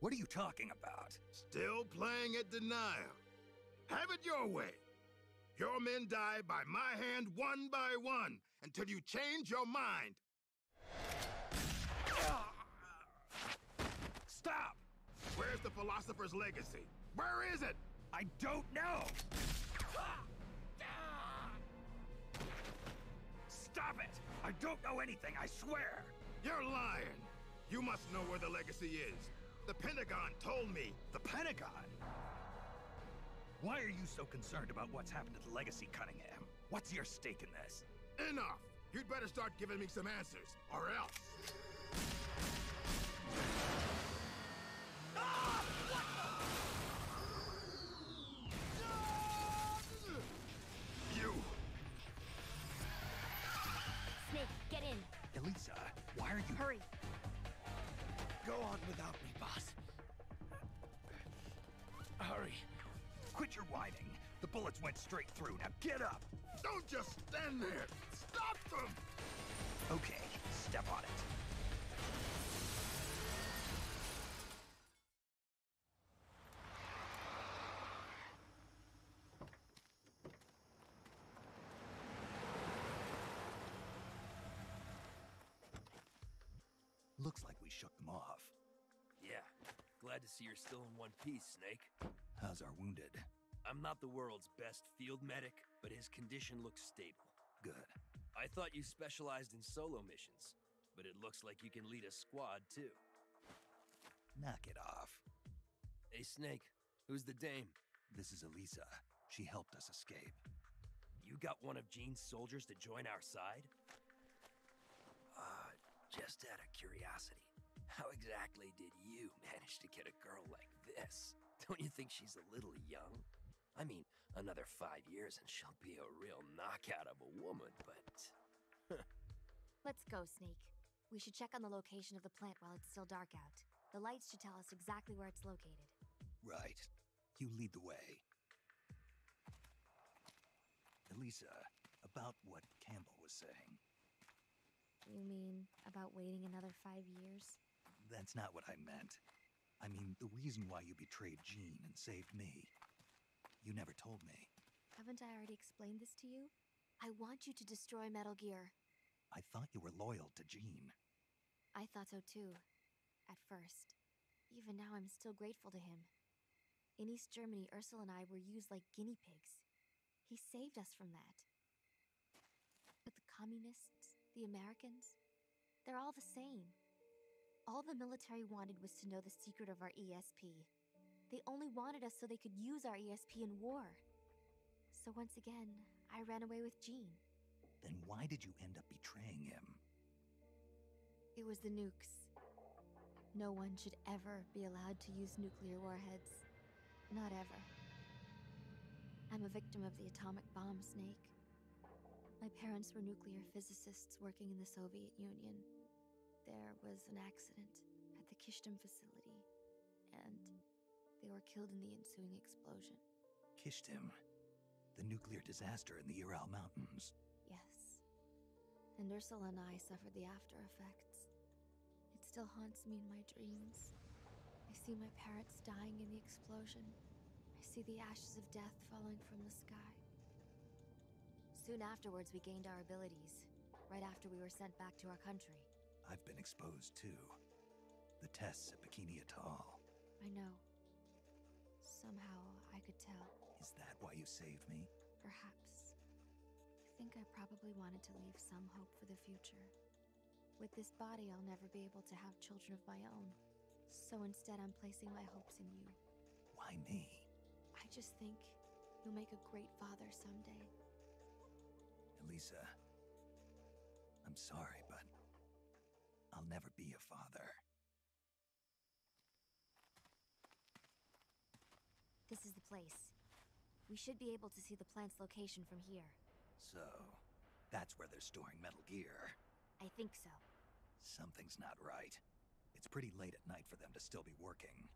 What are you talking about? Still playing at denial. Have it your way. Your men die by my hand one by one until you change your mind. Stop! Where's the philosopher's legacy? Where is it? I don't know! Stop it! I don't know anything, I swear! You're lying! You must know where the legacy is. The Pentagon told me. The Pentagon? Why are you so concerned about what's happened to the legacy, Cunningham? What's your stake in this? Enough! You'd better start giving me some answers, or else. In. Elisa, why are you... Hurry. Go on without me, boss. Hurry. Quit your whining. The bullets went straight through. Now get up! Don't just stand there! Stop them! Okay, step on it. Looks like we shook them off. Yeah. Glad to see you're still in one piece, Snake. How's our wounded? I'm not the world's best field medic, but his condition looks stable. Good. I thought you specialized in solo missions, but it looks like you can lead a squad too. Knock it off. Hey, Snake, who's the dame? This is Elisa. She helped us escape. You got one of Gene's soldiers to join our side? Uh, just out of curiosity, how exactly did you manage to get a girl like this? Don't you think she's a little young? I mean, another five years and she'll be a real knockout of a woman, but. (laughs) Let's go, Snake. We should check on the location of the plant while it's still dark out. The lights should tell us exactly where it's located. Right. You lead the way. Elisa, about what Campbell was saying. You mean about waiting another five years? That's not what I meant. I mean, the reason why you betrayed Gene and saved me. You never told me. Haven't I already explained this to you? I want you to destroy Metal Gear. I thought you were loyal to Gene. I thought so too. At first. Even now, I'm still grateful to him. In East Germany, Ursula and I were used like guinea pigs. He saved us from that. But the communists, the Americans, they're all the same. All the military wanted was to know the secret of our ESP. They only wanted us so they could use our ESP in war. So once again, I ran away with Gene. Then why did you end up betraying him? It was the nukes. No one should ever be allowed to use nuclear warheads. Not ever. I'm a victim of the atomic bomb, Snake. My parents were nuclear physicists working in the Soviet Union. There was an accident at the Kyshtym facility, and they were killed in the ensuing explosion. Kyshtym. The nuclear disaster in the Ural Mountains. Yes. And Ursula and I suffered the after effects. It still haunts me in my dreams. I see my parents dying in the explosion. I see the ashes of death falling from the sky. Soon afterwards, we gained our abilities, right after we were sent back to our country. I've been exposed to. The tests at Bikini Atoll. I know. Somehow, I could tell. Is that why you saved me? Perhaps. I think I probably wanted to leave some hope for the future. With this body, I'll never be able to have children of my own. So instead, I'm placing my hopes in you. Why me? I just think you'll make a great father someday. Elisa, I'm sorry, but I'll never be a father. This is the place. We should be able to see the plant's location from here. So, that's where they're storing Metal Gear. I think so. Something's not right. It's pretty late at night for them to still be working.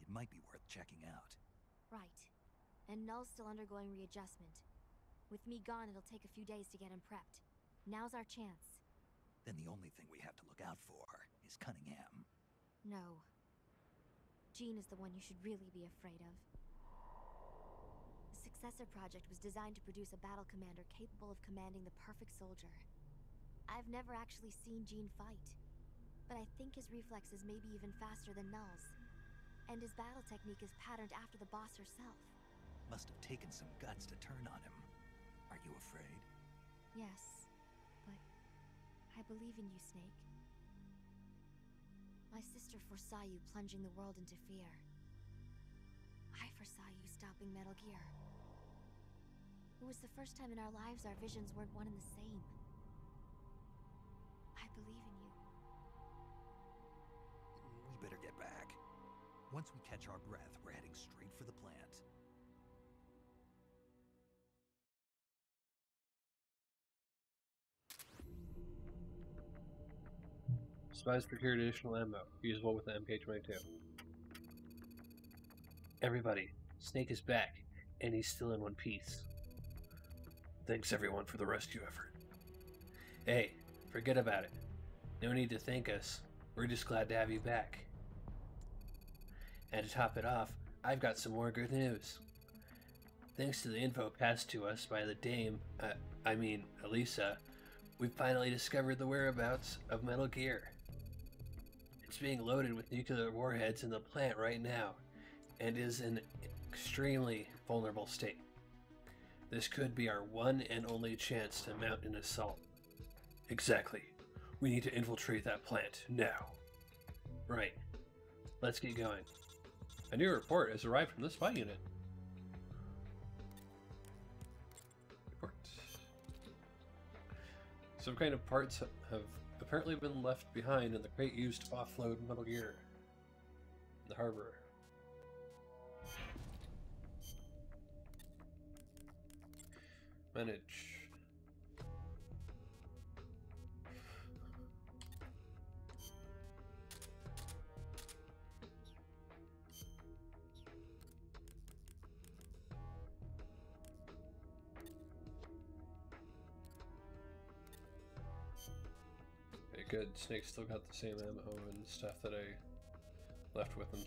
It might be worth checking out. Right. And Null's still undergoing readjustment. With me gone, it'll take a few days to get him prepped. Now's our chance. Then the only thing we have to look out for is Cunningham. No. Gene is the one you should really be afraid of. The Successor Project was designed to produce a battle commander capable of commanding the perfect soldier. I've never actually seen Gene fight, but I think his reflexes may be even faster than Null's. And his battle technique is patterned after the boss herself. Must have taken some guts to turn on him. Are you afraid? Yes, I believe in you, Snake. My sister foresaw you plunging the world into fear. I foresaw you stopping Metal Gear. It was the first time in our lives our visions weren't one and the same. I believe in you. We better get back. Once we catch our breath, we're heading straight for the plant. Spies procured additional ammo, usable with the MK22. Everybody, Snake is back, and he's still in one piece. Thanks everyone for the rescue effort. Hey, forget about it. No need to thank us. We're just glad to have you back. And to top it off, I've got some more good news. Thanks to the info passed to us by the dame, uh, I mean, Elisa, we've finally discovered the whereabouts of Metal Gear. It's being loaded with nuclear warheads in the plant right now, and is in extremely vulnerable state. This could be our one and only chance to mount an assault. Exactly. We need to infiltrate that plant now. Right. Let's get going. A new report has arrived from the spy unit. Report. Some kind of parts have apparently been left behind in the crate used to offload Metal Gear in the harbor. Manage. Good. Snake still got the same ammo and stuff that I left with him.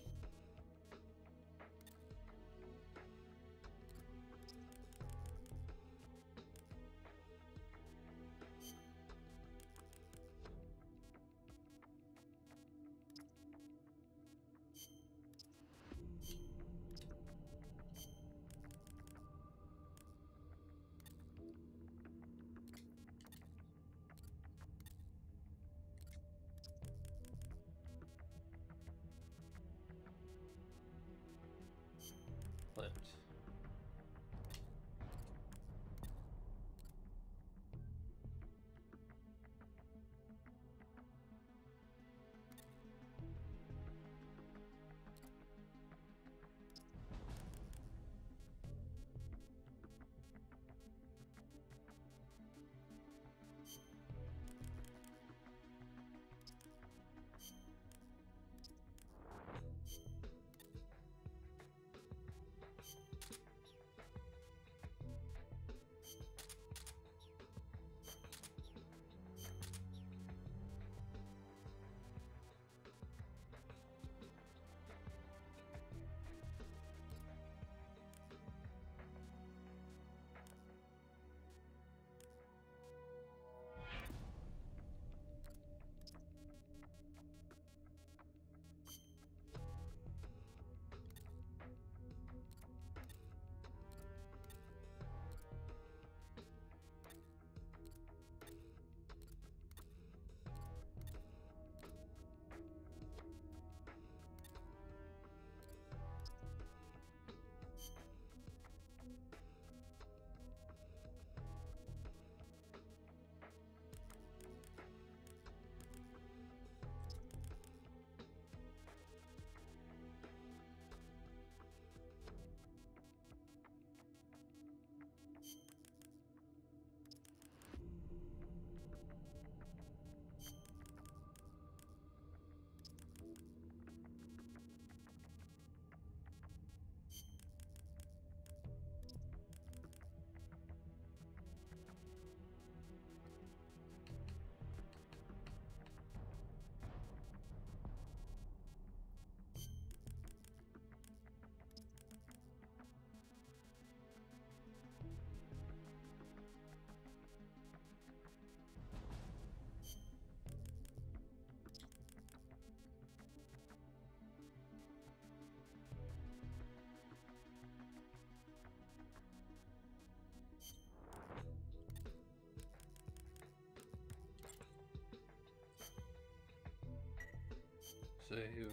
Save.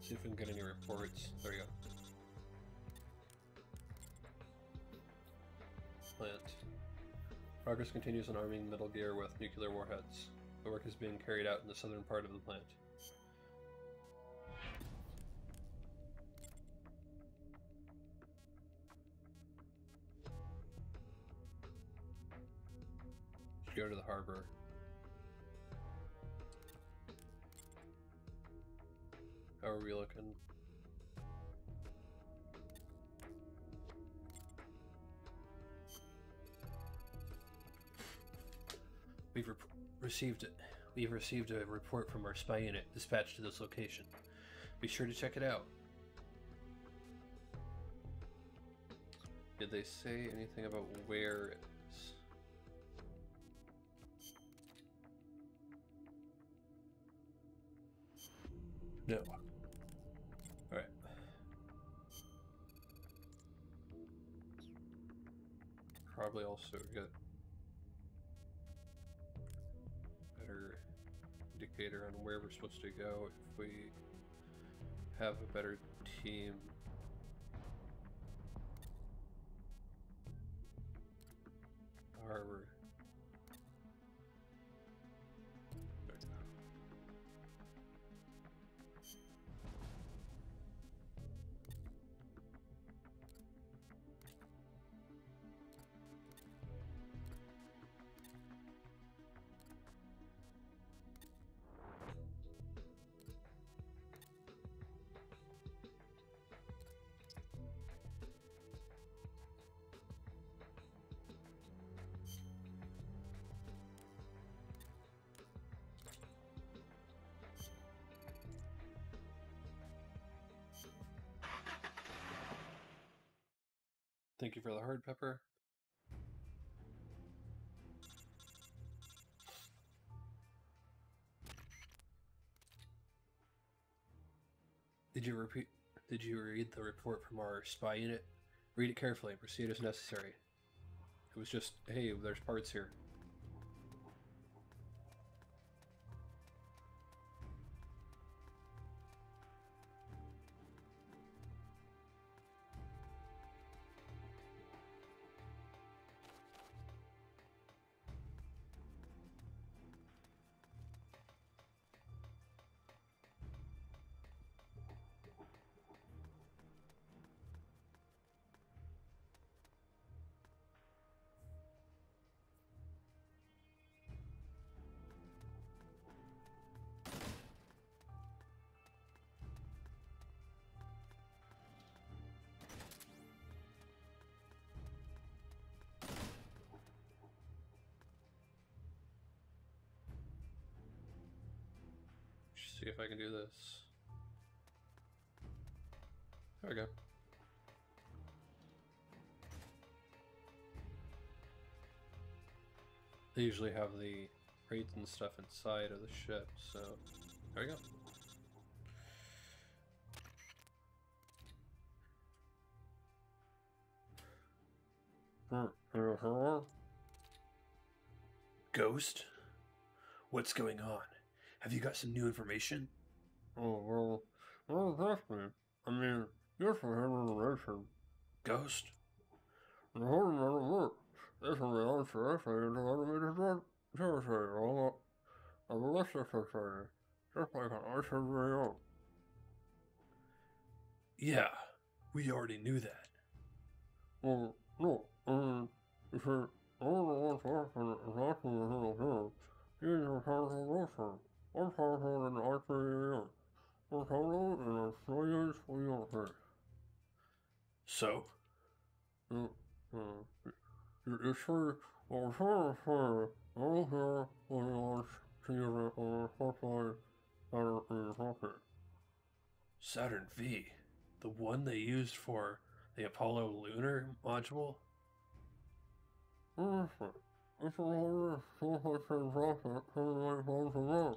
See if we can get any reports. There we go. Plant. Progress continues on arming Metal Gear with nuclear warheads. The work is being carried out in the southern part of the plant. Go to the harbor. Received we've received a report from our spy unit dispatched to this location. Be sure to check it out. Did they say anything about where it is? No. Alright. Probably also get where we're supposed to go if we have a better team. Harbor. Thank you for the hard pepper. Did you repeat? Did you read the report from our spy unit? Read it carefully and proceed as necessary. It was just, hey, there's parts here. See if I can do this. There we go. They usually have the crates and stuff inside of the ship, so there we go. (laughs) Ghost? What's going on? Have you got some new information? Oh, well, well, definitely. I mean, I have information. Ghost? The whole of work. This will be estimated to automated territory, all a ballistic society, just like an ICBM. Yeah, we already knew that. Well, no, I mean, you see, all the ones working exactly as it'll do, these are part of the Wilson. I'm part of an ICBM. We're total in a Soyuz wheelchair. So? Uh, uh, you see, well, sure, sure, all here when you launch to use it on a supply Saturn V rocket. Saturn V? The one they used for the Apollo lunar module? Yes. It's a larger sulfide rocket coming right from the moon.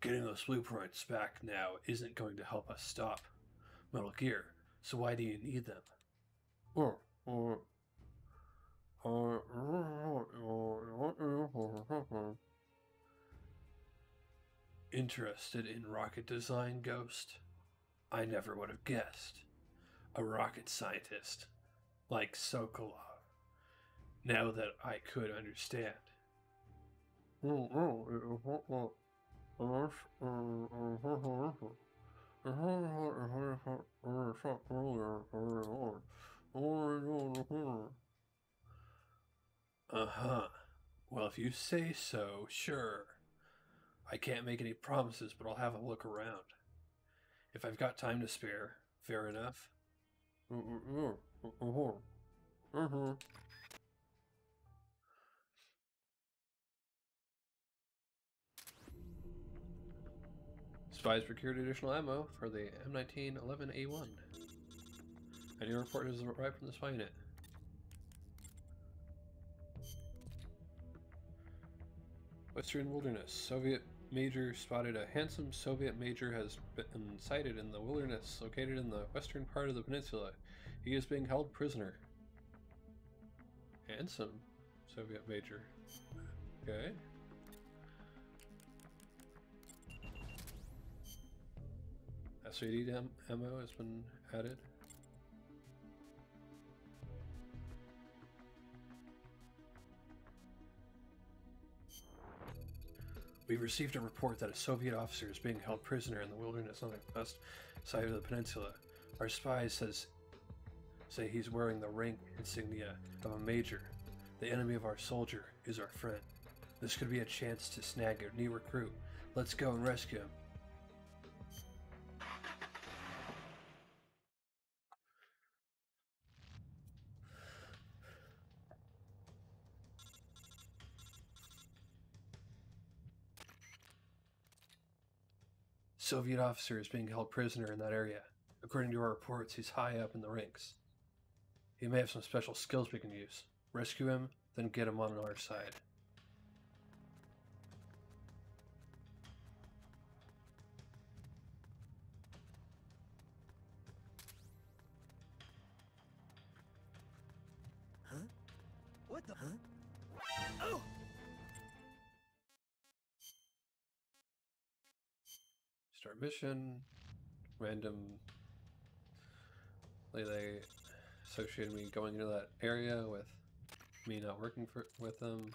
Getting those blueprints back now isn't going to help us stop Metal Gear, so why do you need them? Or, or, or, Interested in rocket design, Ghost? I never would have guessed. A rocket scientist like Sokolov. Now that I could understand. Uh huh. Well, if you say so, sure. I can't make any promises, but I'll have a look around. If I've got time to spare, fair enough. Spies procured additional ammo for the M1911A1. A new report has arrived from the spy unit. Western Wilderness. Soviet major spotted a handsome Soviet major has been sighted in the wilderness located in the western part of the peninsula. He is being held prisoner. Handsome Soviet major. Okay. SVD ammo has been added. We received a report that a Soviet officer is being held prisoner in the wilderness on the west side of the peninsula. Our spies says say he's wearing the rank insignia of a major. The enemy of our soldier is our friend. This could be a chance to snag a new recruit. Let's go and rescue him. Soviet officer is being held prisoner in that area. According to our reports, he's high up in the ranks. He may have some special skills we can use. Rescue him, then get him on our side. Mission. Random. They associated me going into that area with me not working for with them.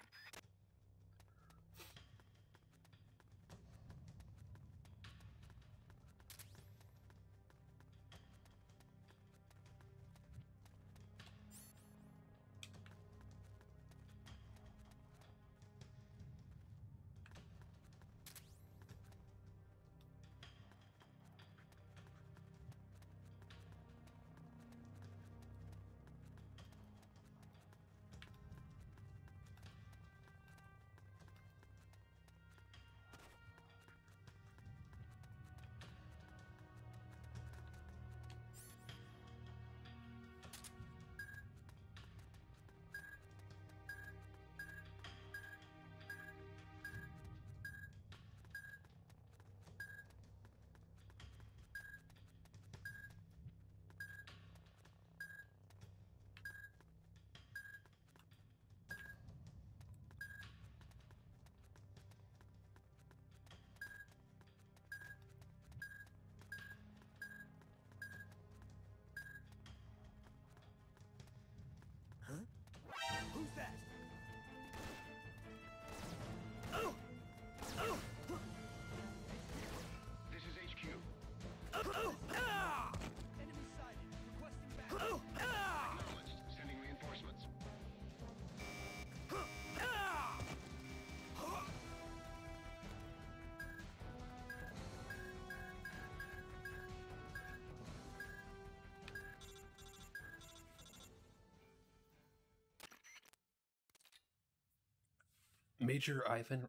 Major Ivan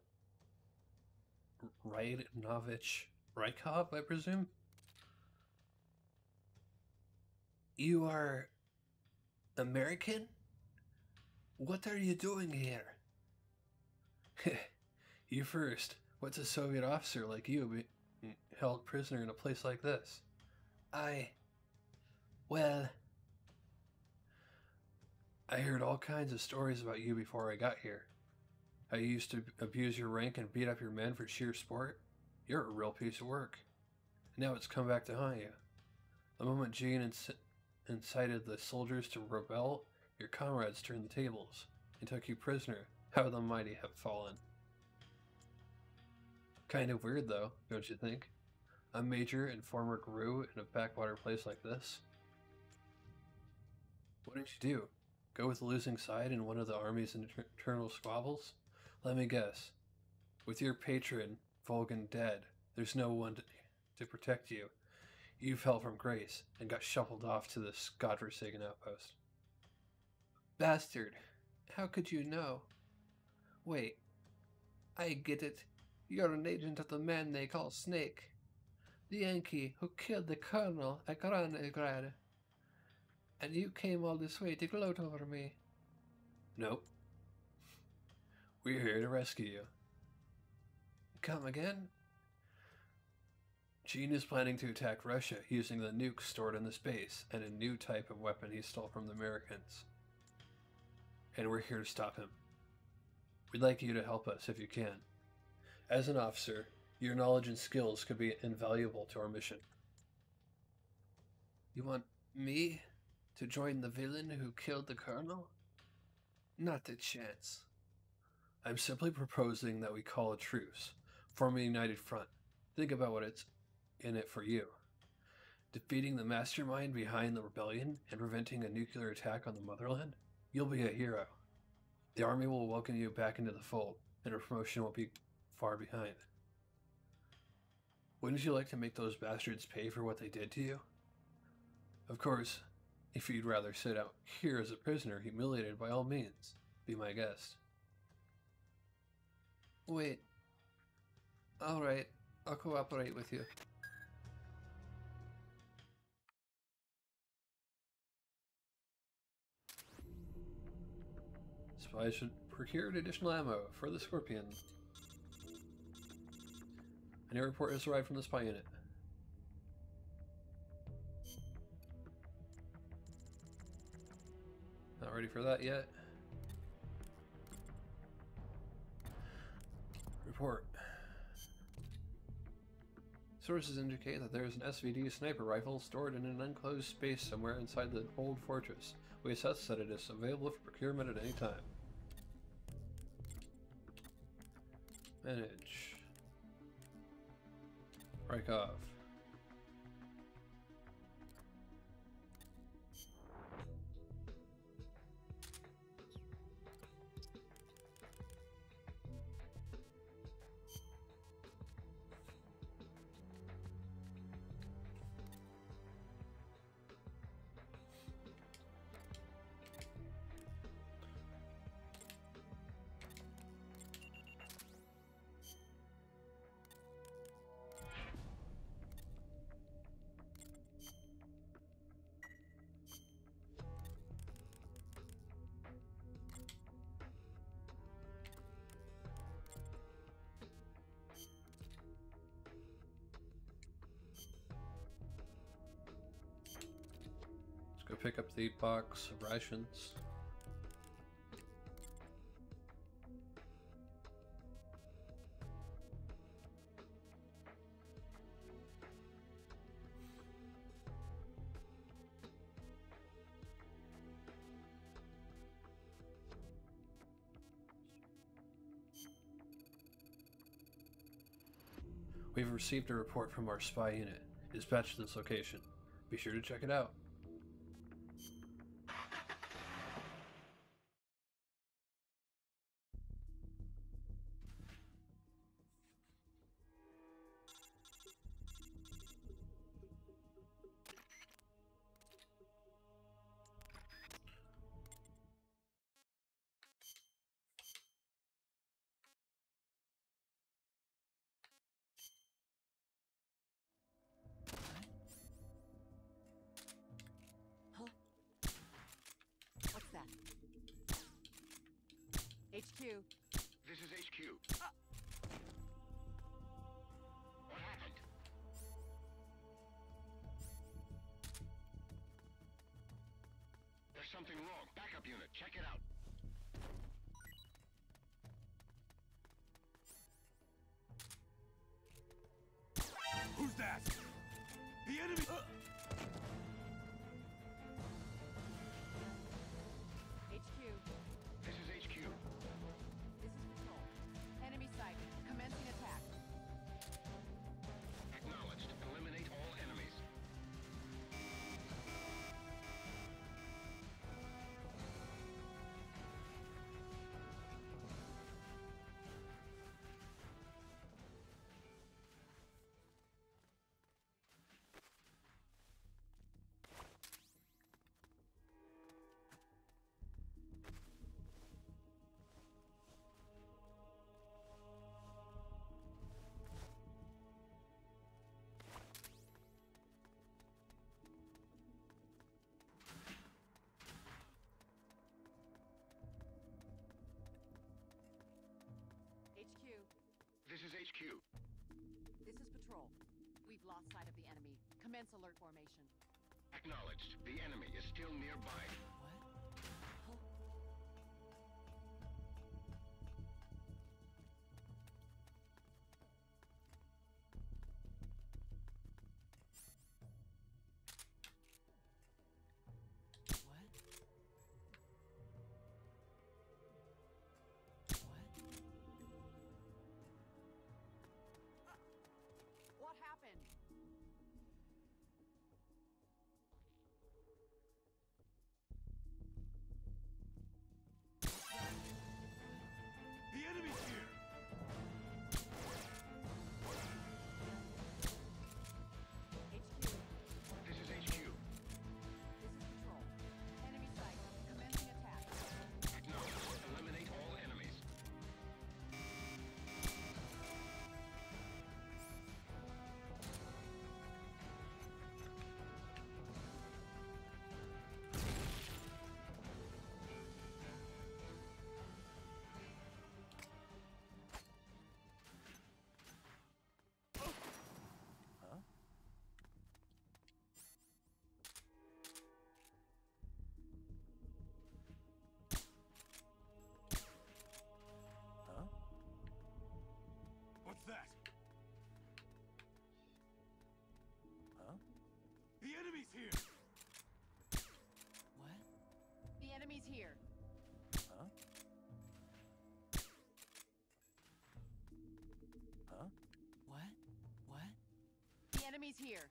Raidenovitch Raikov, I presume? You are American? What are you doing here? (laughs) you first. What's a Soviet officer like you be held prisoner in a place like this? I. Well. I heard all kinds of stories about you before I got here. You used to abuse your rank and beat up your men for sheer sport? You're a real piece of work. Now it's come back to haunt you. The moment Gene inc- incited the soldiers to rebel, your comrades turned the tables and took you prisoner. How the mighty have fallen. Kind of weird, though, don't you think? A major and former GRU in a backwater place like this? What did you do? Go with the losing side in one of the army's inter- internal squabbles? Let me guess. With your patron, Volgin, dead, there's no one to, to protect you. You fell from grace and got shuffled off to this godforsaken outpost. Bastard! How could you know? Wait. I get it. You're an agent of the man they call Snake. The Yankee who killed the colonel at Groznyj Grad. And you came all this way to gloat over me. Nope. We're here to rescue you. Come again? Gene is planning to attack Russia using the nukes stored in the space and a new type of weapon he stole from the Americans. And we're here to stop him. We'd like you to help us if you can. As an officer, your knowledge and skills could be invaluable to our mission. You want me to join the villain who killed the colonel? Not a chance. I'm simply proposing that we call a truce, form a united front. Think about what it's in it for you. Defeating the mastermind behind the rebellion and preventing a nuclear attack on the motherland? You'll be a hero. The army will welcome you back into the fold, and a promotion won't be far behind. Wouldn't you like to make those bastards pay for what they did to you? Of course, if you'd rather sit out here as a prisoner, humiliated by all means, be my guest. Wait. Alright, I'll cooperate with you. Spies should procure additional ammo for the Scorpion. A new report has arrived from the spy unit. Not ready for that yet. Report. Sources indicate that there is an SVD sniper rifle stored in an enclosed space somewhere inside the old fortress. We assess that it is available for procurement at any time. Manage. Break Let's pick up the box of rations. We've received a report from our spy unit. Dispatch to this location. Be sure to check it out. Lost sight of the enemy. Commence alert formation. Acknowledged. The enemy is still nearby. The enemy's here. The enemy's here.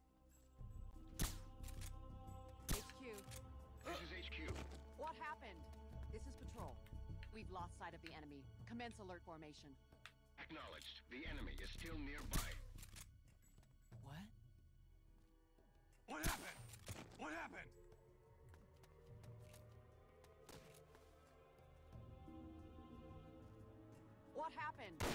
HQ. This is HQ. What happened? This is Patrol. We've lost sight of the enemy. Commence alert formation. Acknowledged. The enemy is still nearby. What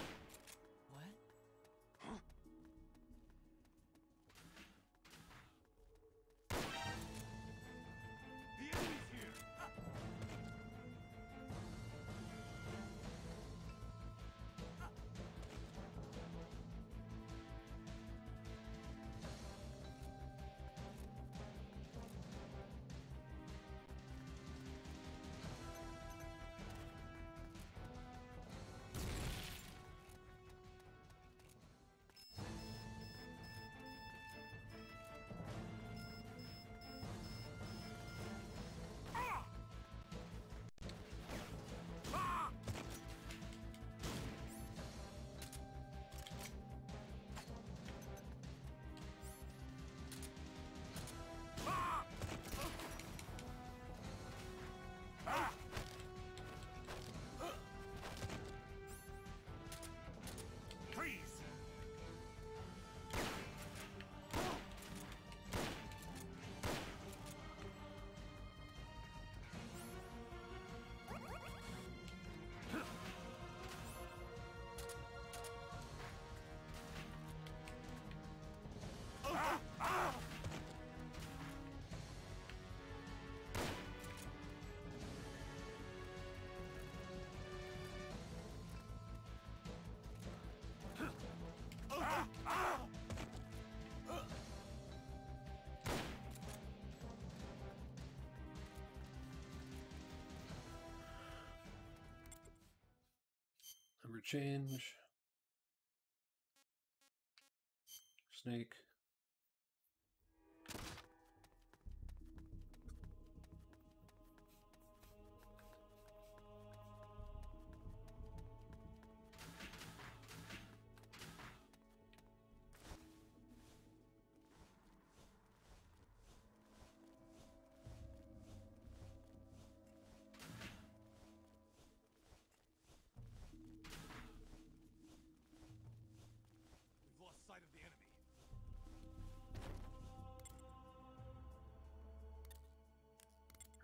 change.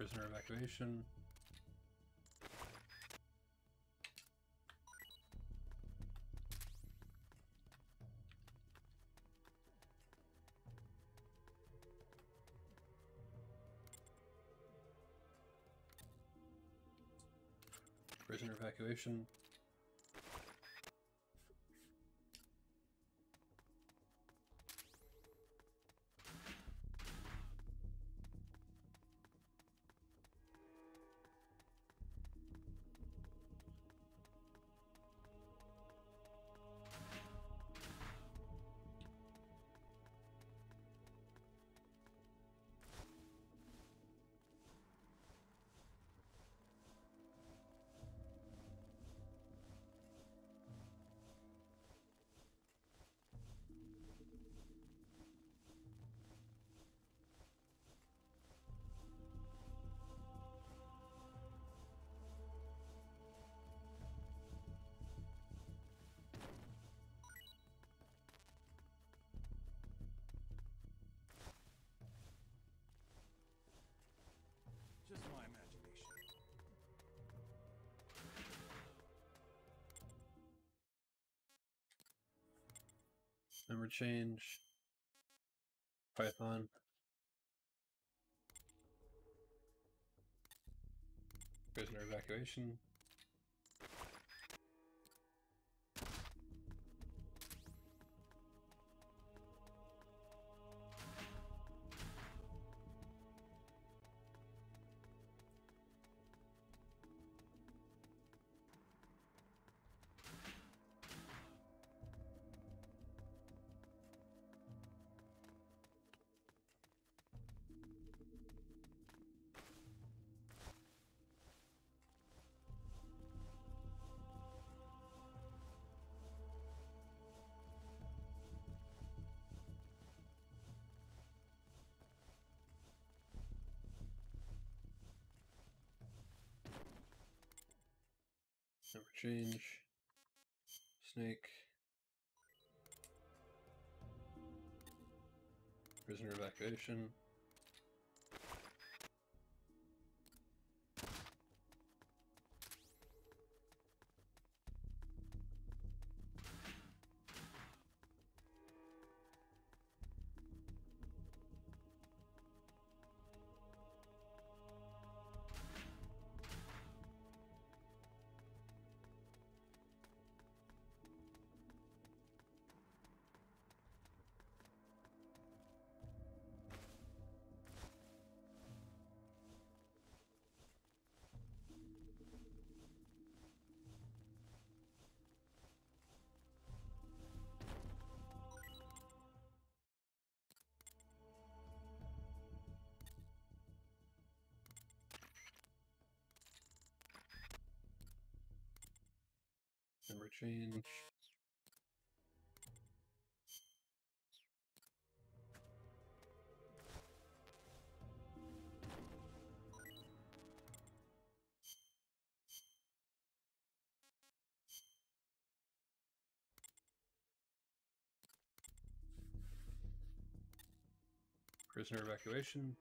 Prisoner evacuation. Prisoner evacuation. Number change. Python. Prisoner evacuation. Number change. Snake. Prisoner evacuation. Number change. Prisoner evacuation.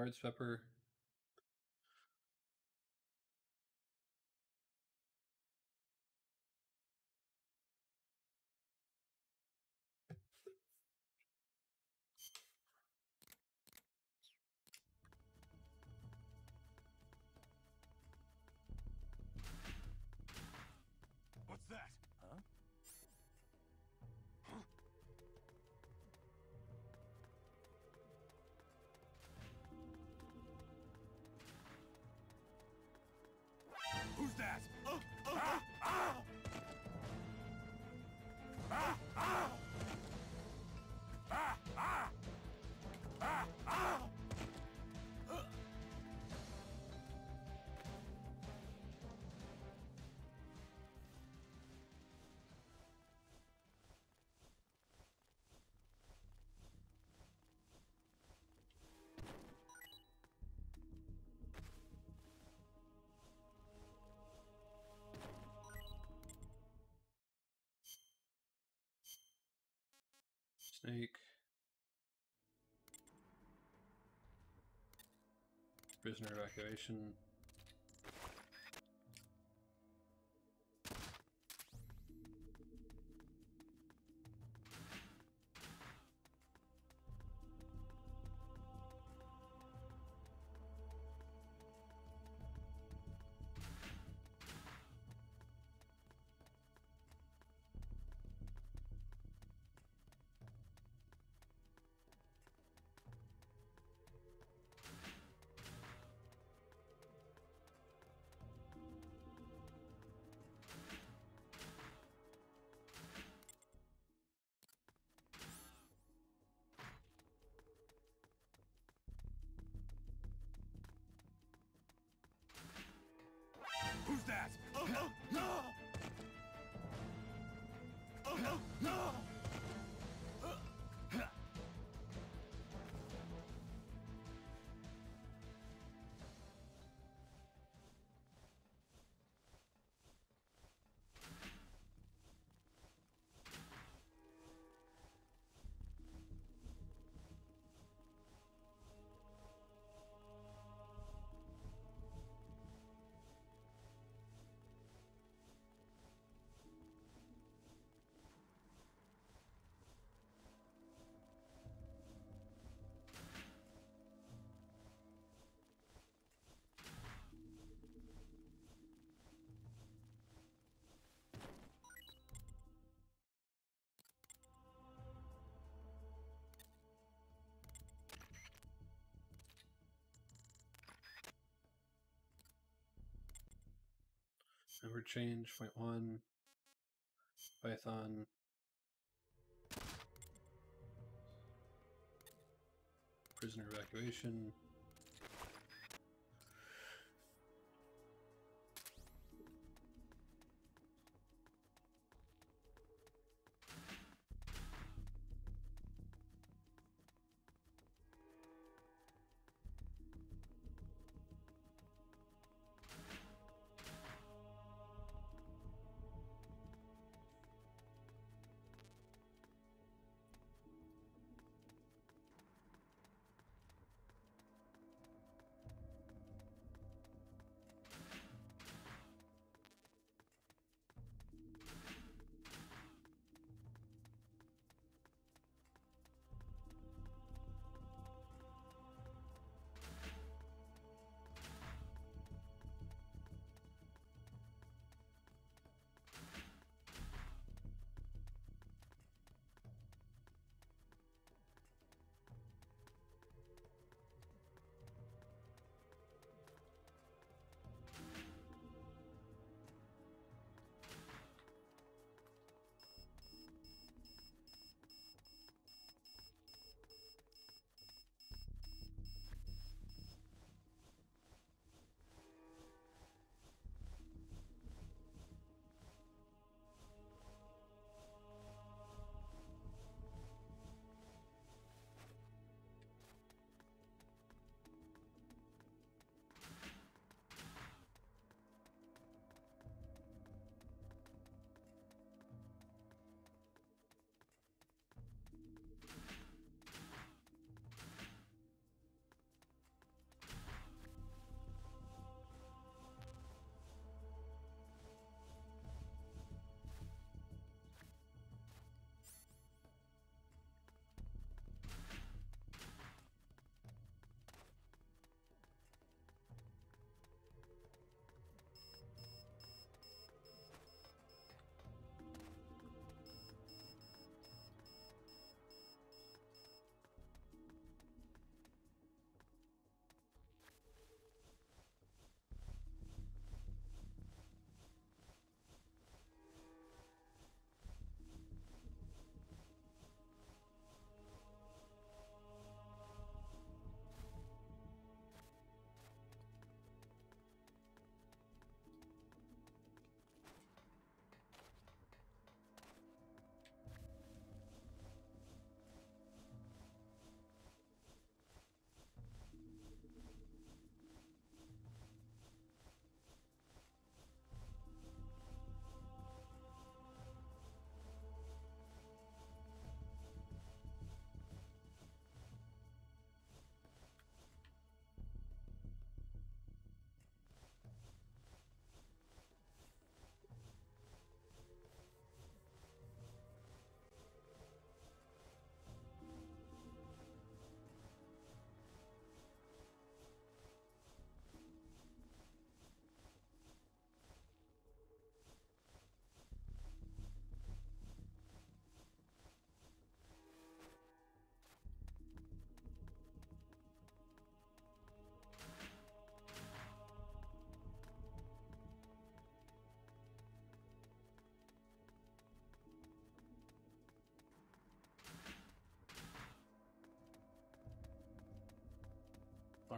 Hearts, Pepper. Snake. Prisoner evacuation. No! Oh, no, no! Number change, point one. Python. Prisoner evacuation.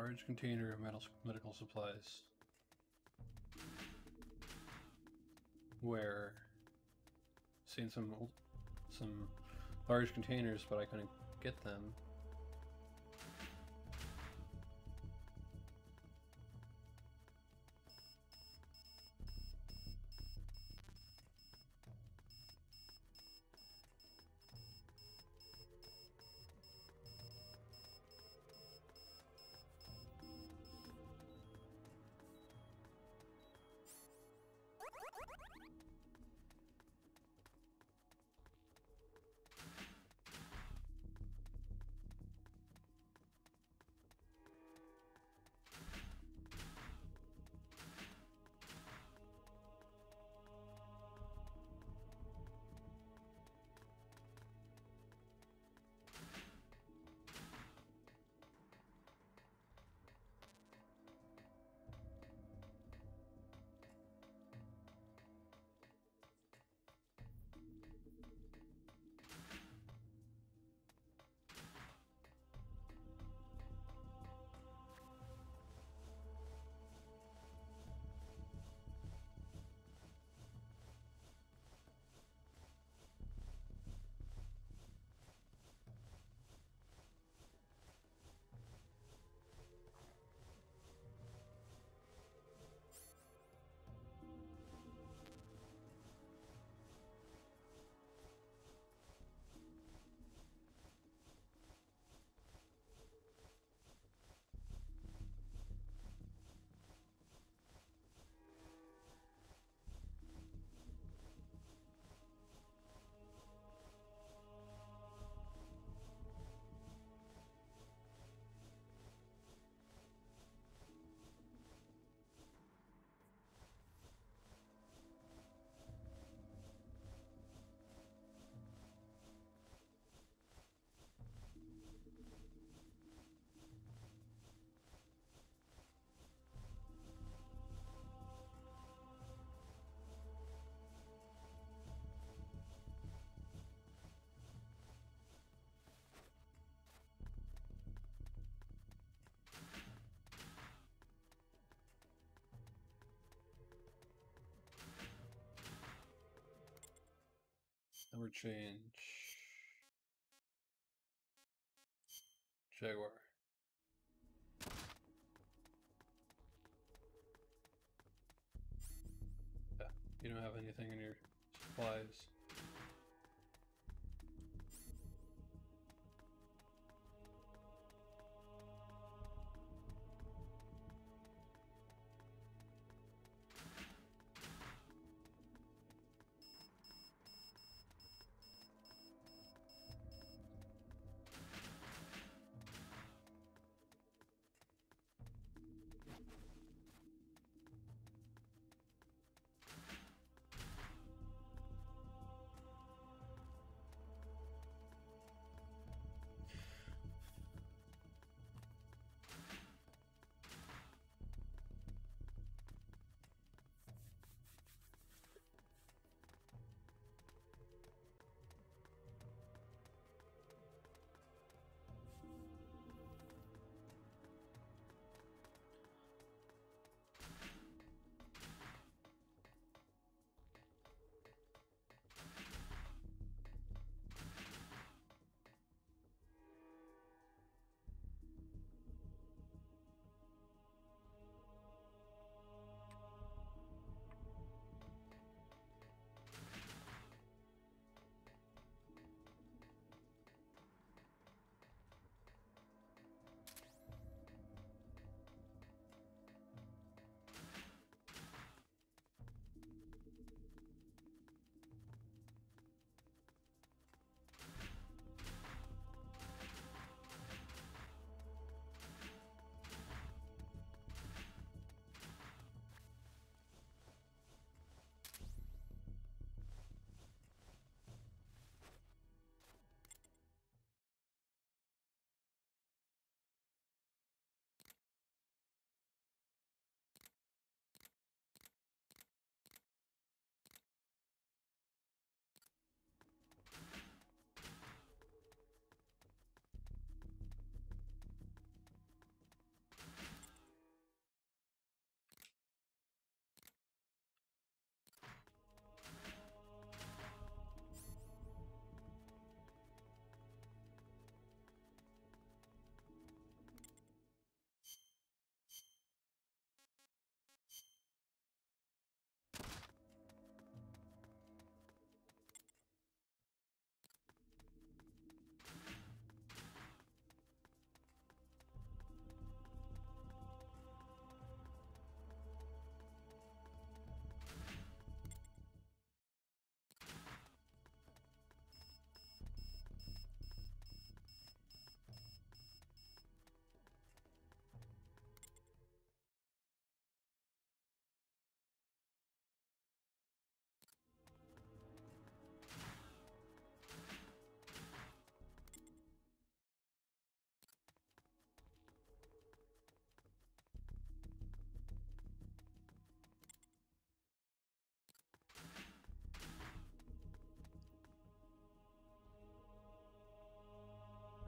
Large container of medical supplies. Where seen some old, some large containers, but I couldn't get them. Number change. Jaguar. Yeah, you don't have anything in your supplies.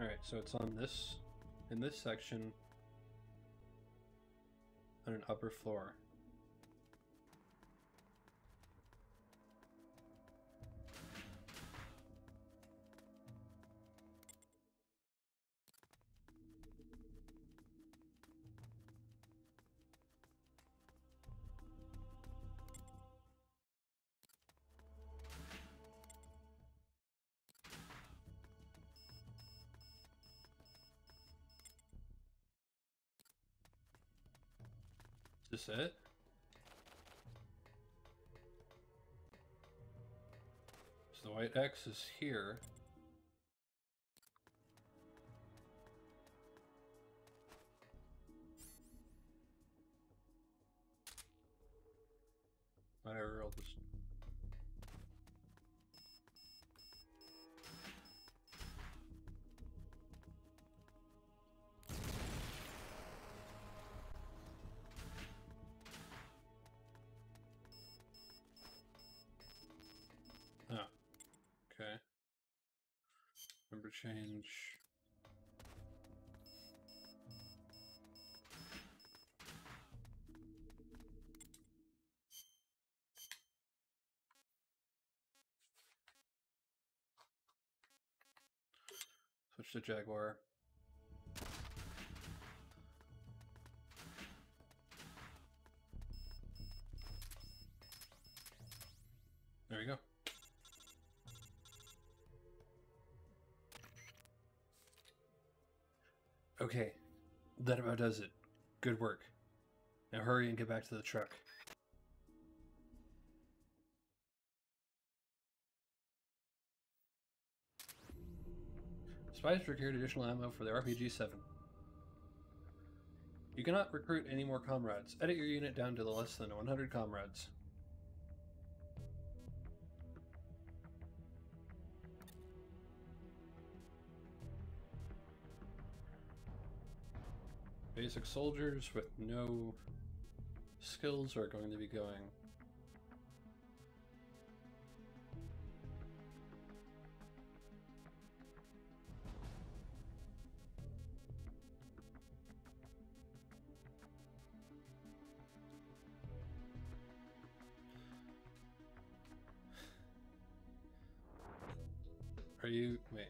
Alright, so it's on this, in this section, on an upper floor. It? So the white X is here. Switch to Jaguar. That about does it. Good work. Now hurry and get back to the truck. Spies procured additional ammo for the RPG 7. You cannot recruit any more comrades. Edit your unit down to the less than 100 comrades. Basic soldiers with no skills are going to be going. Are you wait?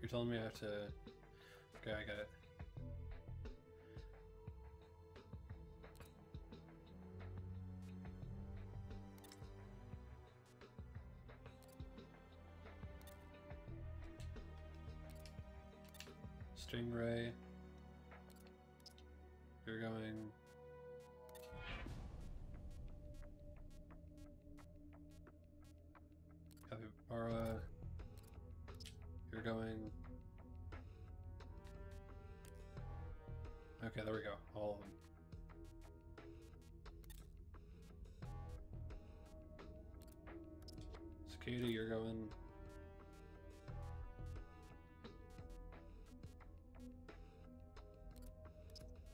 You're telling me I have to Okay, I got it. Stingray.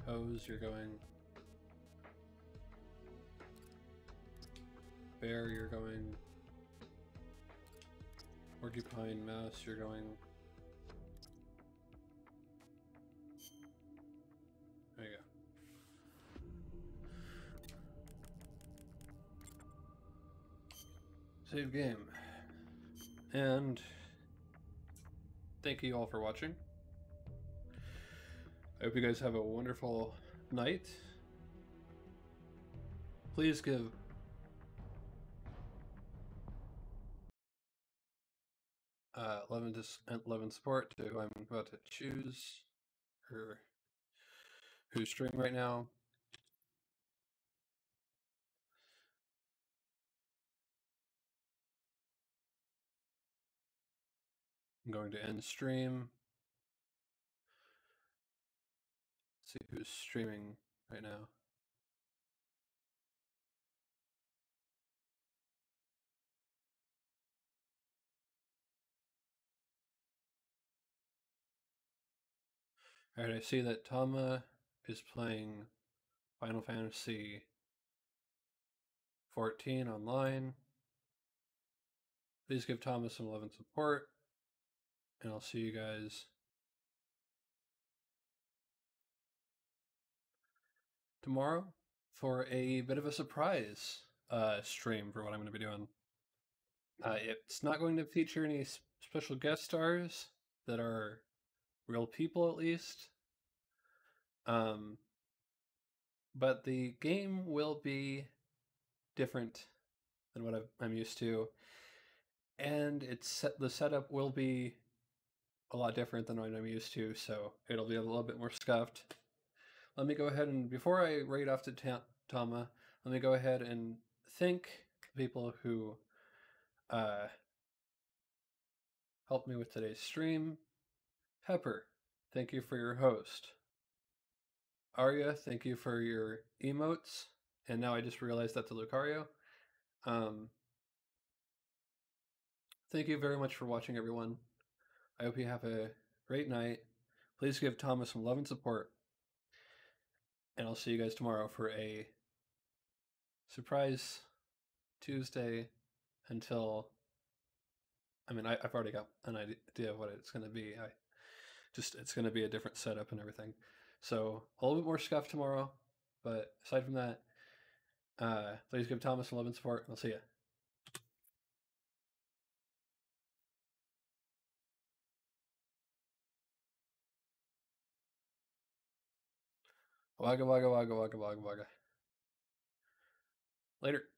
Hose, you're going. Bear, you're going. Porcupine, mouse, you're going. There you go. Save game. And thank you all for watching. I hope you guys have a wonderful night. Please give uh, 11, dis- 11 support to who I'm about to choose or who's streaming right now. I'm going to end stream. See who's streaming right now. Alright, I see that Tama is playing Final Fantasy 14 online. Please give Thomas some love and support, and I'll see you guys tomorrow for a bit of a surprise uh, stream for what I'm going to be doing. Uh, it's not going to feature any special guest stars that are real people, at least. Um, but the game will be different than what I've, I'm used to, and it's set, the setup will be a lot different than what I'm used to, so it'll be a little bit more scuffed. Let me go ahead and before I read off to Ta- Tama, let me go ahead and thank people who uh, helped me with today's stream. Pepper, thank you for your host. Arya, thank you for your emotes. And now I just realized that's a Lucario. Um, thank you very much for watching, everyone. I hope you have a great night. Please give Thomas some love and support. And I'll see you guys tomorrow for a surprise Tuesday until. I mean, I, I've already got an idea of what it's going to be. I just it's going to be a different setup and everything. So a little bit more scuff tomorrow, but aside from that, uh, please give Thomas some love and support. I'll see you. Wagga wagga wagga wagga wagga wagga. Later.